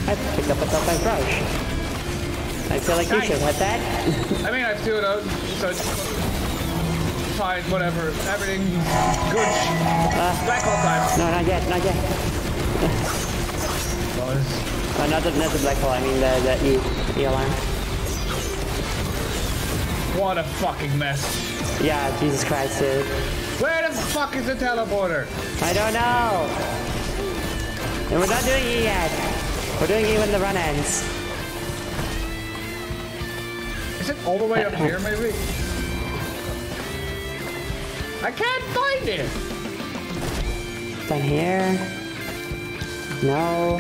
B: I picked up a self brush. I feel like you should have that.
C: I mean, I feel it out, so it's fine, whatever. Everything good. Black hole time.
B: No, not yet, not yet.
C: Well,
B: Oh, not the, not the black hole, I mean the, the E, E alarm.
C: What a fucking mess.
B: Yeah, Jesus Christ, dude.
C: Where the fuck is the teleporter?
B: I don't know. And we're not doing E yet. We're doing E when the run ends.
C: Is it all the way up here, maybe? I can't find it.
B: Down here. No.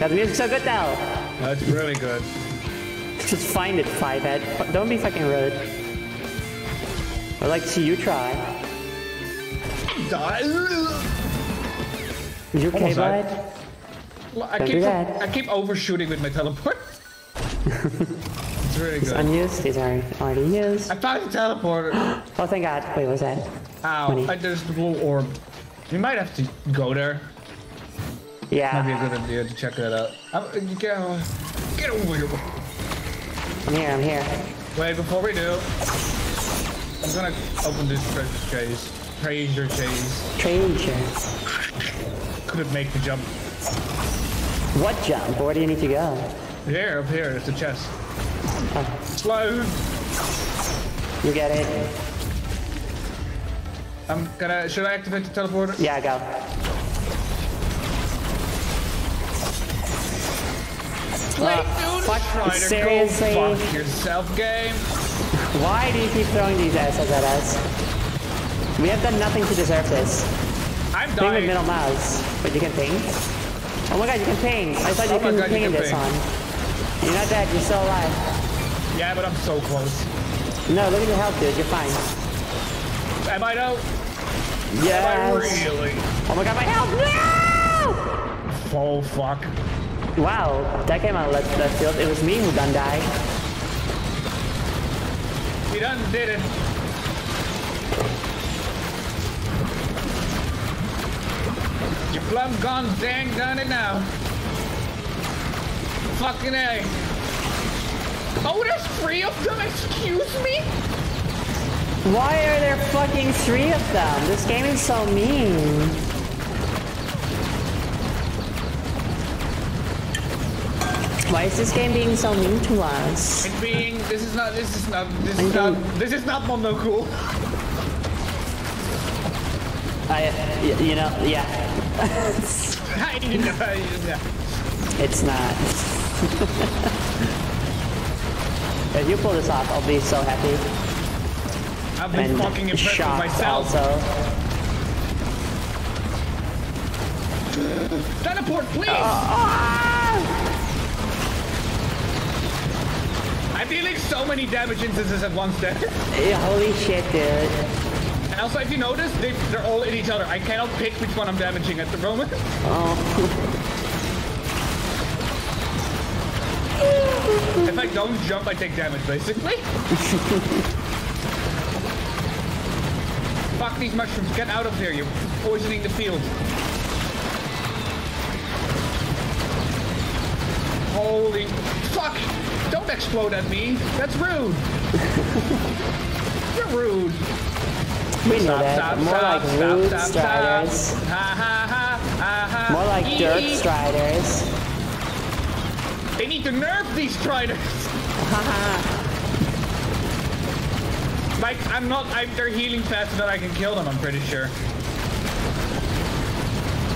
B: God, the music's so good though.
C: That's really good.
B: Just find it, five head. Don't be fucking rude. I'd like to see you try.
C: Die.
B: Is you okay,
C: Almost
B: bud?
C: I
B: Don't
C: keep. I keep overshooting with my teleport. <laughs> it's really
B: It's
C: good.
B: unused. These are already used.
C: I found the teleporter.
B: Oh, thank God. Wait, what was that?
C: Ow!
B: Money.
C: I, there's the blue orb. You might have to go there. Yeah. Might be a good idea to check that out. I'm, you get, get over here.
B: I'm here. I'm here.
C: Wait, before we do, I'm gonna open this treasure chase. Treasure chase.
B: Treasure.
C: Couldn't make the jump.
B: What jump? Where do you need to go?
C: Here, up here, it's the chest. Slow.
B: you get it?
C: I'm gonna. Should I activate the teleporter?
B: Yeah, go.
C: Wait,
B: Uh,
C: dude.
B: fuck,
C: Try
B: seriously?
C: Go fuck yourself, game. <laughs>
B: Why do you keep throwing these assets at us? We have done nothing to deserve this.
C: I'm
B: Ping with middle mouse. But you can ping? Oh my god, you can ping! I thought you
C: Oh my
B: couldn't
C: God,
B: ping in
C: can
B: this
C: ping.
B: one. You're not dead, you're still alive.
C: Yeah, but I'm so close.
B: No, look at your health, dude, you're fine.
C: Am I though? Am I
B: Yes!
C: really?
B: Oh my god, my health! No!
C: Oh fuck.
B: Wow, that came out left, left field. It was me who done died.
C: He done did it. Your plum gone dang done it now. Fucking A. Oh, there's three of them, excuse me?
B: Why are there fucking three of them? This game is so mean. Why is this game being so mean to us?
C: It being, this is not, this is not, this is not, this is not Mondo cool.
B: I, you <laughs> know, yeah. It's not. <laughs> if you pull this off, I'll be so happy.
C: I've been
B: And
C: fucking impressed with myself.
B: also.
C: Teleport, please!
B: Ah!
C: I'm dealing so many damage instances at once there. <laughs>
B: Yeah, holy shit, dude.
C: And also, if you notice, they, they're all in each other. I cannot pick which one I'm damaging at the moment. <laughs> if I don't jump, I take damage, basically. Fuck these mushrooms. Get out of here. You're poisoning the field. Holy fuck! Don't explode at me. That's rude. You're rude.
B: We know
C: Stop,
B: that.
C: stop,
B: More
C: stop,
B: like
C: stop,
B: rude
C: stop,
B: striders.
C: stop. Ha ha ha ha ha.
B: More like dirt striders.
C: They need to nerf these striders. <laughs> like I'm not. I'm, they're healing faster than I can kill them. I'm pretty sure.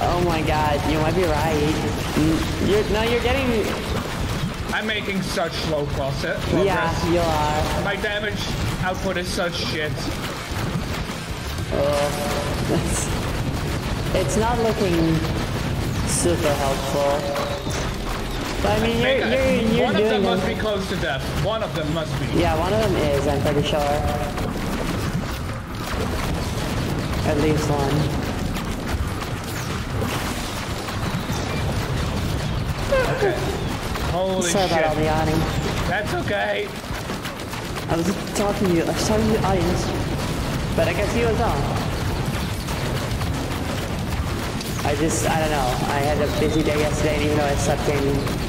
B: Oh my god, you might be right. You're, no, you're getting...
C: I'm making such slow process. progress.
B: Yeah, you are.
C: My damage output is such shit.
B: Oh, <laughs> it's, it's not looking super helpful. But I mean, you're, you're, you're
C: One of them must be close to death. One of them must be.
B: Yeah, one of them is, I'm pretty sure. At least one.
C: Okay. Holy
B: Sorry about all the yawning.
C: That's okay.
B: I was talking to you, I was talking to the audience. But I guess you was on. I just, I don't know. I had a busy day yesterday, and even though I slept in,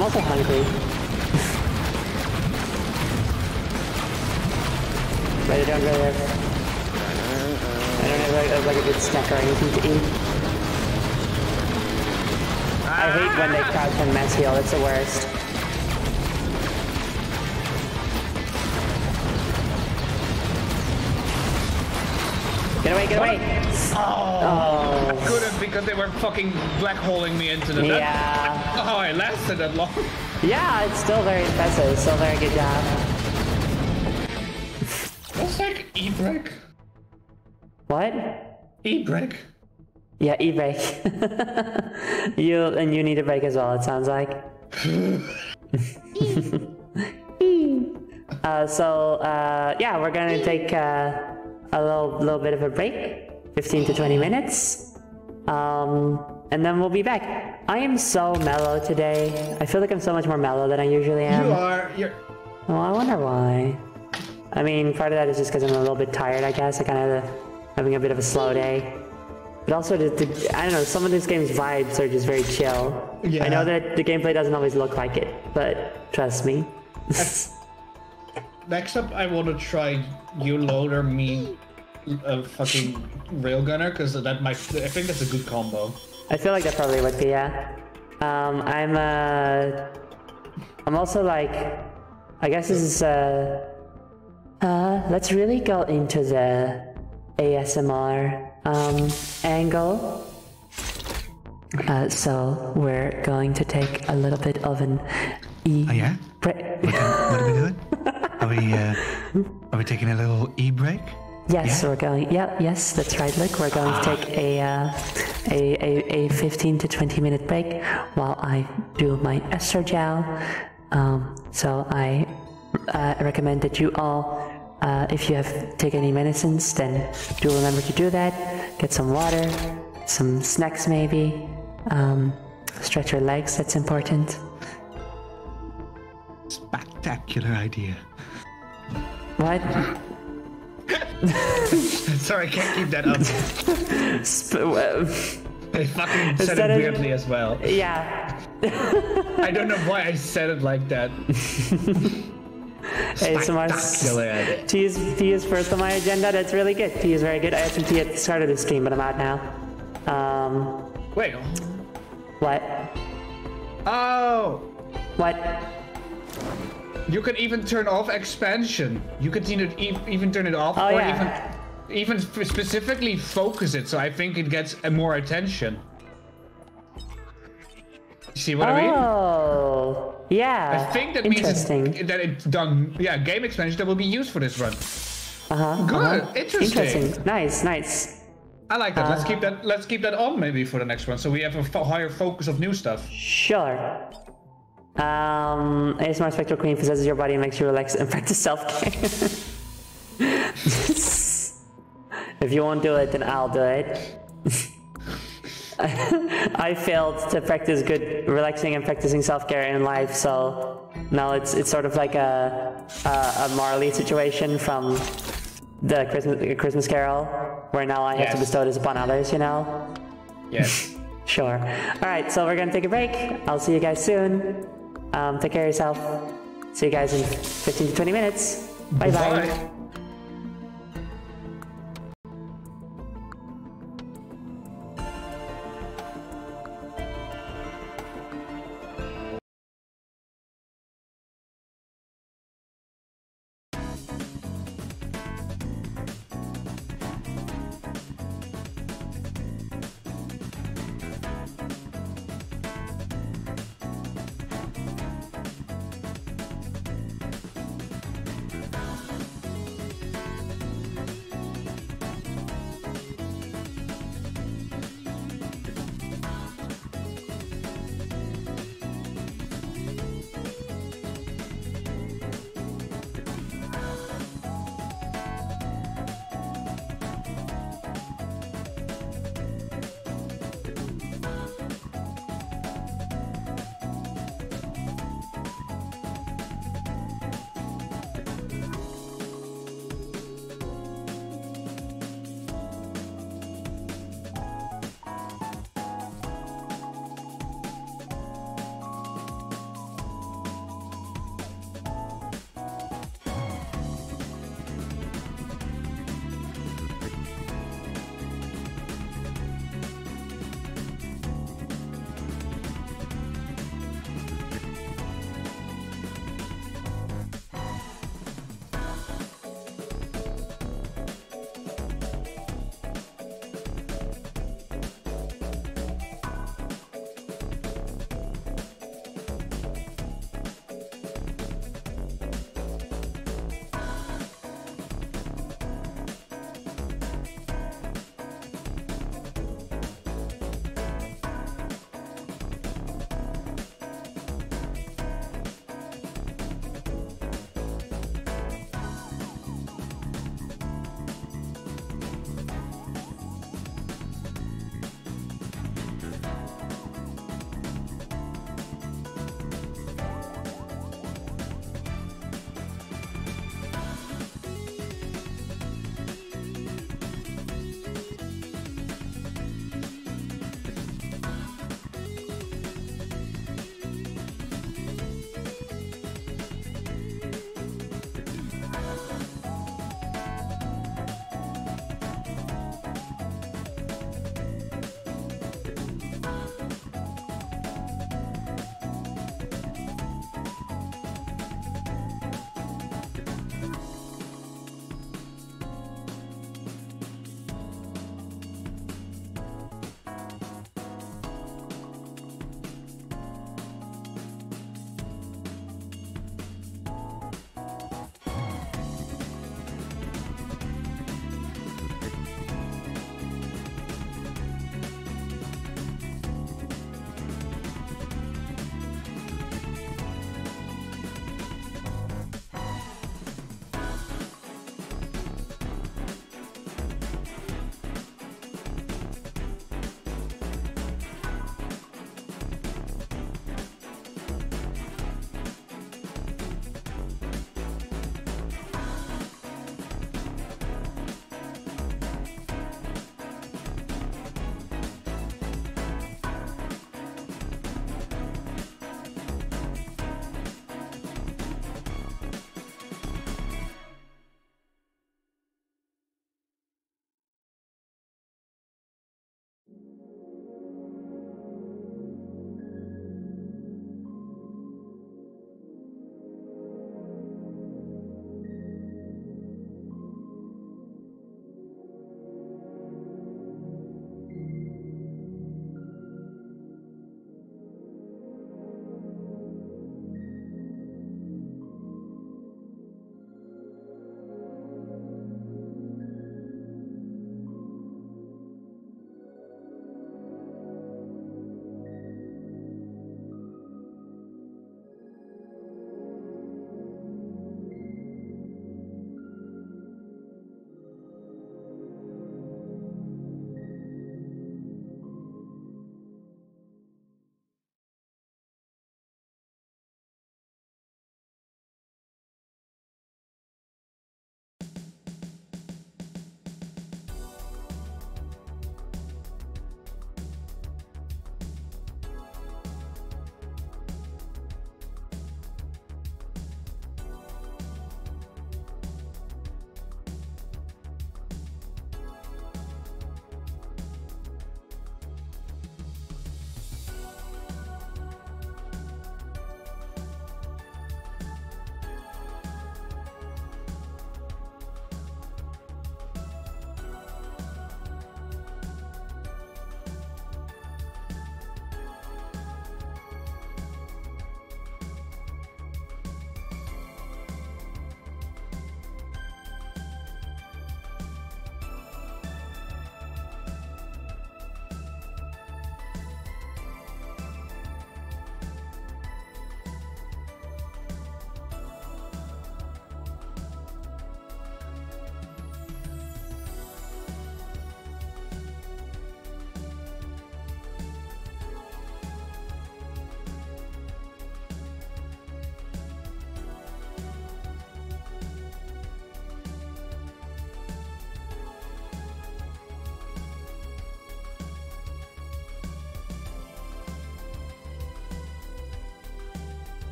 B: I'm also hungry. but I don't really have, I don't have like, like a good snack or anything to eat. I hate when they crouch and mess heal, it's the worst. Get away, get away!
C: I couldn't because they were fucking black holing me into the.
B: Yeah.
C: Oh, I lasted that long.
B: Yeah, it's still very impressive. Still very good job.
C: What's like e-brake?
B: What?
C: E-brake.
B: Yeah, e-brake. <laughs> you and you need a break as well. It sounds like. <laughs> <laughs> uh, so uh, yeah, we're gonna take uh, a little little bit of a break, 15 to 20 minutes, um, and then we'll be back. I am so mellow today. I feel like I'm so much more mellow than I usually am.
C: You are. You're.
B: Well, I wonder why. I mean, part of that is just because I'm a little bit tired, I guess. I kind of having a bit of a slow day. But also, the, the, I don't know, some of this game's vibes are just very chill.
C: Yeah.
B: I know that the gameplay doesn't always look like it, but trust me.
C: Next up, I want to try you loader me a fucking railgunner because that might. I think that's a good combo.
B: I feel like that probably would be, yeah. Um, I'm, uh, I'm also like, I guess this is, uh, uh, let's really go into the ASMR, um, angle. Uh, so we're going to take a little bit of an E.
D: Oh yeah?
B: bre-
D: What are we doing? <laughs> Are we uh, are we taking a little e break?
B: yes,
D: Yeah?
B: we're going. Yeah, yes, that's right. Look, we're going to take a, uh, a, a, a 15 to 20 minute break while I do my ester gel. Um, so I uh, recommend that you all, uh, if you have taken any medicines, then do remember to do that. Get some water, some snacks maybe. Um, stretch your legs. That's important.
D: Spectacular idea.
B: What? <laughs>
C: Sorry, I can't keep that up.
B: Sp- uh,
C: I fucking said it
B: a-
C: weirdly as well.
B: yeah. <laughs>
C: I don't know why I said it like that.
B: ASMR. Tea is, tea is first on my agenda. That's really good. Tea is very good. I had some tea at the start of the stream, but I'm out now. Um,
C: Wait.
B: what?
C: Oh,
B: What?
C: You can even turn off expansion. You can even, even turn it off
B: Oh,
C: or
B: yeah.
C: even even specifically focus it, so I think it gets uh, more attention. You see what I mean?
B: Oh, yeah.
C: I think that means it's, that it's done. Yeah, game expansion that will be used for this run.
B: uh-huh,
C: Good,
B: uh-huh.
C: interesting.
B: Interesting. Nice, nice.
C: I like that. let's
B: Uh.
C: keep that. Let's keep that on maybe for the next one, so we have a higher focus of new stuff.
B: Sure. Um, ASMR Spectral Queen possesses your body and makes you relax and practice self-care. <laughs> if you won't do it, then I'll do it. <laughs> I failed to practice good relaxing and practicing self-care in life, so now it's it's sort of like a a, a Marley situation from the Christmas Christmas Carol, where now I have to bestow this upon others. You know.
C: Yes. <laughs>
B: Sure. All right, so we're gonna take a break. I'll see you guys soon. Um, take care of yourself. See you guys in 15 to 20 minutes. Bye bye.
C: Bye.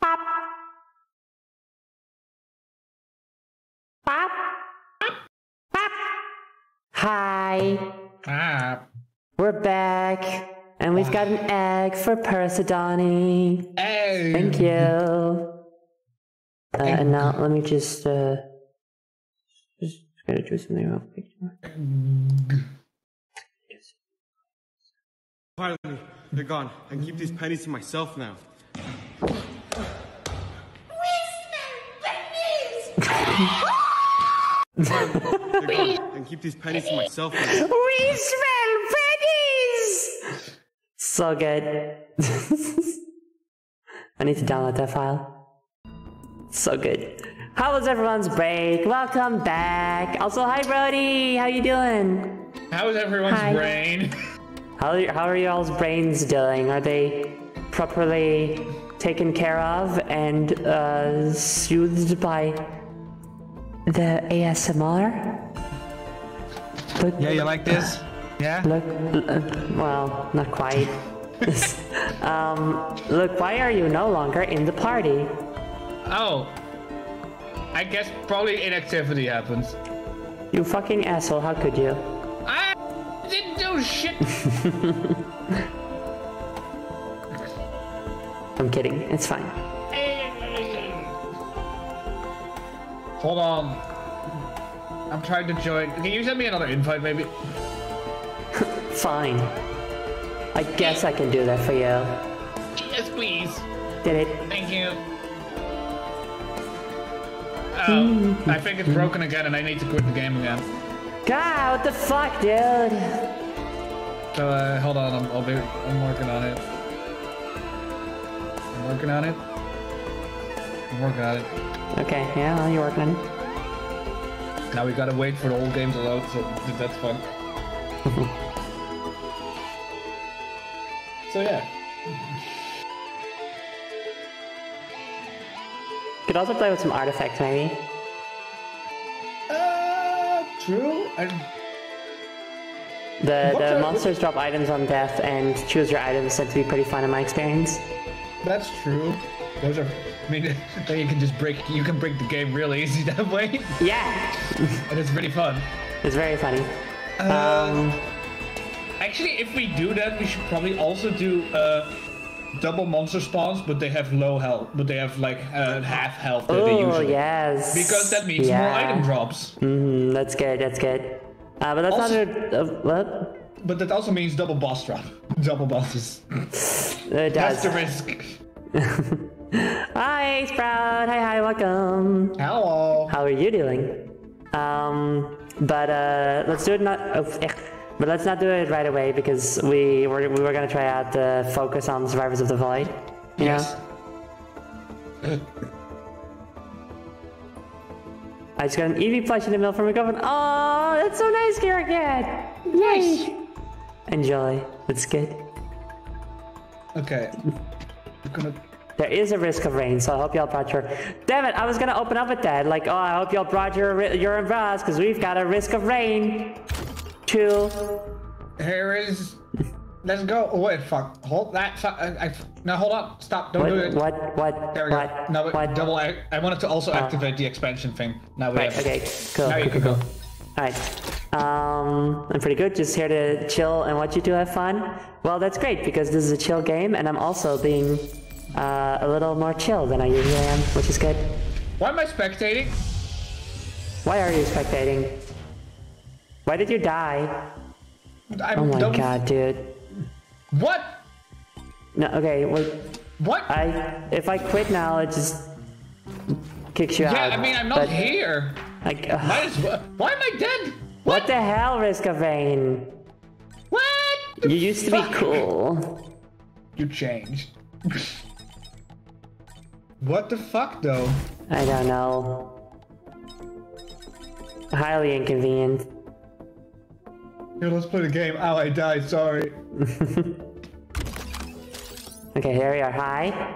B: Pop. Pop. Pop. Hi.
C: Ah.
B: We're back. And we've got an egg for Persidoni.
C: Hey.
B: Thank you. Uh, and now let me just uh just gotta do something real quick.
E: Finally, they're gone. I can keep these pennies to myself now. Finally. I can keep these pennies to myself.
B: We smell pennies! So good. <laughs> I need to download that file. So good. How was everyone's break? Welcome back. Also, hi Brody. How you doing?
C: How's everyone's
B: Hi.
C: brain?
B: How are, how are y'all's brains doing? Are they properly taken care of and uh, soothed by the ASMR? Look,
D: Yeah, you like this? Yeah?
B: look, uh, well, not quite. <laughs> um, look, why are you no longer in the party?
C: Oh. I guess probably inactivity happens.
B: You fucking asshole, how could you?
C: I didn't do shit. <laughs>
B: I'm kidding, it's fine.
C: Hold on. I'm trying to join. Can you send me another invite, maybe? <laughs>
B: Fine. I guess I can do that for you.
C: Yes, please.
B: Did it?
C: Thank you. <laughs> Oh, I think it's broken again, and I need to quit the game again.
B: God, what the fuck, dude?
C: So uh, hold on, I'm, I'll be. I'm working on it. I'm working on it. I'm working on it.
B: Okay, yeah, well, you're working on it.
C: Now we gotta wait for the whole game to load, so that's fun. <laughs> so yeah,
B: Could also play with some artifacts, maybe.
C: uh, true. And
B: The
C: What
B: the monsters drop items on death, and choose your items tend to be pretty fun in my experience.
C: that's true. Those are. I mean, <laughs> then you can just break. You can break the game real easy <laughs> that way,
B: Yeah,
C: and it's pretty fun.
B: it's very funny.
C: Um, actually, if we do that, we should probably also do uh, double monster spawns, but they have low health, but they have like uh, half health that they
B: Oh
C: usually.
B: yes.
C: Because that means more item drops.
B: Mm, that's good. That's good. Uh, but that's
C: Also-
B: not a, uh, what?
C: But that also means double boss drop. <laughs> Double bosses.
B: It
C: That's
B: does.
C: the risk.
B: Hi, Sprout. Hi, hi. Welcome.
C: Hello.
B: How are you doing? Um, but uh, let's do it not. Oh, eh. but let's not do it right away because we were we were gonna try out the focus on Survivors of the Void. You
C: Yes.
B: Know? I just got an Eevee plush in the mail from my girlfriend. Oh, that's so nice, Kirakat. Yay. Enjoy. That's good.
C: Okay. I'm gonna.
B: There is a risk of rain, so I hope y'all brought your. Damn it! I was gonna open up with that. Like, oh, I hope y'all brought your your umbrellas because we've got a risk of rain. Two.
C: Here is. Let's go. Oh, wait, fuck. Hold that. I, I, no, hold up. Stop. Don't do it.
B: What? What?
C: There we
B: what?
C: go. No,
B: what?
C: double. I, I wanted to also activate the expansion thing. Now we
B: Right.
C: have.
B: Okay. Cool.
C: Now you
B: cool,
C: can
B: cool,
C: go.
B: All right. Um, I'm pretty good. Just here to chill and watch you two have fun. Well, that's great because this is a chill game, and I'm also being uh, a little more chill than I usually am, which is good.
C: Why am I spectating?
B: Why are you spectating? Why did you die?
C: I'm
B: Oh my
C: double-
B: god, dude.
C: What?
B: No. Okay. Wait.
C: What?
B: I if I quit now, it just kicks you
C: yeah,
B: out.
C: Yeah, I mean, I'm not here.
B: Like, ugh.
C: Might as well. Why am I dead?
B: what the hell, Risk of Rain?
C: What?
B: You used to be cool.
C: You changed. <laughs> what the fuck, though?
B: I don't know. Highly inconvenient.
C: Here, let's play the game. Oh, I died. Sorry. <laughs>
B: Okay, here we are. Hi.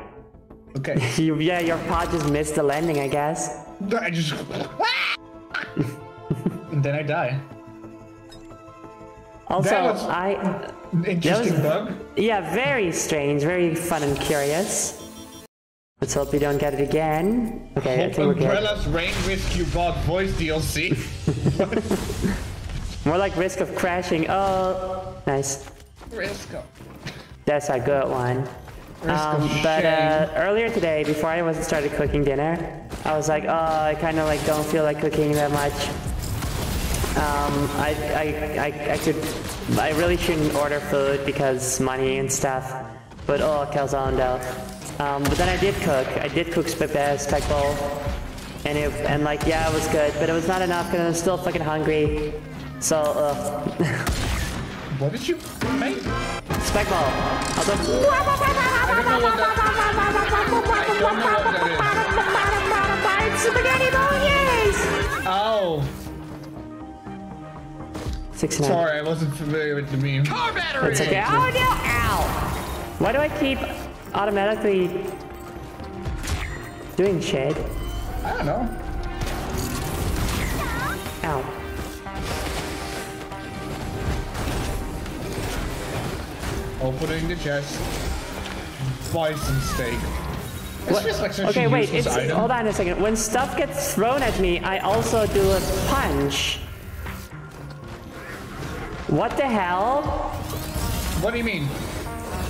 C: Okay. <laughs>
B: You, yeah, your pod just missed the landing, I guess.
C: I just. <laughs> and then I die.
B: Also,
C: That
B: I
C: Interesting
B: was-
C: bug.
B: yeah, very strange, very fun and curious. Let's hope we don't get it again. Okay, I think we're good.
C: Umbrella's Rain Risk you bought voice DLC. <laughs>
B: More like risk of crashing. Oh, nice.
C: Risk of.
B: That's a good one.
C: Risk
B: Um, but uh, earlier today, before I was started cooking dinner, I was like, oh, I kind of like don't feel like cooking that much. Um, I, I, I, I could, I really shouldn't order food because money and stuff. But oh, calzone though. Um, but then I did cook. I did cook spec uh, spec bowl, and it, and like yeah, it was good, but it was not enough because I was still fucking hungry. So, uh, <laughs>
C: What did you make?
B: spec bowl. I was like,
C: I don't know what that. I don't know what that is.
B: spaghetti bolognese.
C: Oh,
B: 69.
C: sorry, I wasn't familiar with the meme. Car battery.
B: It's okay. Oh no! Ow! Why do I keep automatically doing shit?
C: I don't know.
B: Ow.
C: Opening the chest. Bison steak.
B: What-
C: like such
B: Okay,
C: a
B: wait. It's
C: item.
B: hold on a second. When stuff gets thrown at me, I also do a punch. What the hell?
C: What do you mean?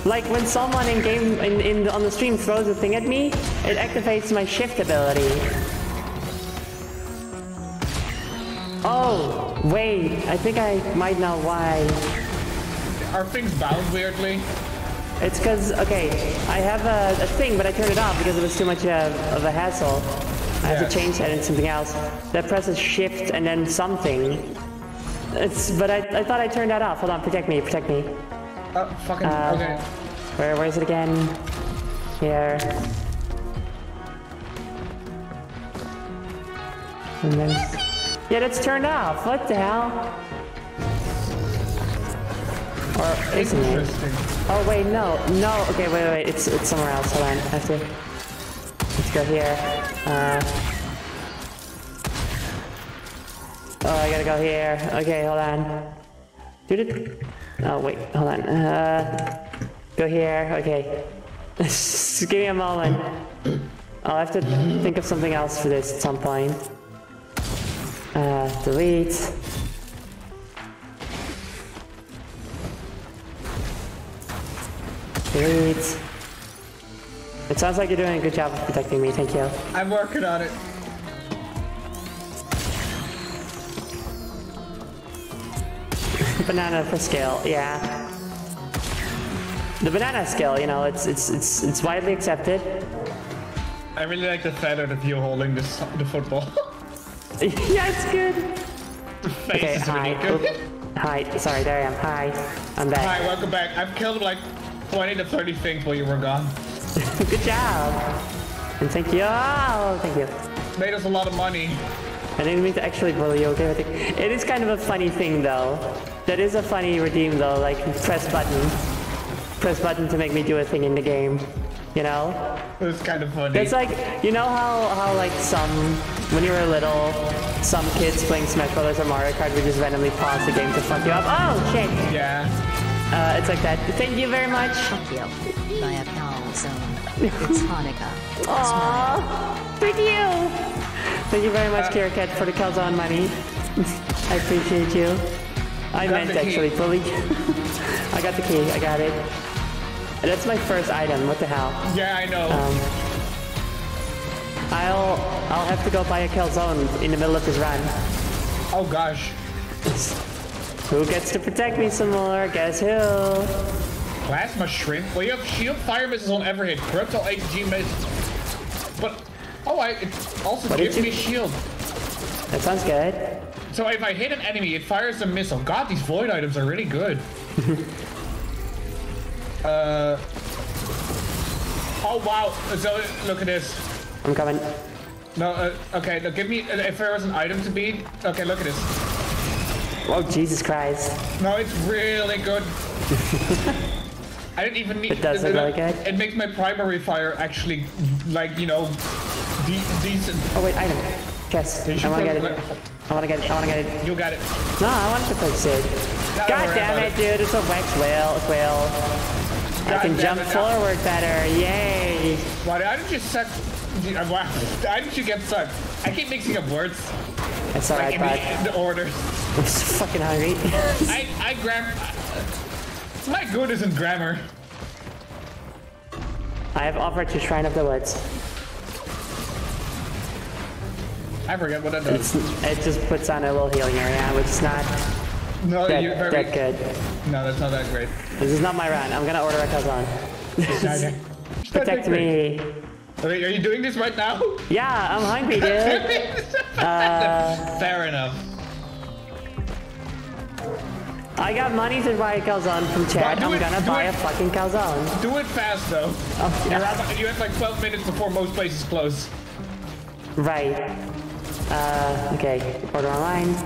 B: Like when someone in game in, in on the stream throws a thing at me, it activates my shift ability. Oh, wait. I think I might know why.
C: Are things bound weirdly?
B: It's because, okay, I have a, a thing, but I turned it off because it was too much of, of a hassle. I have to change that into something else. That presses shift and then something. It's, but I, I thought I turned that off. Hold on, protect me, protect me.
C: Oh, fucking.
B: Uh,
C: okay.
B: Where, where is it again? Here. And then, yeah, that's turned off. What the hell? Or isn't it? Oh wait, no, no. Okay, wait, wait. It's it's somewhere else. Hold on. I have to. Let's go here. Uh. Oh, I gotta go here. Okay, hold on. Dude, it. Oh wait, hold on. Uh. Go here. Okay. <laughs> Just give me a moment. I'll have to think of something else for this at some point. Uh, delete. Delete. It sounds like you're doing a good job of protecting me, thank you.
C: I'm working on it. <laughs>
B: Banana for skill, yeah. The banana skill, you know, it's it's it's it's widely accepted.
C: I really like the feather of you holding this the football. <laughs> <laughs>
B: yeah, it's good.
C: Face
B: Okay,
C: is
B: hi.
C: really good.
B: Oop. Hi, sorry, there I am. Hi, I'm back.
C: Hi, welcome back. I've killed like 20 to 30 things while you were gone.
B: Good job. And thank you. Oh, thank you.
C: Made us a lot of money.
B: I didn't mean to actually bully you. Okay, I think it is kind of a funny thing though. That is a funny redeem though. Like press button, press button to make me do a thing in the game. You know?
C: It was kind of funny.
B: It's like you know how how like some when you were little, some kids playing Smash Brothers or Mario Kart would just randomly pause the game to fuck you up. Oh shit!
C: yeah.
B: Uh, it's like that. Thank you very much.
F: Fuck you. By a calzone. It's <laughs> Hanukkah.
B: Aww, thank you. Thank you very much, Kira Cat, for the calzone money. <laughs> I appreciate you. I meant actually fully. I got the key. I got it. And That's my first item. What the hell?
C: Yeah, I know.
B: Um, I'll I'll have to go buy a calzone in the middle of this run.
C: oh gosh.
B: Who gets to protect me some more? Guess who?
C: Plasma shrimp. Well, you have shield fire missiles on every hit. Crypto AG missiles. But, oh, I, it also
B: What
C: gives
B: you-
C: me shield.
B: That sounds good.
C: So if I hit an enemy, it fires a missile. God, these void items are really good. <laughs> uh. Oh wow! So look at this.
B: I'm coming.
C: No, uh, okay. Now give me. uh, If there was an item to beat. Okay, look at this.
B: Oh Jesus Christ!
C: No, it's really good. <laughs> I didn't even need.
B: It does look really good.
C: It makes my primary fire actually, like you know, de- decent.
B: Oh wait, item. Chest.
C: You
B: I
C: should
B: wanna get it. I wanna get it. I wanna get it.
C: You got it.
B: No, I wanted to play Sid.
C: Don't
B: God damn
C: about
B: it, dude! It's a wax whale. Whale. I can jump
C: it.
B: forward better. Yay!
C: Why didn't you suck? Why didn't you get sucked? I keep mixing up words.
B: It's alright, bud.
C: the, the order.
B: I'm so fucking hungry.
C: I, I gram. My good isn't grammar.
B: I have offered to Shrine of the Woods.
C: I forget what that does.
B: It's, it just puts on a little healing area, which is not
C: No,
B: that,
C: you're very.
B: that good.
C: No, that's not that great.
B: This is not my run. I'm gonna order a calzone. <laughs> Protect me.
C: Are you doing this right now?
B: Yeah, I'm hungry, <laughs> dude.
C: Uh, Fair enough.
B: I got money to buy a calzone from Chad. I'm
C: it-
B: gonna buy
C: it.
B: a fucking calzone.
C: Do it fast though.
B: Oh, yeah.
C: you have like 12 minutes before most places close.
B: Right. Uh, okay. Order online. <laughs>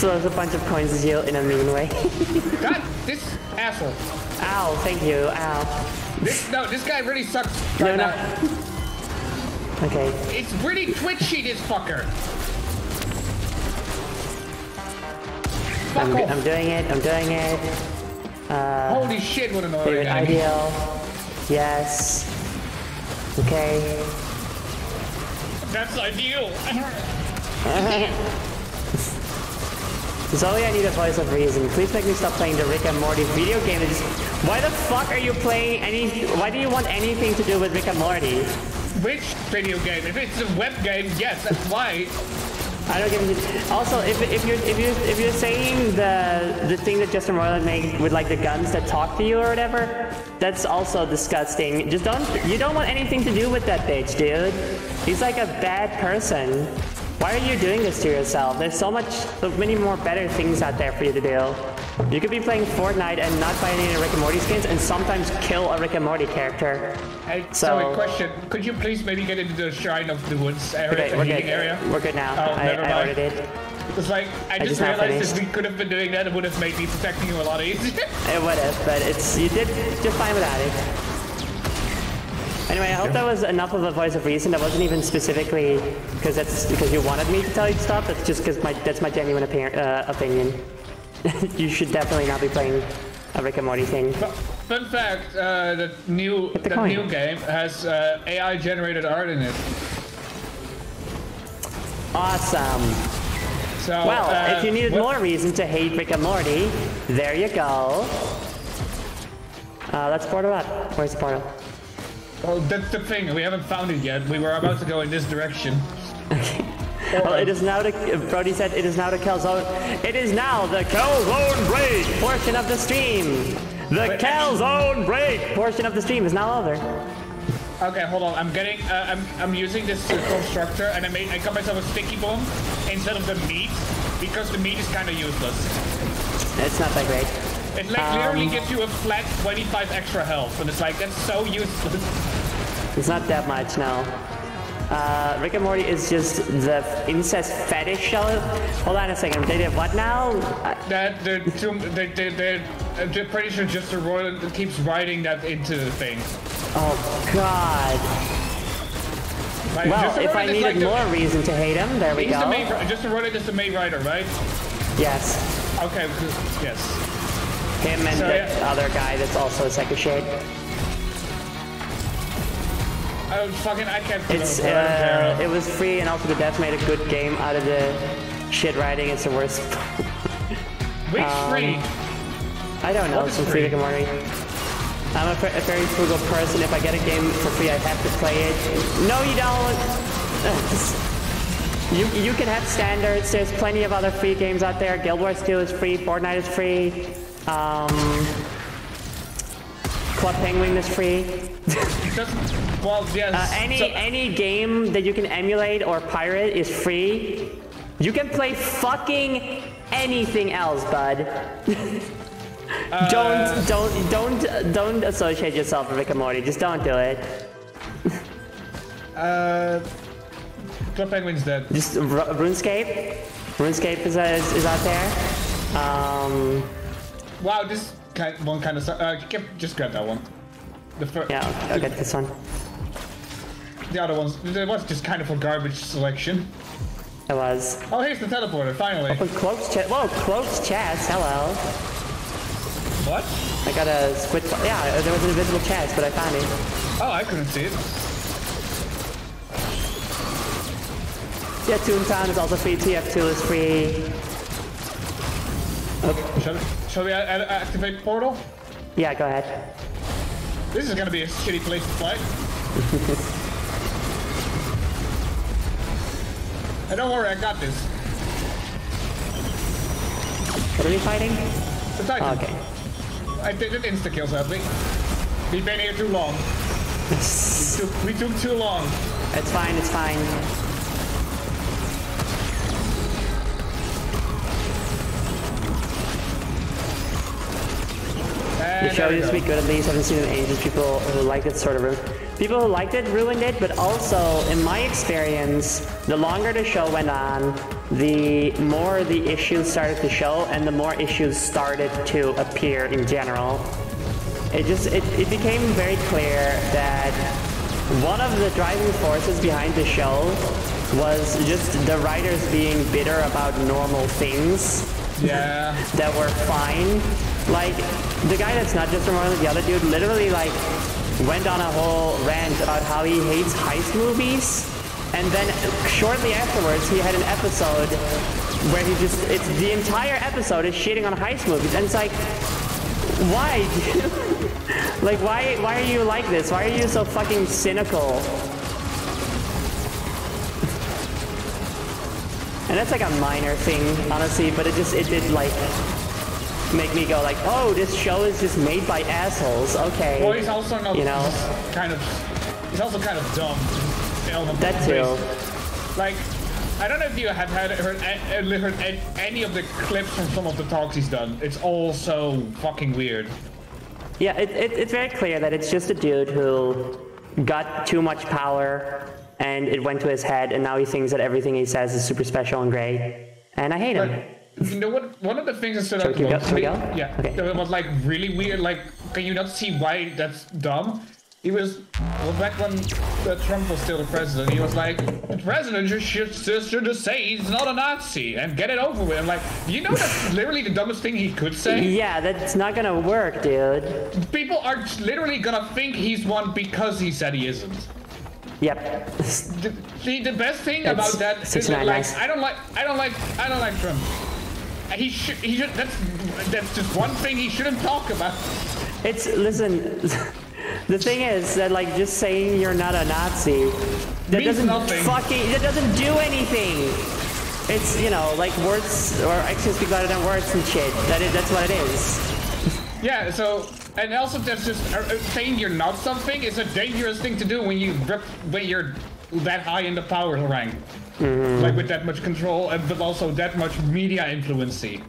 B: Throws a bunch of coins at you in a mean way. <laughs>
C: God, this asshole.
B: Ow, thank you. Ow.
C: This no, this guy really sucks.
B: No,
C: right
B: no.
C: now.
B: Okay.
C: It's really twitchy, this fucker. Fuck
B: I'm. I'm doing it. I'm doing it.
C: Holy shit, what an enemy.
B: ideal. Yes. Okay.
C: That's ideal. <laughs>
B: Zoe, I need a voice of reason. Please make me stop playing the Rick and Morty video game. Why the fuck are you playing any? Why do you want anything to do with Rick and Morty?
C: Which video game? If it's a web game, yes, that's why.
B: I don't. Also, if, if you're if you if you're saying the the thing that Justin Roiland made with like the guns that talk to you or whatever, that's also disgusting. Just don't you don't want anything to do with that bitch, dude. He's like a bad person. Why are you doing this to yourself? There's so much, so many more better things out there for you to do. You could be playing Fortnite and not buy any Rick and Morty skins, and sometimes kill a Rick and Morty character.
C: Hey,
B: So-
C: a question. Could you please maybe get into the Shrine of the Woods area,
B: Okay, we're good.
C: area?
B: We're good now.
C: Oh,
B: I,
C: never
B: I
C: mind.
B: ordered it.
C: It's like, I, just
B: just
C: realized if we could have been doing that, it would have made me protecting you a lot easier. <laughs>
B: It would have, but it's you did just fine without it. Anyway, I hope that was enough of a voice of reason. That wasn't even specifically because that's because you wanted me to tell you to stop. That's just because my that's my genuine. Uh, opinion. <laughs> you should definitely not be playing a Rick and Morty thing.
C: Fu- Fun fact, uh, the new
B: the
C: the new game has uh, AI generated art in it.
B: Awesome.
C: So
B: Well,
C: uh,
B: if you needed
C: what-
B: more reason to hate Rick and Morty, there you go. Uh, let's portal up. Where's the portal?
C: Oh, that's the thing. We haven't found it yet. We were about to go in this direction. <laughs>
B: Well, it is now the Brody said it is now the Calzone. It is now the Calzone break portion of the stream. The
C: Wait,
B: Calzone break portion of the stream is now over.
C: Okay, hold on. I'm getting. Uh, I'm. I'm using this uh, constructor, and I made. I got myself a sticky bomb instead of the meat because the meat is kind of useless.
B: It's not that great.
C: It like literally
B: Um,
C: gives you a flat 25 extra health, and it's like that's so useless.
B: It's not that much, no. Uh, Rick and Morty is just the incest fetish show. Hold on a second. They did what now?
C: That they're, too, they they they're, they're pretty sure Justin Roiland keeps writing that into the thing.
B: oh God.
C: Like,
B: Well, if I needed
C: like the-
B: more reason to hate him, there we
C: He's the main,
B: go.
C: Justin Roiland is the main writer, right?
B: Yes.
C: Okay, yes.
B: Him and
C: So,
B: the
C: yeah.
B: other guy that's also a second shade.
C: Oh, fucking, I can't.
B: It's uh, it was free, and also the devs made a good game out of the shit writing. It's the worst. <laughs>
C: Which
B: um,
C: free?
B: I don't know. Some
C: free?
B: free Rick and Morty. I'm a, a very frugal person. If I get a game for free, I have to play it. No, you don't. <laughs> you you can have standards. There's plenty of other free games out there. Guild Wars 2 is free. Fortnite is free. Um, Club Penguin is free.
C: Just, well, yes.
B: Uh, any
C: so-
B: any game that you can emulate or pirate is free. You can play fucking anything else, bud. don't don't don't don't associate yourself with Rick and Morty. Just don't do it.
C: uh, Club Penguin's dead.
B: Just R- RuneScape. RuneScape is, uh, is is out there. Um,
C: Wow, this one kind of. Uh, just grab that one. The first.
B: yeah, I'll, I'll get this one.
C: The other ones. It was just kind of a garbage selection.
B: It was.
C: Oh, here's the teleporter. Finally.
B: Open cloaks chest. Whoa, cloaks chest. Hello.
C: What?
B: I got a squid. Yeah, there was an invisible chest, but I found it.
C: Oh, I couldn't see it.
B: Yeah, Toontown is also free. TF2 is free.
C: Oh. Shut we, shall we activate portal?
B: Yeah, go ahead.
C: This is gonna be a shitty place to play. <laughs> hey, don't worry, I got this.
B: What are we fighting?
C: The Titan.
B: Oh, okay.
C: I did it insta kill sadly. We've been here too long. <laughs>
B: it's
C: Took- We took too long.
B: It's fine. It's fine.
C: And
B: The show used to be good at least. I haven't seen it in ages. People who liked it sort of ruined. People who liked it ruined it, but also, in my experience, the longer the show went on, the more the issues started to show, and the more issues started to appear in general. It just it, it became very clear that one of the driving forces behind the show was just the writers being bitter about normal things
C: Yeah. <laughs>
B: that were fine. Like the guy that's not Justin Roiland, the other dude, literally like went on a whole rant about how he hates heist movies, and then shortly afterwards he had an episode where he just it's the entire episode is shitting on heist movies, and it's like, why? <laughs> like why why are you like this? Why are you so fucking cynical? And that's like a minor thing, honestly, but it just it did like make me go like, oh, this show is just made by assholes. Okay.
C: Well, he's also not
B: You know?
C: kind of. He's also kind of dumb. in all of
B: That too.
C: Like, I don't know if you have had heard, a- uh, heard a- any of the clips from some of the talks he's done. It's all so fucking weird.
B: Yeah, it, it, it's very clear that it's just a dude who got too much power and it went to his head, and now he thinks that everything he says is super special and great. And I hate him.
C: You know what? One of the things that stood out
B: we
C: the
B: go-
C: most
B: shall we
C: to me- yeah,
B: Okay.
C: it was like really weird. Like, can you not see why that's dumb? He was well back when uh, Trump was still the president. He was like, the president just should, just should just say he's not a Nazi and get it over with. I'm like, you know that's <laughs> literally the dumbest thing he could say.
B: Yeah, that's not gonna work, dude.
C: People are literally gonna think he's one because he said he isn't.
B: Yep.
C: The, the, the best thing
B: It's
C: about that is like
B: nice.
C: I don't like I don't like I don't like Trump. He should he should that's that's just one thing he shouldn't talk about.
B: It's listen. <laughs> The thing is that like just saying you're not a Nazi, that
C: Means
B: doesn't
C: nothing.
B: fucking that doesn't do anything. It's you know like words or actions speak louder than words and shit. That is that's what it is. <laughs>
C: Yeah, so and also that's just uh, uh, saying you're not something is a dangerous thing to do when you when you're that high in the power rank,
B: Mm-hmm.
C: like with that much control, and but also that much media influency.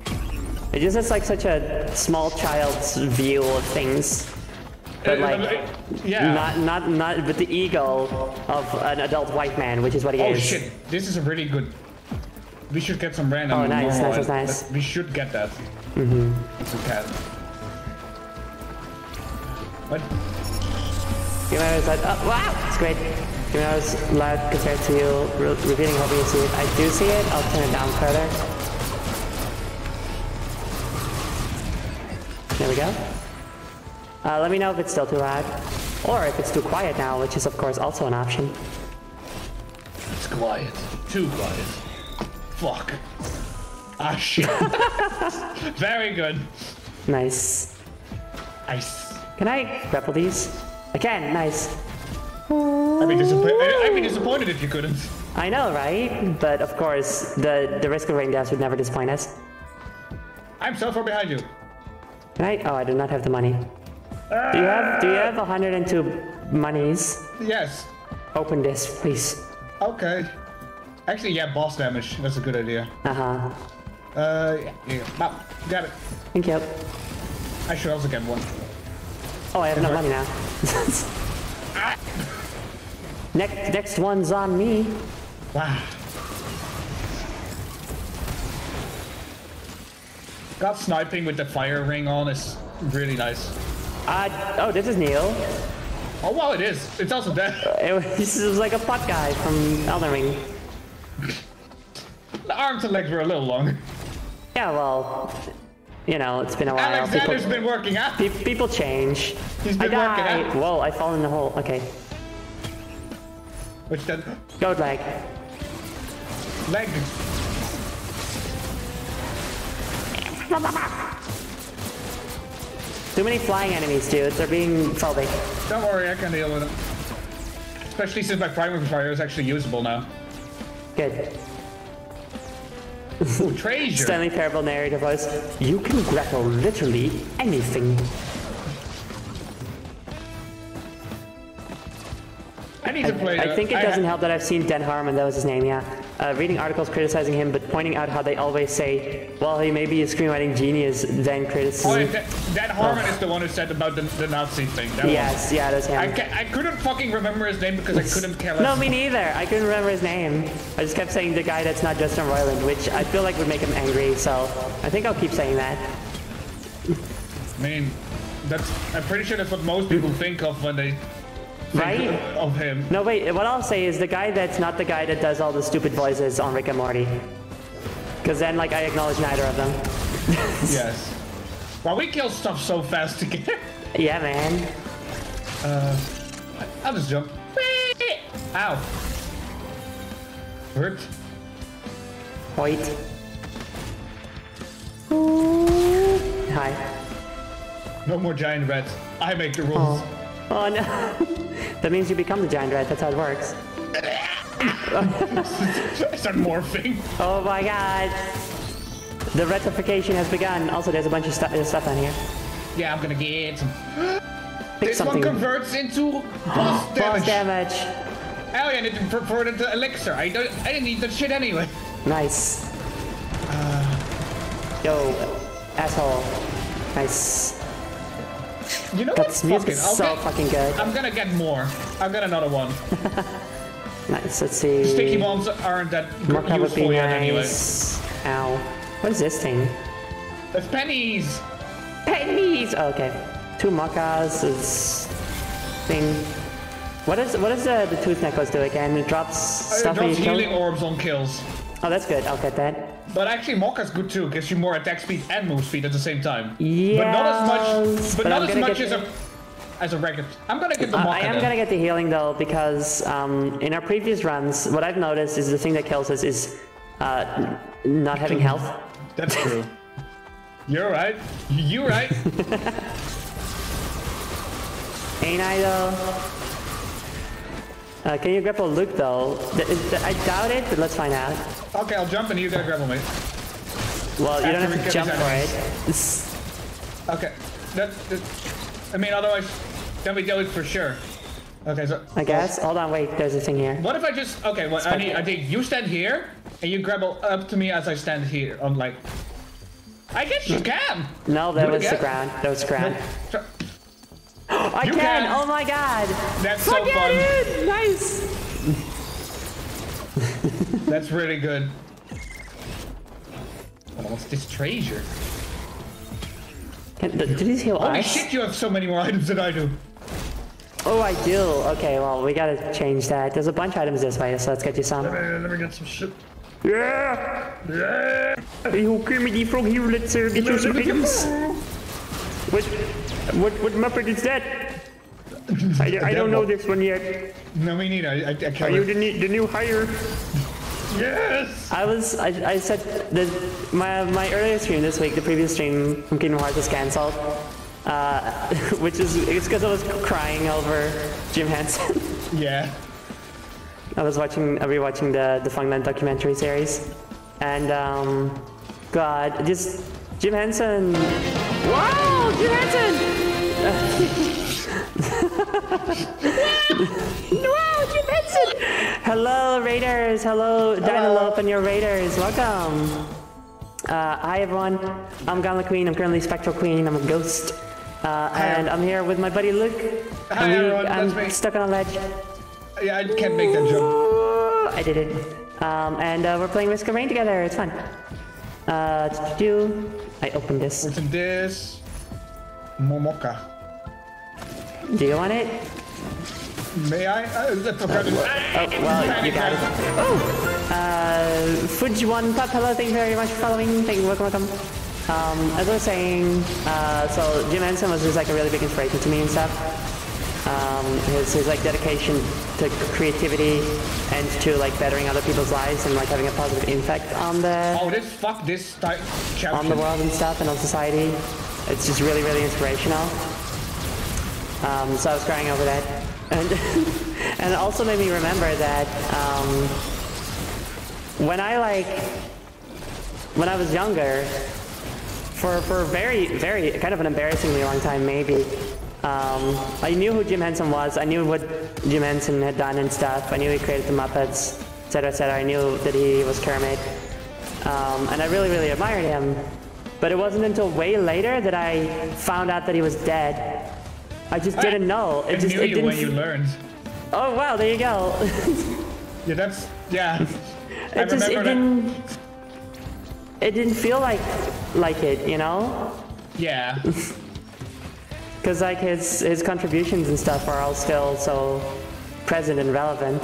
B: It just has like such a small child's view of things. But
C: Uh,
B: like
C: uh, yeah.
B: not not not with the ego of an adult white man, which is what he
C: oh
B: is.
C: shit! This is a really good. We should get some random.
B: Oh, nice, nice, nice, nice.
C: We should get that. Mm-hmm. We can. What?
B: Even though it's like, oh, wow, it's great. Even though it's loud compared to you re- repeating, hoping you see it. I do see it. I'll turn it down further. There we go. Uh, let me know if it's still too loud. Or if it's too quiet now, which is of course also an option.
C: It's quiet. Too quiet. Fuck. Ah shit. <laughs> Very good.
B: Nice.
C: Nice.
B: Can I grapple these? I can, nice.
C: I'd be, disappointed. I'd be disappointed if you couldn't.
B: I know, right? But of course, the, the risk of rain gas would never disappoint us.
C: I'm so far behind you.
B: Right? Oh, I do not have the money. Do you have, do you have 102 monies?
C: Yes.
B: Open this, please.
C: Okay. Actually, yeah, boss damage. That's a good idea.
B: Uh-huh.
C: Uh, yeah, yeah. Got it.
B: Thank you.
C: I should also get one.
B: Oh, I have no money now. <laughs> next, next one's on me.
C: Wow. <sighs> Got sniping with the fire ring on is really nice.
B: Uh, oh, this is Neil.
C: Oh, well, it is. It's also dead.
B: It was, this is like a pot guy from Elden Ring. <laughs>
C: The arms and legs were a little long.
B: Yeah, well, you know, it's been a while.
C: Alexander's
B: People,
C: been working out.
B: pe- people change.
C: He's
B: I
C: been working
B: die.
C: out.
B: Whoa, I fall in the hole. Okay,
C: Which then
B: goat leg.
C: leg.
B: Too many flying enemies, dude. They're being phobic.
C: Don't worry, I can deal with them. Especially since my primary fire is actually usable now.
B: Good.
C: Ooh, treasure. <laughs>
B: Stanley Parable narrator voice. You can grapple literally anything.
C: I need to play.
B: I
C: the-
B: think it doesn't help that I've seen Dan Harmon, that was his name, yeah. Uh, reading articles criticizing him, but pointing out how they always say, well, he may be a screenwriting genius, then
C: Oh,
B: criticism.
C: yeah, Dan, Harmon is the one who said about the, the Nazi thing. That was-
B: yes, yeah, that's him.
C: I, ca- I couldn't fucking remember his name because I couldn't care less.
B: No, me neither. I couldn't remember his name. I just kept saying the guy that's not Justin Roiland, which I feel like would make him angry, so I think I'll keep saying that.
C: I mean, that's. I'm pretty sure that's what most people think of when they
B: Right?
C: of him.
B: No, wait, what I'll say is the guy that's not the guy that does all the stupid voices on Rick and Morty. Because then, like, I acknowledge neither of them. <laughs>
C: Yes. Well, we kill stuff so fast together. <laughs>
B: Yeah, man.
C: Uh, I'll just jump. Whee! Ow. Hurt.
B: Wait. Hi.
C: No more giant rats. I make the rules.
B: Oh no. <laughs> that means you become the giant rat. That's how it works.
C: I <laughs> start morphing.
B: Oh my god. The ratification has begun. Also, there's a bunch of stu- uh, stuff on here.
C: Yeah, I'm gonna get some.
B: Pick
C: This
B: something.
C: one converts into boss damage. <gasps>
B: Boss
C: damage. Hell yeah, I need to convert it to elixir. I don't. I didn't need that shit anyway.
B: Nice. Yo, asshole. Nice.
C: You know
B: That
C: what?
B: music
C: Fuck it.
B: is
C: I'll
B: so
C: get-
B: fucking good.
C: I'm gonna get more. I've got another one. <laughs>
B: Nice. Let's see.
C: Sticky bombs aren't that g-
B: Mockup would be
C: useful yet anyway.
B: Ow. What is this thing?
C: It's pennies.
B: Pennies. Oh, okay. Two Mochas is thing. What is what does the, the tooth necklace do again? It drops
C: It
B: stuff you
C: drops healing orbs on kills.
B: Oh, that's good. I'll get that.
C: But actually, Mocha's good too. Gives you more attack speed and move speed at the same time.
B: Yes,
C: But not as much. But,
B: but
C: not
B: I'm
C: as much as a as a regular. I'm gonna get the
B: Uh,
C: Mokka.
B: I am
C: then.
B: gonna get the healing though because um, in our previous runs, what I've noticed is the thing that kills us is uh, not having health.
C: That's true. <laughs> You're right. You're right. <laughs>
B: Ain't I though? Uh, can you grapple Luke though? Th- th- I doubt it, but let's find out.
C: okay, I'll jump and you gotta grapple me.
B: Well, you don't
C: After
B: have to jump for it.
C: Okay. That, that. I mean, otherwise, then we do it for sure. Okay, so.
B: I guess. Hold on, wait. There's a thing here.
C: What if I just okay? What I need? I think you stand here and you grapple up to me as I stand here. I'm like. I guess you can.
B: No, that was the ground. That was the ground.
C: Try- <gasps>
B: I
C: You
B: can.
C: can.
B: Oh my god!
C: That's
B: Fuck
C: so
B: yeah,
C: fun.
B: dude! Nice.
C: That's really good. Oh, what's this treasure?
B: Can, did these heal
C: Holy
B: us?
C: shit! You have so many more items than I do.
B: Oh, I do. Okay, well, we gotta change that. There's a bunch of items this way, so let's get you some.
C: Uh, let me get some shit.
B: Yeah!
C: Yeah.
B: Hey, who came with you from here? Let's uh, get you some items. What, what, what Muppet is that? I, I don't know this one yet.
C: No, me neither. I, I, I can't.
B: Are you the, ne- the new hire?
C: Yes.
B: I was, I, I said, the, my, my earlier stream this week, the previous stream from Kingdom Hearts was cancelled. Uh, <laughs> which is, it's because I was crying over Jim Henson. <laughs>
C: Yeah.
B: I was watching, rewatching the, the Funkland documentary series. And, um, God, just, Jim Henson. Wow, Jim Henson! <laughs> wow, Jim Henson! Hello, Raiders. Hello, Dynalope and your Raiders. Welcome. Uh, hi, everyone. I'm GauntletQueen. I'm currently Spectral Queen. I'm a ghost. Uh, and I'm here with my buddy Luke.
C: Hi,
B: we-
C: everyone,
B: I'm
C: that's me.
B: stuck on a ledge.
C: Yeah, I can't make that jump.
B: I did it. Um, and uh, we're playing Risk of Rain together. It's fun. Uh, do I open this?
C: What's in this? Momoka.
B: Do you want it?
C: May I? Uh, I forgot it.
B: Oh, well, you got it. Oh! Uh, Fuji1 Pup, hello, thank you very much for following. Thank you, welcome, welcome. Um, as I was saying, uh, so Jim Henson was just like a really big inspiration to me and stuff. Um, his, his like dedication to creativity and to like bettering other people's lives and like having a positive impact on the
C: Oh, this fuck this type
B: on the world and stuff and on society. It's just really, really inspirational. Um, so I was crying over that, <laughs> and and it also made me remember that um, when I like when I was younger, for for a very, very kind of an embarrassingly long time, maybe. Um, I knew who Jim Henson was. I knew what Jim Henson had done and stuff. I knew he created the Muppets, etc., etc. I knew that he was Kermit, um, and I really, really admired him. But it wasn't until way later that I found out that he was dead. I just didn't know.
C: I
B: It just
C: knew
B: it
C: you
B: didn't.
C: when you learned.
B: oh wow, there you go. <laughs>
C: Yeah, that's yeah. <laughs> I
B: it just it
C: that.
B: didn't. It didn't feel like like it, you know.
C: Yeah. <laughs>
B: Because like his his contributions and stuff are all still so present and relevant.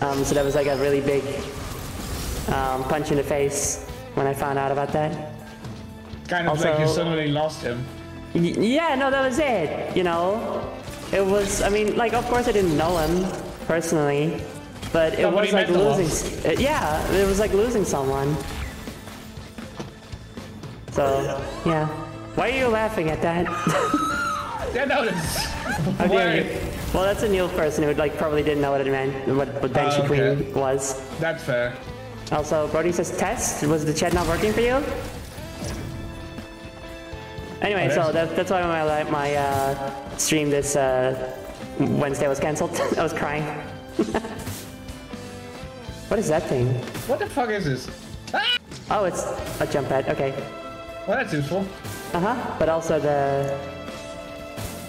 B: Um, so that was like a really big um, punch in the face when I found out about that.
C: Kind of like you suddenly lost him.
B: Y- yeah, no, that was it. You know, it was. I mean, like, of course, I didn't know him personally, but it
C: Somebody
B: was like
C: meant a lot.
B: losing. s- uh, yeah, it was like losing someone. So yeah, why are you laughing at that?
C: Yeah, no, that's.
B: I'm well, that's a new person who like probably didn't know what it meant, what, what Banshee
C: Oh, okay.
B: Queen was.
C: That's fair.
B: Also, Brody says test. Was the chat not working for you? Anyway, so that, that's why my my uh, stream this uh, Wednesday was cancelled. <laughs> I was crying. <laughs> what is that thing?
C: What the fuck is this? Ah!
B: Oh, it's a jump pad. Okay.
C: Well, that's useful.
B: Uh huh. But also the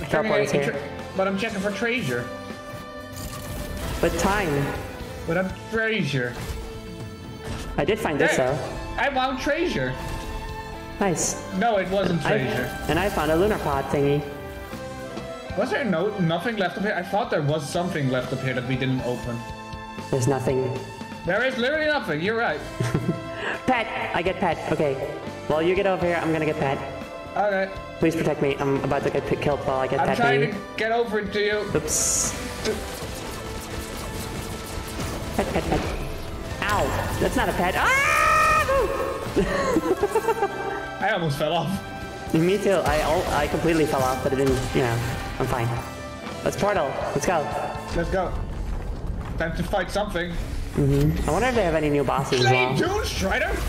B: teleport is here.
C: But I'm checking for treasure.
B: But time.
C: But I'm treasure.
B: I did find this though.
C: I found treasure.
B: Nice.
C: No, it wasn't
B: I,
C: treasure.
B: and I found a lunar pod thingy.
C: Was there no nothing left up here? I thought there was something left up here that we didn't open.
B: There's nothing.
C: There is literally nothing. You're right. <laughs>
B: Pet! I get pet. Okay. Well, you get over here. I'm gonna get pet.
C: Okay.
B: Please protect me. I'm about to get p- killed while I get
C: I'm
B: pet.
C: trying
B: thingy.
C: to get over to you.
B: Oops. Pet, pet, pet. Ow! That's not a pet. Ah! <laughs>
C: I almost fell off.
B: Me too. I I completely fell off, but it didn't. You know, I'm fine. Let's portal. Let's go.
C: Let's go. Time to fight something.
B: I wonder if they have any new bosses as well.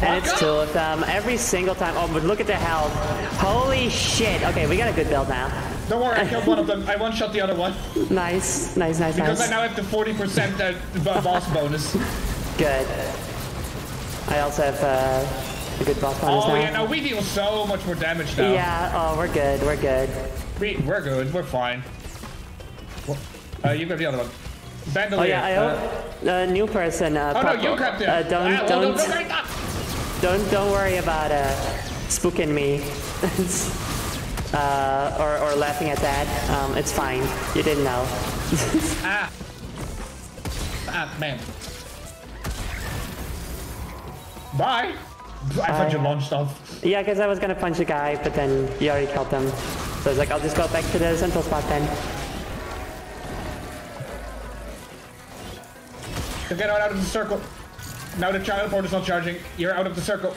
B: And it's two of them every single time. Oh, but look at the health. Holy shit. Okay, we got a good build now.
C: Don't worry, I killed one of them. I one shot the other one
B: Nice, nice, nice,
C: because I now have the 40% uh, boss bonus.
B: Good. I also have uh, a good boss bonus
C: Oh
B: now.
C: yeah, no, we deal so much more damage now.
B: Yeah, oh, we're good, we're good.
C: We, we're good. We're fine. Uh, you got the other one. Bandolier.
B: Oh yeah, I
C: uh,
B: hope a new person. Uh,
C: Oh no, you grabbed it.
B: Uh, don't,
C: Ah, well,
B: don't,
C: no.
B: don't, don't worry about uh, spooking me, <laughs> uh, or, or laughing at that. Um, it's fine. You didn't know. <laughs>
C: Ah. Ah, man. Bye. I thought you launched off.
B: Yeah, because I was gonna punch a guy, but then you already killed him. So I was like, I'll just go back to the central spot then.
C: So get out of the circle. Now the child port is not charging. You're out of the circle.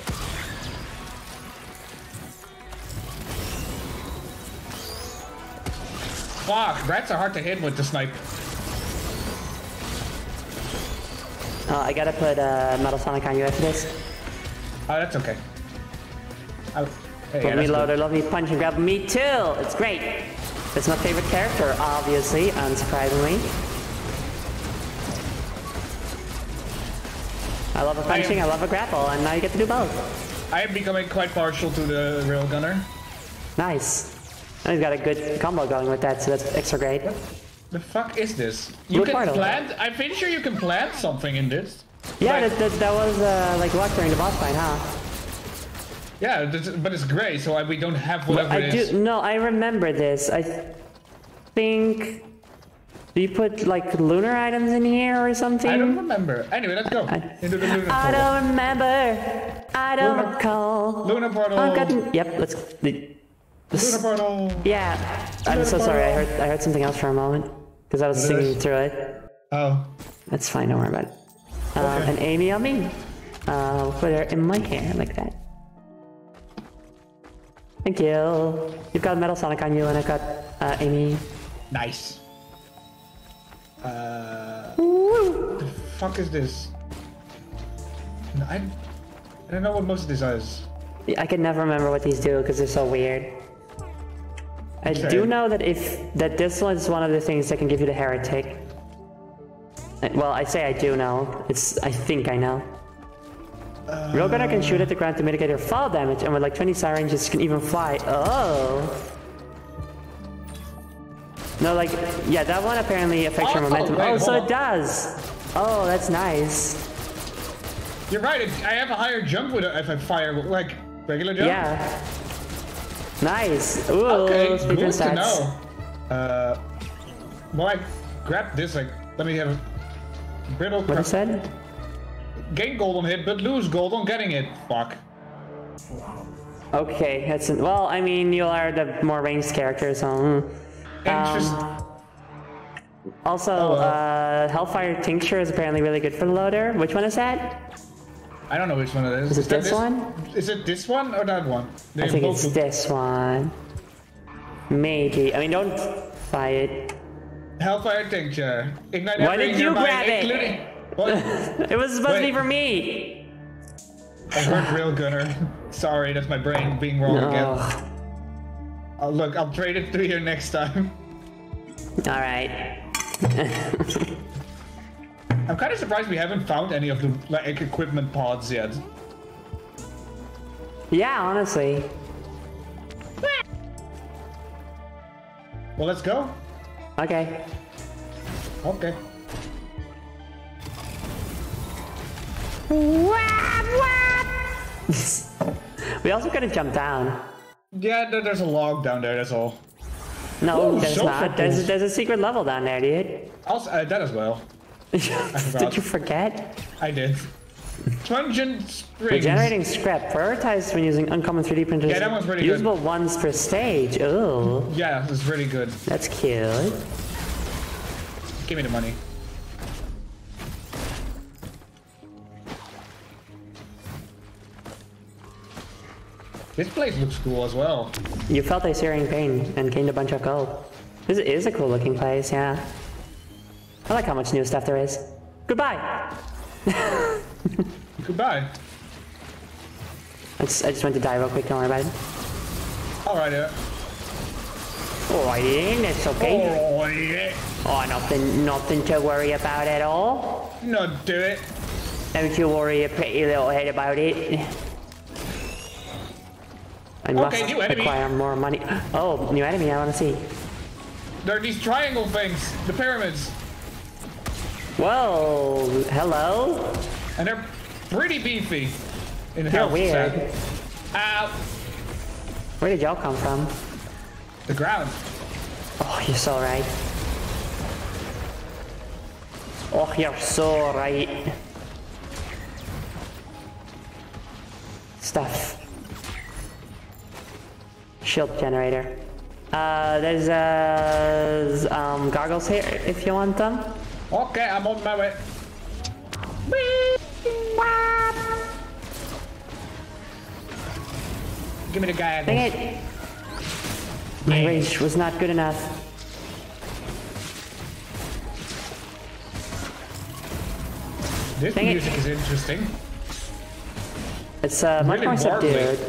C: Fuck, rats are hard to hit with the snipe.
B: Uh, I gotta put uh, Metal Sonic on you after this.
C: Oh, that's okay. Oh, hey,
B: Love
C: yeah,
B: me
C: good.
B: love me punch and grab. Me too! It's great! It's my favorite character, obviously, unsurprisingly. I love a punching, I love a grapple, and now you get to do both.
C: I am becoming quite partial to the railgunner.
B: Nice. And he's got a good combo going with that, so that's extra great.
C: The fuck is this? You can plant. I'm pretty sure you can plant something in this.
B: Yeah,
C: Like-
B: that, that, that was uh, like luck during the boss fight, huh?
C: Yeah, but it's gray, so I, we don't have whatever
B: I
C: it is.
B: do. No, I remember this. I think Do you put like lunar items in here or something?
C: I don't remember. Anyway, let's go
B: I-
C: into the lunar
B: I
C: portal.
B: don't remember. I don't
C: Lunar-
B: recall.
C: Lunar portal.
B: I've gotten. Yep. Let's. The,
C: Lunar portal.
B: yeah. I'm
C: Lunar
B: so sorry. I heard. I heard something else for a moment because I was singing through it.
C: Oh.
B: That's fine. Don't worry about it. Um,
C: Okay.
B: and Amy on me. Uh, I'll put her in my hair like that. Thank you. You've got Metal Sonic on you, and I've got uh, Amy.
C: Nice. Uh. What the fuck is this? I, I don't know what most of this is.
B: I can never remember what these do because they're so weird. I
C: Okay.
B: do know that if that this one is one of the things that can give you the heretic. Uh, Well, I say I do know. It's I think I know. Railgunner can shoot at the ground to mitigate your fall damage, and with like 20 sirens, syringes can even fly. Oh. No, like yeah, that one apparently affects your
C: Oh,
B: momentum.
C: wait,
B: oh, so
C: hold
B: it does. Oh, that's nice.
C: You're right. I have a higher jump with it if I fire like regular jump.
B: Yeah. Nice. Ooh,
C: Okay. Good to know. Uh. Well, I grabbed this. Like, let me have a brittle.
B: What is that?
C: Gain gold on hit, but lose gold on getting it. Fuck.
B: Okay, that's well. I mean, you are the more ranged character, so. mm.
C: Interest.
B: Also,
C: Oh,
B: uh, Hellfire Tincture is apparently really good for the loader. Which one is that?
C: I don't know which one it is.
B: Is it
C: that
B: this one?
C: Is it this one or that one? They
B: I think it's
C: look-
B: this one. Maybe. I mean, don't buy it.
C: Hellfire tincture. Ignite
B: Why did you
C: nearby,
B: grab it?
C: including- What? <laughs>
B: It was supposed to be for me.
C: I heard Railgunner. Sorry, that's my brain being wrong again. Uh, look, I'll trade it to you next time.
B: All right. <laughs>
C: I'm kind of surprised we haven't found any of the like equipment pods yet.
B: Yeah, honestly.
C: Well, let's go.
B: Okay.
C: Okay. <laughs>
B: We also gotta jump down.
C: Yeah, there's a log down there. That's all.
B: No,
C: Ooh,
B: there's not. There's, there's a secret level down there, dude.
C: Also, uh, that as well. <laughs>
B: Did you forget?
C: I did. Pungent springs.
B: Regenerating scrap. Prioritized when using uncommon 3D printers.
C: Yeah, that one's pretty good.
B: Usable ones per stage. Oh,
C: Yeah, it's really good.
B: that's cute.
C: Give me the money. This place looks cool as well.
B: You felt a searing pain and gained a bunch of gold. This is a cool looking place, yeah. I like how much new stuff there is. Goodbye. <laughs>
C: Goodbye.
B: I just, I just went to die real quick. Don't worry about it.
C: Alright, yeah.
B: Oh, Alrighty, that's okay.
C: Oh, yeah.
B: Oh, nothing, nothing to worry about at all.
C: Not do it.
B: Don't you worry a pretty little head about it. I must
C: new enemy.
B: acquire more money. Oh, new enemy, I want to see.
C: There are these triangle things, the pyramids,
B: Whoa, hello?
C: and they're pretty beefy. In
B: You're weird.
C: Ow!
B: Where did y'all come from?
C: The ground.
B: Oh, you're so right. Oh, you're so right. Stuff. Shield generator. Uh, there's uh, um, gargles here if you want them.
C: Okay, I'm on my way. Give me the guy.
B: Dang it! My range was not good enough.
C: This
B: Dang
C: music is interesting.
B: It's uh, much
C: Really
B: more
C: warbly.
B: subdued.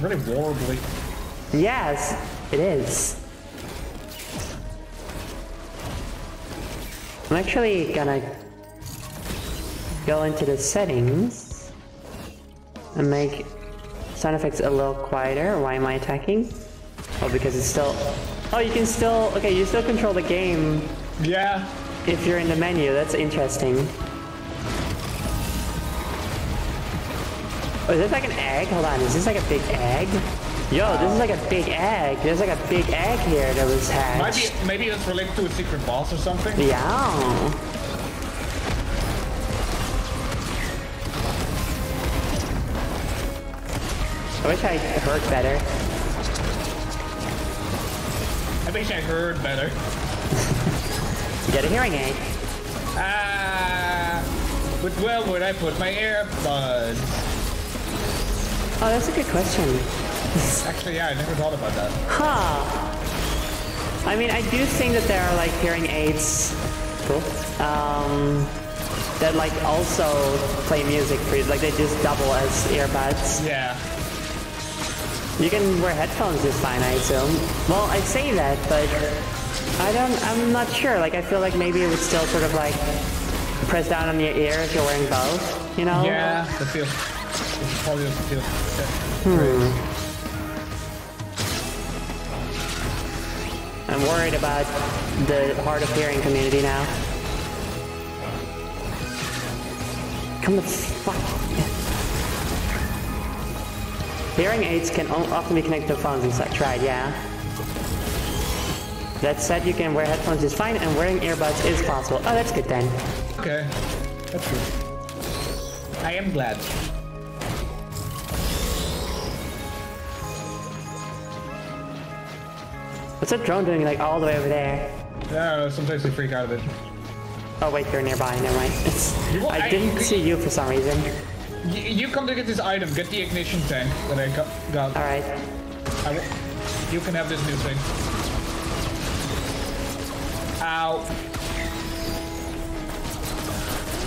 C: Really warbly.
B: Yes, it is. I'm actually gonna go into the settings and make sound effects a little quieter. Why am I attacking? Oh, because it's still... Oh, you can still... Okay, you still control the game
C: Yeah.
B: if you're in the menu. That's interesting. Oh, is this like an egg? Hold on, is this like a big egg? Yo, this is like a big egg. There's like a big egg here that was hatched.
C: Maybe maybe it's related to a secret boss or something.
B: Yeah. I wish I heard better.
C: I wish I heard better.
B: you Get a hearing aid.
C: Ah, but where would I put my earbuds?
B: Oh, that's a good question.
C: Actually, yeah, I never thought about that.
B: Huh. I mean, I do think that there are like hearing aids. Cool. Um, that like also play music for you. Like they just double as earbuds.
C: Yeah.
B: You can wear headphones just fine, I assume. Well, I say that, but I don't. I'm not sure. Like I feel like maybe it would still sort of like press down on your ear if you're wearing both. You know?
C: Yeah, that feels. It probably doesn't feel. that
B: I'm worried about the hard of hearing community now. Come the fuck. Hearing aids can often be connected to phones and such, right? Yeah. That said, you can wear headphones is fine, and wearing earbuds is possible. Oh, that's good then.
C: Okay, that's good. I am glad.
B: What's that drone doing, like all the way over there?
C: Yeah, sometimes they freak out of it.
B: Oh wait, you're nearby. Never mind. <laughs>
C: You-
B: I
C: I-
B: didn't see you for some reason.
C: Y- you come to get this item. Get the ignition tank that I got. got.
B: All right.
C: I w- you can have this new thing. Ow.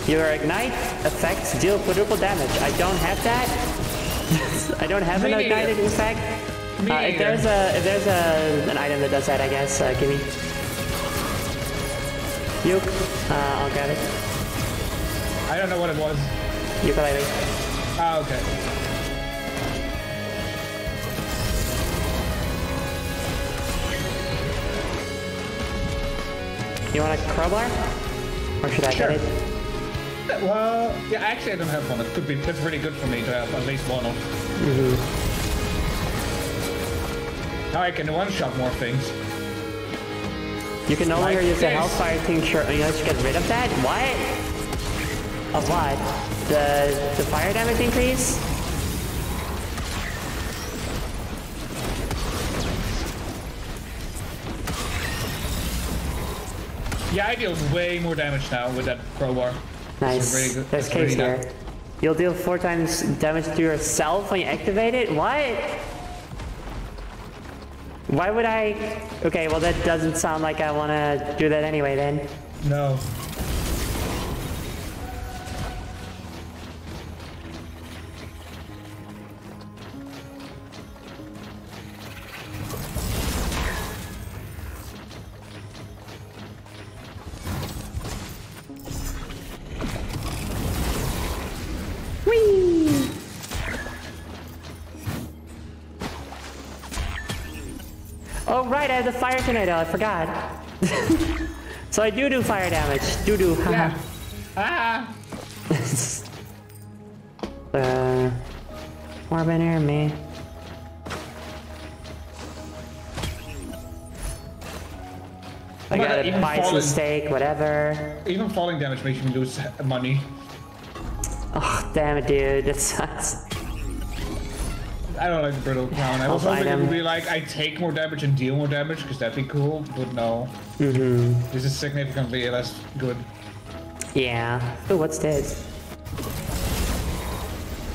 B: Your ignite effects deal quadruple damage. I don't have that. <laughs> I don't have an ignited effect.
C: Me
B: Uh, if there's a if there's a an item that does that, I guess uh, give me. Uke, uh, I'll grab it.
C: I don't know what it was.
B: Ukulele.
C: Ah, okay.
B: You want a crowbar? Or should I
C: Sure.
B: get it?
C: Well, yeah, actually I don't have one. It could be, it's really good for me to have at least one of. Now I can one-shot more things.
B: You can no
C: Like
B: longer use the
C: this.
B: Hellfire tincture. You have to get rid of that. What? Of what? The the fire damage increase?
C: Yeah, I deal way more damage now with that crowbar.
B: Nice.
C: really good-
B: There's
C: that's really
B: case here.
C: good.
B: You'll deal four times damage to yourself when you activate it? What? Why would I? Okay, well that doesn't sound like I want to do that anyway then.
C: No.
B: Have the fire tornado. I forgot. <laughs> so I do do fire damage. Do do.
C: Yeah. Ah! <laughs>
B: uh, more banner me. I
C: But
B: got a
C: even
B: bison
C: fallen-
B: steak, whatever.
C: Even falling damage makes me lose money.
B: Oh, damn it, dude. That sucks.
C: I don't like the brittle crown. I was
B: I'll
C: hoping it would be like I take more damage and deal more damage because that'd be cool, but no.
B: Mm-hmm.
C: This is significantly less good.
B: Yeah. Oh, what's this?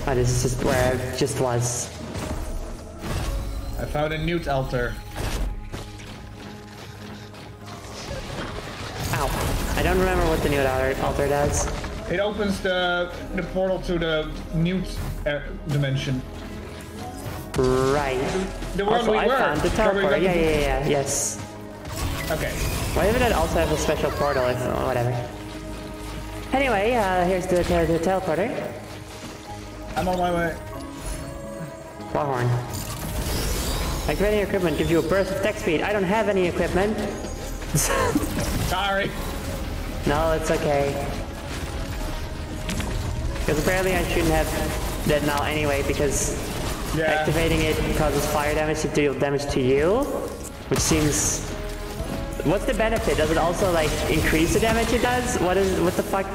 B: Oh, this is just where I just was.
C: I found a newt altar.
B: Ow. I don't remember what the new altar, altar does.
C: It opens the the portal to the newt uh, dimension.
B: Right.
C: The one
B: Also,
C: we
B: I
C: were.
B: found the teleporter. Yeah, yeah, yeah, yeah. Yes.
C: Okay.
B: Why would it also have a special portal if or whatever? Anyway, uh, here's the, the, the teleporter.
C: I'm on my way.
B: Warhorn. Activating your equipment gives you a burst of tech speed. I don't have any equipment. <laughs>
C: Sorry.
B: no, it's okay. Because apparently I shouldn't have that now anyway because
C: Yeah.
B: activating it causes fire damage to deal damage to you, which seems. What's the benefit? Does it also like increase the damage it does? What is what the fuck?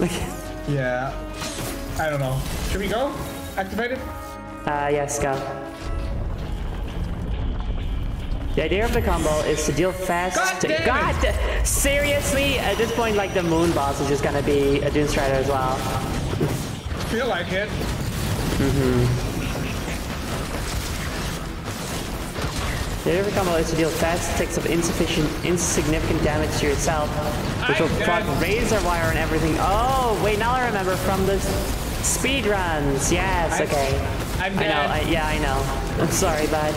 B: <laughs>
C: Yeah. I don't know. Should we go? Activate it?
B: Uh, yes, go. The idea of the combo is to deal fast.
C: God damn it!
B: God, seriously, at this point, like the moon boss is just gonna be a Dunestrider as well.
C: Feel like it.
B: The idea of the combo is to deal fast ticks of insufficient, insignificant damage to yourself, which will proc razor wire and everything. Oh, wait, now I remember from the speed runs. Yes,
C: I-
B: okay.
C: I'm
B: I know. I, yeah, I know. I'm sorry, bud.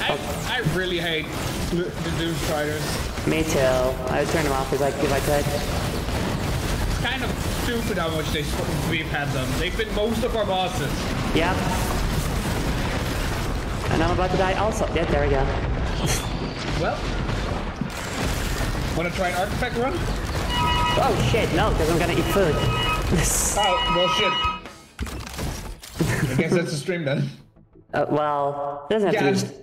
C: I, I really hate the Doom Striders.
B: Me too. I would turn them off if I, if I could.
C: It's kind of stupid how much they we've had them. They've been most of our bosses.
B: Yep. And I'm about to die also. Yeah, there we go.
C: Well. Wanna try an artifact run?
B: Oh shit, no, because I'm gonna eat food. <laughs>
C: Oh, well shit. I guess that's the stream then.
B: uh, well, it doesn't have
C: Yeah,
B: to be.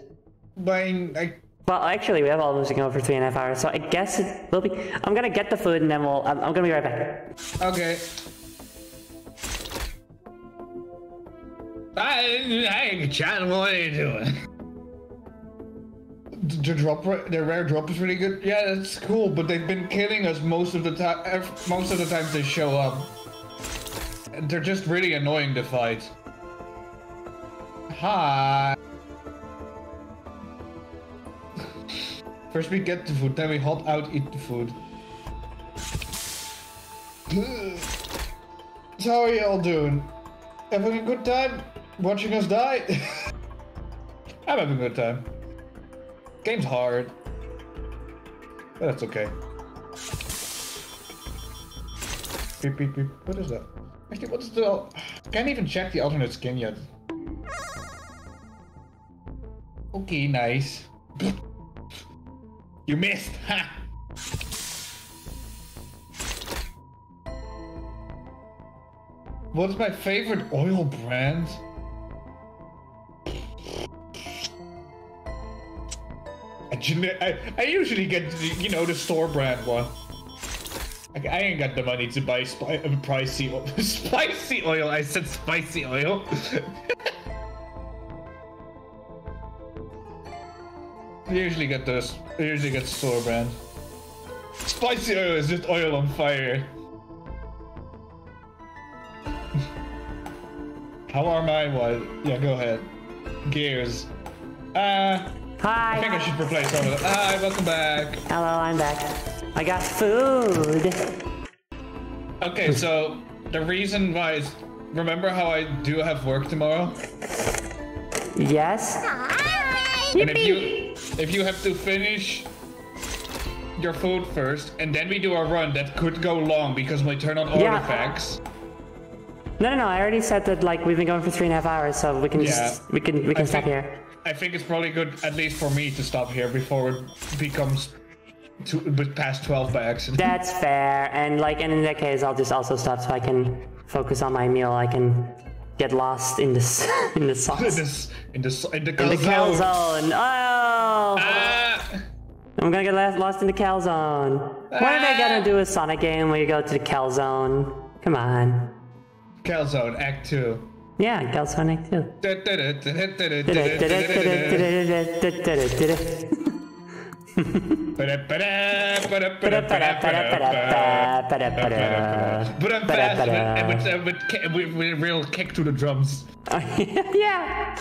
C: buying like
B: Well, actually, we have almost been going for three and a half hours, so I guess it will be. I'm gonna get the food and then we'll. I'm, I'm gonna be right back.
C: Okay. Hey, Chan, what are you doing? The drop, ra- the rare drop is really good. Yeah, that's cool, but they've been killing us most of the time. Most of the times they show up, and they're just really annoying to fight. Hi. <laughs> First we get the food, then we hop out, eat the food. <sighs> How are you all doing? Having a good time? Watching us die? <laughs> I'm having a good time. Game's hard. But that's okay. Beep beep beep. What is that? Actually, what's the... Can't even check the alternate skin yet. Okay, nice. <laughs> You missed! Ha! What's my favorite oil brand? I, I, usually get, you know, the store brand one. I ain't got the money to buy spi- uh, pricey, o- <laughs> spicy oil. I said spicy oil. <laughs> I usually get those. I usually get store brand. Spicy oil is just oil on fire. <laughs> How are my what? Yeah, go ahead. Gears. Uh, I think I should replace some of them. Hi, welcome back.
B: Hello, I'm back. I got food.
C: Okay, so the reason why is remember how I do have work tomorrow?
B: Yes.
C: And if you if you have to finish your food first, and then we do a run that could go long because we turn on
B: Yeah.
C: artifacts.
B: No, no, no. I already said that like we've been going for three and a half hours, so we can
C: Yeah.
B: just we can we can
C: I
B: stop
C: think-
B: here.
C: I think it's probably good, at least for me, to stop here before it becomes two, but past 12 by accident.
B: That's fair. And like, and in that case, I'll just also stop so I can focus on my meal. I can get lost in this <laughs> in the
C: in this, in this, in the,
B: In the kill zone. Oh!
C: Ah!
B: I'm gonna get lost in the Cal Zone. What are they gonna do with Sonic game when you go to the calzone? Come on.
C: Calzone, Act 2.
B: Yeah, Cal Sonic too.
C: Uh, with, with real kick to the drums.
B: yeah.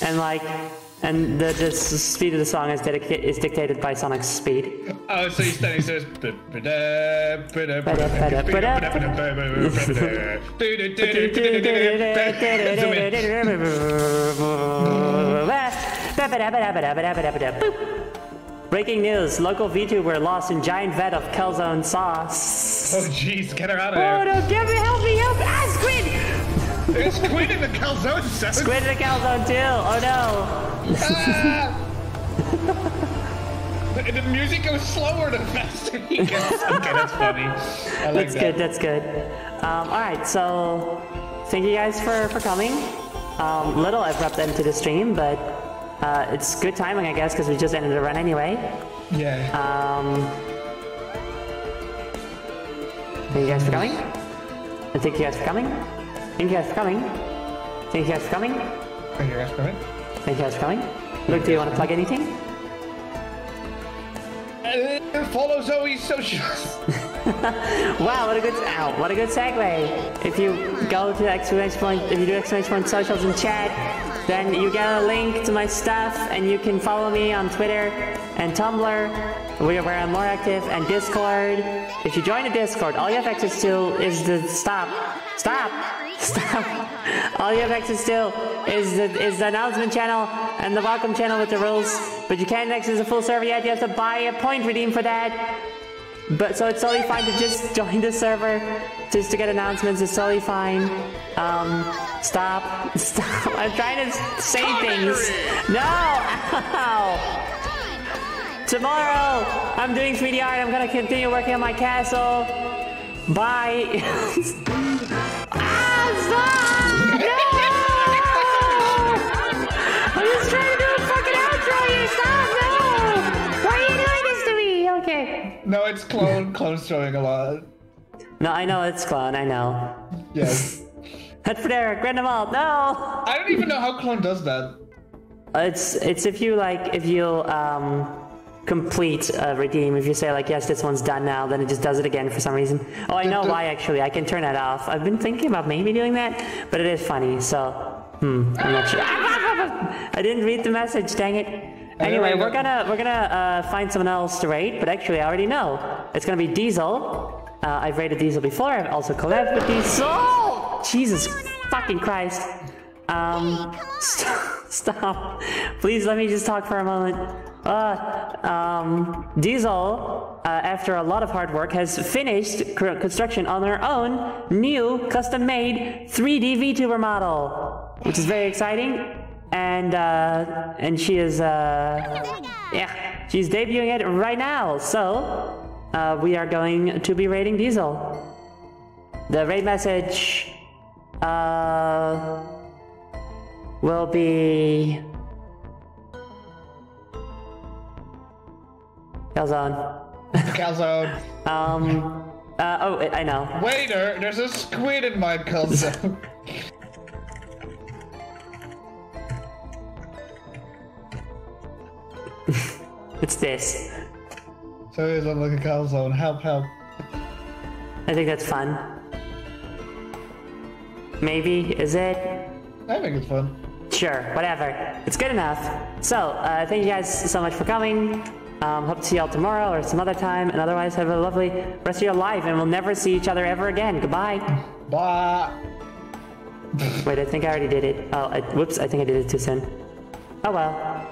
B: And like, and the, the speed of the song is, dedica- is dictated by Sonic's speed.
C: Oh, so he's standing says. Zoom.
B: Breaking news: Local VTuber lost in giant vat of calzone sauce.
C: Oh jeez, get her out of
B: Oh no! Get me! Help me! Help me! Ah, squid!
C: There's squid in the calzone sound.
B: Squid in the calzone too! Oh no!
C: Ah! <laughs> But the music goes slower the faster he gets. <laughs> Okay, that's funny. I like
B: That's
C: that.
B: good. That's good. Um, all right. So, thank you guys for for coming. um, little abrupt end to the stream, but uh, it's good timing, I guess, because we just ended the run anyway.
C: Yeah.
B: Um, thank you guys for coming. And thank you guys for coming. Thank you guys coming. Thank you guys coming.
C: Thank you guys coming.
B: Guys coming. Luke, do you want to plug anything?
C: Uh, follow Zoe's socials. <laughs>
B: Wow, what a good ow, what a good segue. If you go to exclamation point, if you do exclamation point socials in chat, then you get a link to my stuff, and you can follow me on Twitter and Tumblr, where where I'm more active, and Discord. If you join the Discord, all you have access to is the stop, stop, stop. All you have access to is the is the announcement channel and the welcome channel with the rules. But you can't access the full server yet. You have to buy a point redeem for that. But so it's totally fine to just <laughs> join the server just to get announcements. It's totally fine. Um, stop, <laughs> stop. I'm trying to say things. No, ow. Tomorrow, I'm doing 3D art. I'm gonna continue working on my castle. Bye. <laughs> stop! No! I'm just trying to do a fucking outro. Stop! No! Why are you doing to me? Okay.
C: no, it's clone. Clone's throwing a lot.
B: No, I know it's clone. I know.
C: Yes.
B: Head for there, Grindelwald. No.
C: I don't even know how clone does that.
B: It's it's if you like if you um complete a redeem. If you say like yes, this one's done now, then it just does it again for some reason. Oh, I know why actually. I can turn that off. I've been thinking about maybe doing that, but it is funny. So hmm, I'm not sure. <laughs> I didn't read the message. Dang it. Anyway, we're gonna we're gonna uh, find someone else to rate, but actually I already know. It's gonna be Diesel. Uh, I've rated Diesel before. I've also collabed with Diesel. Jesus fucking Christ. Um, st- <laughs> stop. Please let me just talk for a moment. Uh, um, Diesel, uh, after a lot of hard work, has finished construction on her own new custom-made 3D VTuber model, which is very exciting. And uh, and she is uh, yeah, she's debuting it right now. So uh, we are going to be rating Diesel. The raid message uh, will be Calzone.
C: Calzone. <laughs>
B: Um. Uh, oh, I know.
C: Waiter, there's a squid in my calzone. <laughs>
B: It's this.
C: so on like a calzone. Help, help.
B: I think that's fun. Maybe is it?
C: I think it's fun.
B: Sure, whatever. It's good enough. So, uh, thank you guys so much for coming. Um, hope to see y'all tomorrow or some other time. And otherwise, have a lovely rest of your life. And we'll never see each other ever again. Goodbye.
C: Bye. <laughs>
B: Wait, I think I already did it. Oh, I, whoops, I think I did it too soon. Oh well.